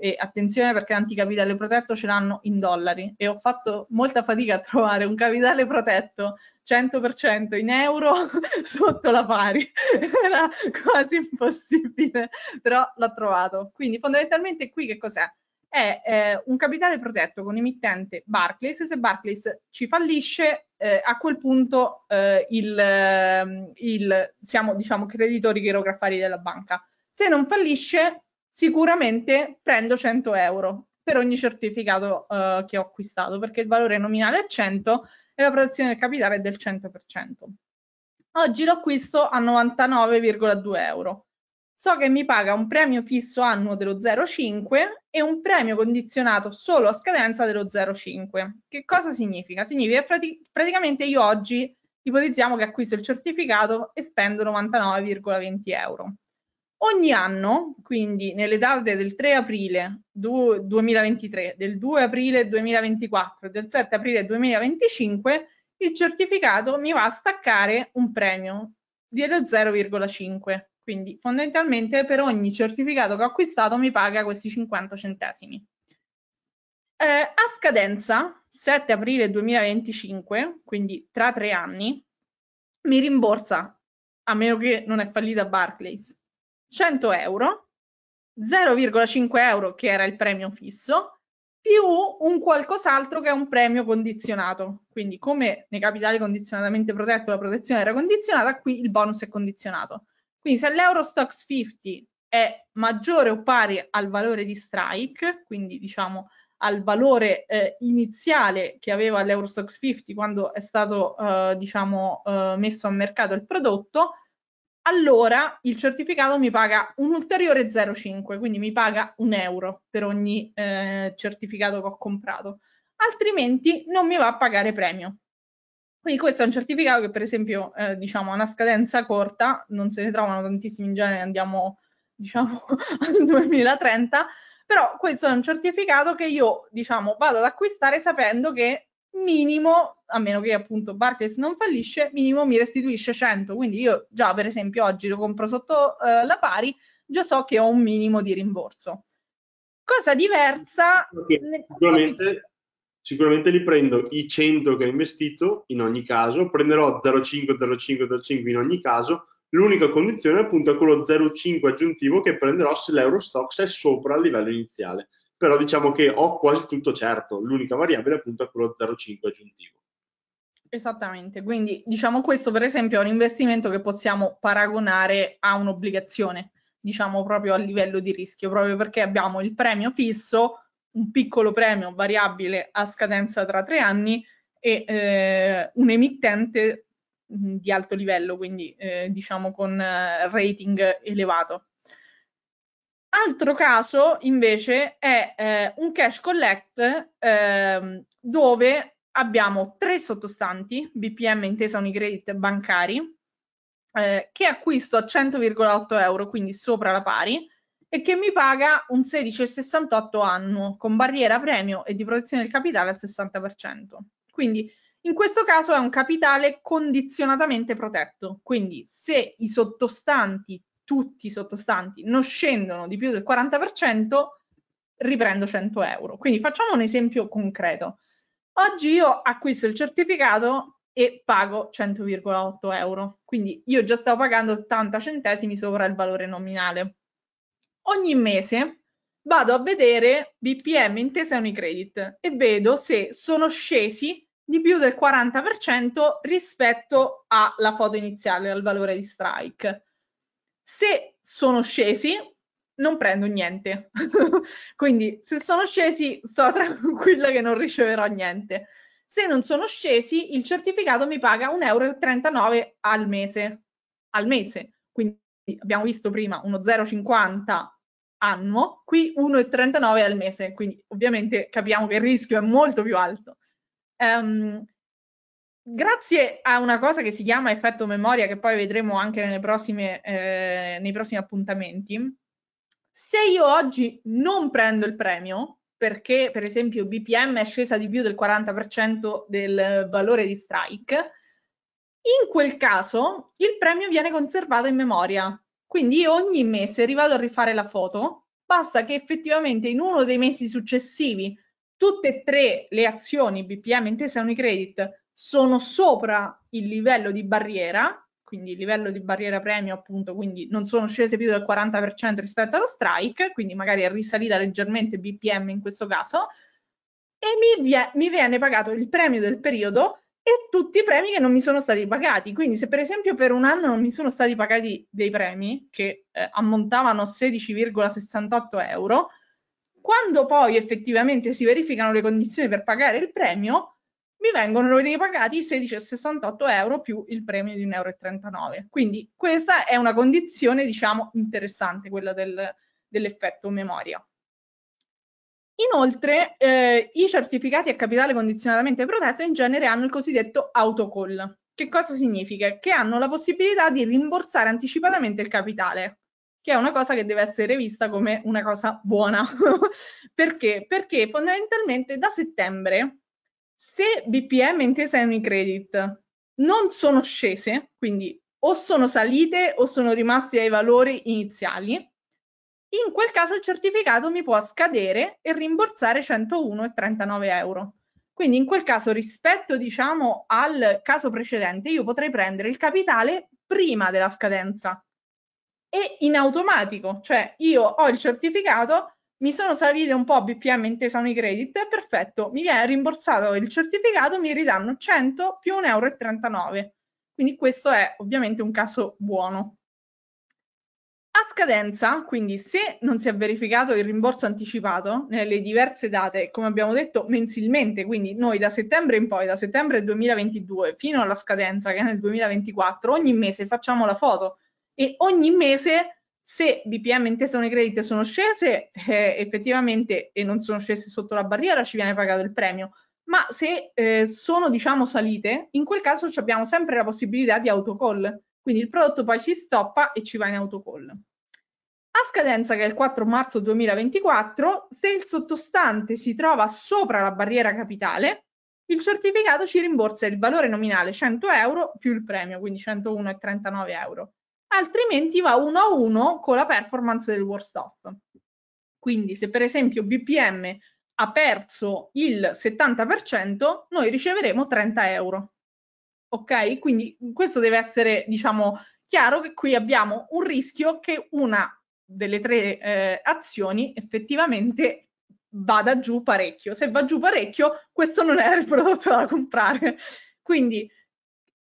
e attenzione perché l'anticapitale protetto ce l'hanno in dollari e ho fatto molta fatica a trovare un capitale protetto 100% in euro (laughs) sotto la pari, (laughs) era quasi impossibile, però l'ho trovato. Quindi fondamentalmente qui che cos'è? È eh, un capitale protetto con emittente Barclays, se Barclays ci fallisce eh, a quel punto eh, il, ehm, il, siamo diciamo creditori chirografari della banca. Se non fallisce sicuramente prendo 100 euro per ogni certificato uh, che ho acquistato perché il valore nominale è 100 e la protezione del capitale è del 100%. Oggi lo acquisto a 99,2 euro. So che mi paga un premio fisso annuo dello 0,5 e un premio condizionato solo a scadenza dello 0,5. Che cosa significa? Significa che praticamente io oggi ipotizziamo che acquisto il certificato e spendo 99,20 euro. Ogni anno, quindi nelle date del 3 aprile 2023, del 2 aprile 2024 e del 7 aprile 2025, il certificato mi va a staccare un premio dello 0,5. Quindi fondamentalmente per ogni certificato che ho acquistato mi paga questi 50 centesimi. Eh, a scadenza 7 aprile 2025, quindi tra tre anni, mi rimborsa, a meno che non è fallita Barclays, 100 euro, 0,5 euro che era il premio fisso, più un qualcos'altro che è un premio condizionato. Quindi come nei capitali condizionatamente protetto la protezione era condizionata, qui il bonus è condizionato. Quindi se l'Eurostox 50 è maggiore o pari al valore di strike, quindi diciamo al valore eh, iniziale che aveva l'Eurostox 50 quando è stato eh, diciamo eh, messo a mercato il prodotto, allora il certificato mi paga un ulteriore 0,5, quindi mi paga un euro per ogni eh, certificato che ho comprato, altrimenti non mi va a pagare premio. Quindi questo è un certificato che per esempio eh, diciamo ha una scadenza corta, non se ne trovano tantissimi in genere, andiamo diciamo (laughs) al 2030, però questo è un certificato che io diciamo vado ad acquistare sapendo che minimo, a meno che appunto Barclays non fallisce, minimo mi restituisce 100. Quindi io già per esempio oggi lo compro sotto eh, la pari, già so che ho un minimo di rimborso. Cosa diversa... Okay. Sicuramente, sicuramente li prendo i 100 che ho investito in ogni caso, prenderò 0,5, 0,5, 0,5 in ogni caso. L'unica condizione appunto è quello 0,5 aggiuntivo che prenderò se l'Eurostox è sopra il livello iniziale però diciamo che ho quasi tutto certo, l'unica variabile appunto è quello 0,5 aggiuntivo. Esattamente, quindi diciamo questo per esempio è un investimento che possiamo paragonare a un'obbligazione, diciamo proprio a livello di rischio, proprio perché abbiamo il premio fisso, un piccolo premio variabile a scadenza tra tre anni e eh, un emittente di alto livello, quindi eh, diciamo con eh, rating elevato. Altro caso invece è eh, un cash collect eh, dove abbiamo tre sottostanti, BPM intesa Unicredit bancari, eh, che acquisto a 100,8 euro, quindi sopra la pari, e che mi paga un 16,68 annuo con barriera premio e di protezione del capitale al 60%. Quindi in questo caso è un capitale condizionatamente protetto, quindi se i sottostanti tutti i sottostanti non scendono di più del 40%, riprendo 100 euro. Quindi facciamo un esempio concreto. Oggi io acquisto il certificato e pago 100,8 euro. Quindi io già stavo pagando 80 centesimi sopra il valore nominale. Ogni mese vado a vedere BPM intesa Unicredit e vedo se sono scesi di più del 40% rispetto alla foto iniziale, al valore di strike. Se sono scesi, non prendo niente. (laughs) Quindi se sono scesi, sto (laughs) tranquilla che non riceverò niente. Se non sono scesi, il certificato mi paga 1,39 euro al mese. al mese. Quindi abbiamo visto prima uno 0,50 annuo, qui 1,39 al mese, quindi ovviamente capiamo che il rischio è molto più alto. Um, grazie a una cosa che si chiama effetto memoria, che poi vedremo anche prossime, eh, nei prossimi appuntamenti, se io oggi non prendo il premio, perché per esempio BPM è scesa di più del 40% del valore di strike, in quel caso il premio viene conservato in memoria. Quindi ogni mese rivado a rifare la foto, basta che effettivamente in uno dei mesi successivi tutte e tre le azioni BPM intesa Unicredit sono sopra il livello di barriera, quindi il livello di barriera premio appunto, quindi non sono scese più del 40% rispetto allo strike, quindi magari è risalita leggermente BPM in questo caso, e mi, vie- mi viene pagato il premio del periodo e tutti i premi che non mi sono stati pagati. Quindi se per esempio per un anno non mi sono stati pagati dei premi che eh, ammontavano a 16,68 euro, quando poi effettivamente si verificano le condizioni per pagare il premio, mi vengono ripagati 16,68 euro più il premio di 1,39 euro. Quindi questa è una condizione, diciamo, interessante, quella del, dell'effetto memoria. Inoltre, eh, i certificati a capitale condizionatamente protetto in genere hanno il cosiddetto autocall. Che cosa significa? Che hanno la possibilità di rimborsare anticipatamente il capitale, che è una cosa che deve essere vista come una cosa buona. (laughs) Perché? Perché fondamentalmente da settembre, se BPM intesa e Unicredit non sono scese, quindi o sono salite o sono rimaste ai valori iniziali, in quel caso il certificato mi può scadere e rimborsare 101,39 euro. Quindi in quel caso rispetto diciamo al caso precedente io potrei prendere il capitale prima della scadenza e in automatico, cioè io ho il certificato, mi sono salite un po' BPM intesa Unicredit, perfetto, mi viene rimborsato il certificato, mi ridanno 100 più 1,39 euro. Quindi questo è ovviamente un caso buono. A scadenza, quindi se non si è verificato il rimborso anticipato nelle diverse date, come abbiamo detto, mensilmente, quindi noi da settembre in poi, da settembre 2022 fino alla scadenza che è nel 2024, ogni mese facciamo la foto e ogni mese se BPM intesa nei crediti sono scese eh, effettivamente e non sono scese sotto la barriera ci viene pagato il premio, ma se eh, sono diciamo salite, in quel caso abbiamo sempre la possibilità di autocall quindi il prodotto poi si stoppa e ci va in autocall. A scadenza che è il 4 marzo 2024, se il sottostante si trova sopra la barriera capitale, il certificato ci rimborsa il valore nominale 100 euro più il premio, quindi 101,39 euro. Altrimenti va uno a uno con la performance del worst off. Quindi se per esempio BPM ha perso il 70%, noi riceveremo 30 euro ok? Quindi questo deve essere, diciamo, chiaro che qui abbiamo un rischio che una delle tre eh, azioni effettivamente vada giù parecchio. Se va giù parecchio, questo non era il prodotto da comprare. Quindi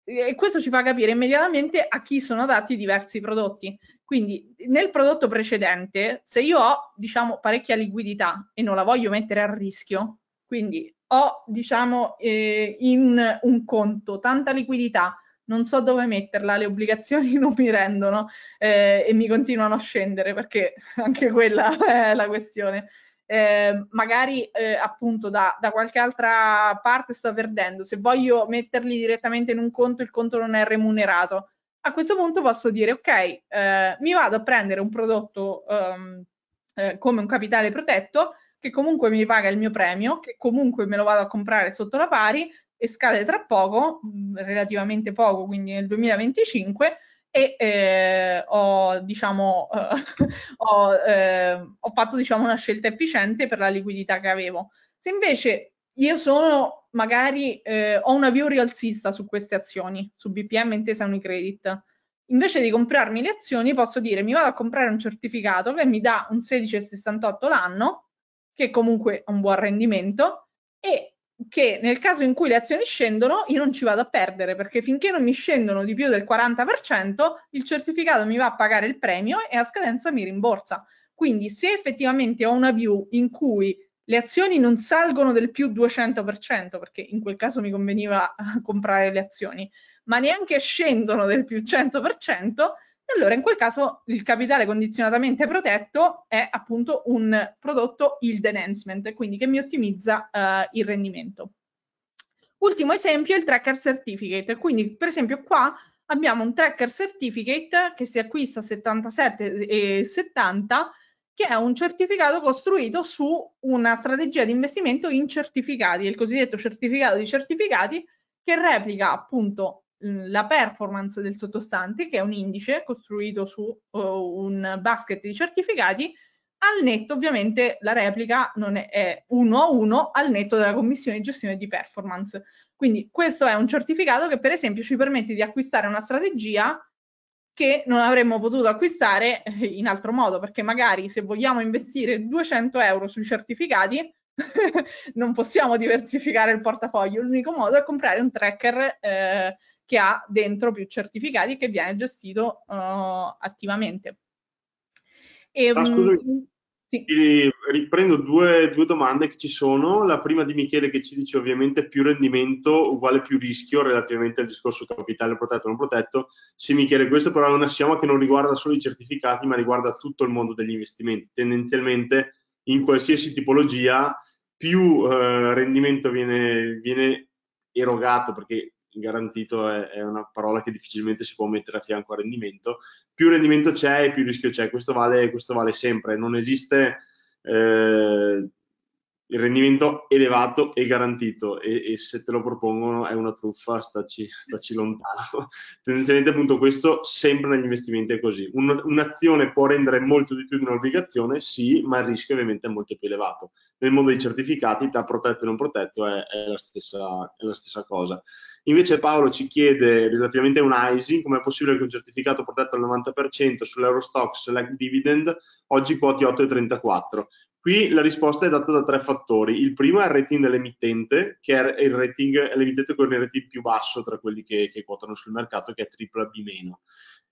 eh, questo ci fa capire immediatamente a chi sono adatti diversi prodotti. Quindi nel prodotto precedente, se io ho diciamo parecchia liquidità e non la voglio mettere a rischio, quindi ho diciamo eh, in un conto tanta liquidità, non so dove metterla, le obbligazioni (laughs) non mi rendono eh, e mi continuano a scendere perché (laughs) anche quella è la questione. Eh, magari eh, appunto da, da, qualche altra parte sto perdendo, se voglio metterli direttamente in un conto, il conto non è remunerato. A questo punto posso dire ok, eh, mi vado a prendere un prodotto um, come un capitale protetto che comunque mi paga il mio premio, che comunque me lo vado a comprare sotto la pari e scade tra poco, mm, relativamente poco, quindi nel 2025, e eh, ho, diciamo, eh, (laughs) ho, eh, ho, fatto diciamo, una scelta efficiente per la liquidità che avevo. Se invece io sono magari eh, ho una view rialzista su queste azioni, su BPM intesa Unicredit, invece di comprarmi le azioni posso dire mi vado a comprare un certificato che mi dà un 16,68 l'anno che comunque ha un buon rendimento e che nel caso in cui le azioni scendono io non ci vado a perdere perché finché non mi scendono di più del 40% il certificato mi va a pagare il premio e a scadenza mi rimborsa. Quindi se effettivamente ho una view in cui le azioni non salgono del più 200% perché in quel caso mi conveniva (laughs) comprare le azioni, ma neanche scendono del più 100%, e allora in quel caso il capitale condizionatamente protetto è appunto un prodotto yield enhancement, quindi che mi ottimizza uh, il rendimento. Ultimo esempio è il tracker certificate, quindi per esempio qua abbiamo un tracker certificate che si acquista a 77,70 che è un certificato costruito su una strategia di investimento in certificati, il cosiddetto certificato di certificati che replica appunto la performance del sottostante, che è un indice costruito su uh, un basket di certificati, al netto ovviamente la replica non è, è uno a uno al netto della commissione di gestione di performance. Quindi questo è un certificato che per esempio ci permette di acquistare una strategia che non avremmo potuto acquistare eh, in altro modo, perché magari se vogliamo investire 200 euro sui certificati (laughs) non possiamo diversificare il portafoglio, l'unico modo è comprare un tracker eh, che ha dentro più certificati che viene gestito uh, attivamente. E, ah, scusami, sì. riprendo due, due, domande che ci sono. La prima di Michele che ci dice ovviamente più rendimento uguale più rischio relativamente al discorso capitale protetto o non protetto. Sì Michele, questo però è un assioma che non riguarda solo i certificati ma riguarda tutto il mondo degli investimenti. Tendenzialmente in qualsiasi tipologia più eh, rendimento viene, viene erogato perché garantito è, è, una parola che difficilmente si può mettere a fianco a rendimento. Più rendimento c'è e più rischio c'è, questo vale, questo vale sempre. Non esiste eh, il rendimento elevato e garantito e, e, se te lo propongono è una truffa, staci, staci lontano. (laughs) Tendenzialmente appunto questo sempre negli investimenti è così. Un, un'azione può rendere molto di più di un'obbligazione, sì, ma il rischio ovviamente è molto più elevato. Nel mondo dei certificati, tra protetto e non protetto, è, è, la, stessa, è la stessa cosa. Invece Paolo ci chiede relativamente a un ISI come è possibile che un certificato protetto al 90% sull'Eurostock Select Dividend oggi quoti 8,34. Qui la risposta è data da tre fattori. Il primo è il rating dell'emittente, che è il rating, l'emittente con il rating più basso tra quelli che, che quotano sul mercato, che è AAA B-.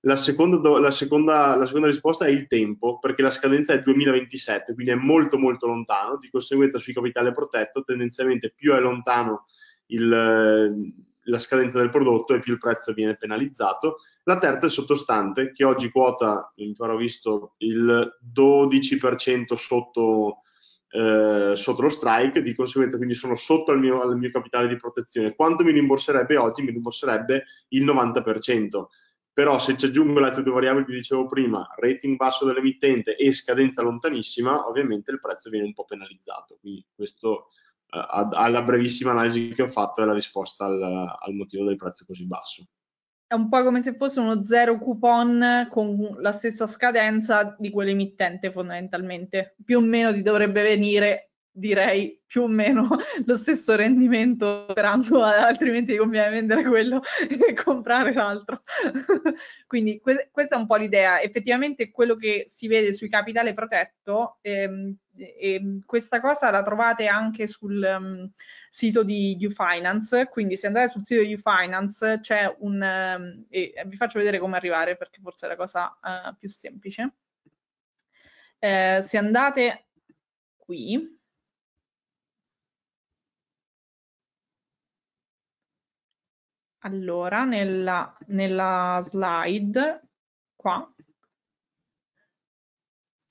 La seconda, la, seconda, la seconda, risposta è il tempo, perché la scadenza è 2027, quindi è molto molto lontano, di conseguenza sui capitale protetto tendenzialmente più è lontano il, la scadenza del prodotto e più il prezzo viene penalizzato. La terza è il sottostante, che oggi quota, ancora ho visto, il 12% sotto, eh, sotto lo strike, di conseguenza quindi sono sotto al mio, al mio capitale di protezione. Quanto mi rimborserebbe oggi? Mi rimborserebbe il 90%. Però se ci aggiungo le altre due variabili che dicevo prima, rating basso dell'emittente e scadenza lontanissima, ovviamente il prezzo viene un po' penalizzato. Quindi questo alla brevissima analisi che ho fatto è la risposta al, al motivo del prezzo così basso è un po' come se fosse uno zero coupon con la stessa scadenza di quell'emittente fondamentalmente. Più o meno ti dovrebbe venire direi più o meno (laughs) lo stesso rendimento sperando altrimenti conviene vendere quello (laughs) e comprare l'altro. (laughs) Quindi que- questa è un po' l'idea. Effettivamente quello che si vede sui capitale protetto ehm, ehm, questa cosa la trovate anche sul um, sito di Ufinance. Quindi se andate sul sito di Ufinance c'è un um, e vi faccio vedere come arrivare perché forse è la cosa uh, più semplice. Eh, se andate qui Allora, nella, nella slide qua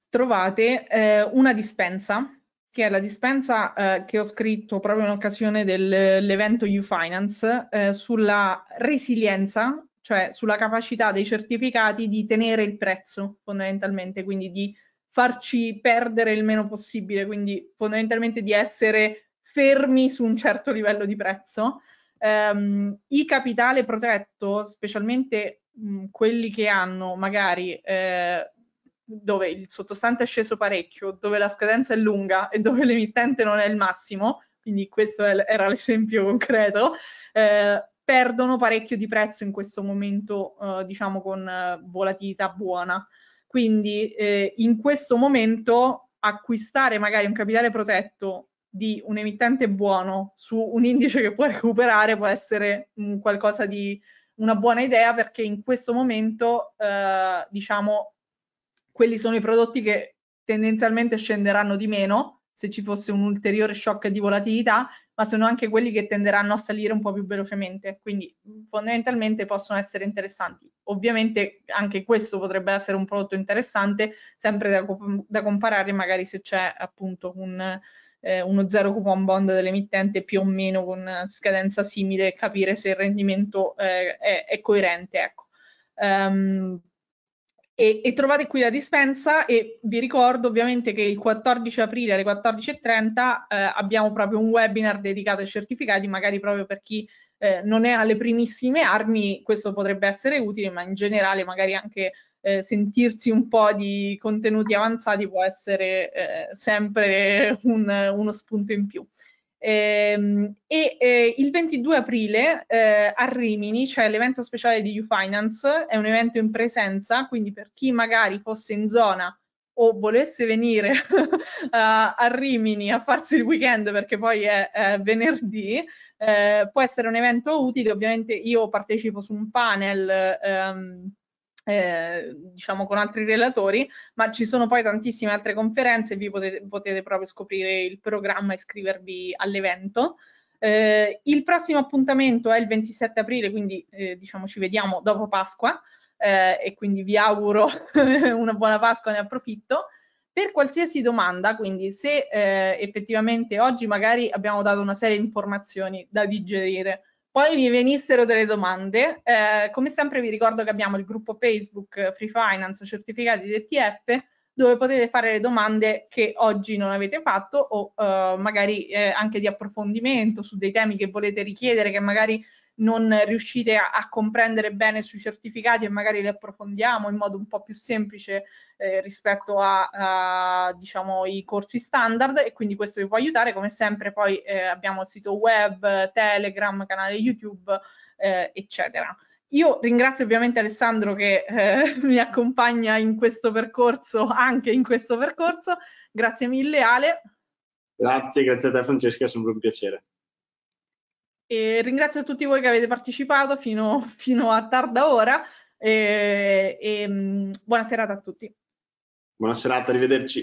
trovate eh, una dispensa, che è la dispensa eh, che ho scritto proprio in occasione dell'evento Ufinance eh, sulla resilienza, cioè sulla capacità dei certificati di tenere il prezzo fondamentalmente, quindi di farci perdere il meno possibile, quindi fondamentalmente di essere fermi su un certo livello di prezzo ehm, i capitale protetto, specialmente mh, quelli che hanno magari eh, dove il sottostante è sceso parecchio, dove la scadenza è lunga e dove l'emittente non è il massimo, quindi questo è, era l'esempio (laughs) concreto, eh, perdono parecchio di prezzo in questo momento, eh, diciamo con eh, volatilità buona. Quindi eh, in questo momento acquistare magari un capitale protetto di un emittente buono su un indice che può recuperare può essere un qualcosa di una buona idea perché in questo momento eh, diciamo quelli sono i prodotti che tendenzialmente scenderanno di meno se ci fosse un ulteriore shock di volatilità, ma sono anche quelli che tenderanno a salire un po' più velocemente, quindi fondamentalmente possono essere interessanti. Ovviamente anche questo potrebbe essere un prodotto interessante, sempre da, da comparare magari se c'è appunto un, eh, uno zero coupon bond dell'emittente più o meno con scadenza simile e capire se il rendimento eh, è, è, coerente. Ecco. Um, e, e, trovate qui la dispensa e vi ricordo ovviamente che il 14 aprile alle 14.30 eh, abbiamo proprio un webinar dedicato ai certificati, magari proprio per chi eh, non è alle primissime armi, questo potrebbe essere utile, ma in generale magari anche eh, sentirsi un po' di contenuti avanzati può essere eh, sempre un, uno spunto in più. Ehm, e eh, il 22 aprile eh, a Rimini c'è l'evento speciale di Ufinance, è un evento in presenza, quindi per chi magari fosse in zona o volesse venire (laughs) a, a, Rimini a farsi il weekend perché poi è, è venerdì, eh, può essere un evento utile. Ovviamente io partecipo su un panel ehm, eh, diciamo con altri relatori, ma ci sono poi tantissime altre conferenze, vi potete, potete proprio scoprire il programma e iscrivervi all'evento. Eh, il prossimo appuntamento è il 27 aprile, quindi eh, diciamo ci vediamo dopo Pasqua eh, e quindi vi auguro (laughs) una buona Pasqua, ne approfitto. Per qualsiasi domanda, quindi se eh, effettivamente oggi magari abbiamo dato una serie di informazioni da digerire, poi mi venissero delle domande. Eh, come sempre vi ricordo che abbiamo il gruppo Facebook Free Finance Certificati di ETF dove potete fare le domande che oggi non avete fatto o eh, magari eh, anche di approfondimento su dei temi che volete richiedere che magari non riuscite a, a, comprendere bene sui certificati e magari li approfondiamo in modo un po' più semplice eh, rispetto a, a diciamo, i corsi standard e quindi questo vi può aiutare. Come sempre poi eh, abbiamo il sito web, Telegram, canale YouTube, eh, eccetera. Io ringrazio ovviamente Alessandro che eh, (laughs) mi accompagna in questo percorso, anche in questo percorso. Grazie mille Ale. Grazie, grazie a te Francesca, è sempre un piacere. E ringrazio tutti voi che avete partecipato fino, fino a tarda ora e, e buona serata a tutti. Buona serata, arrivederci.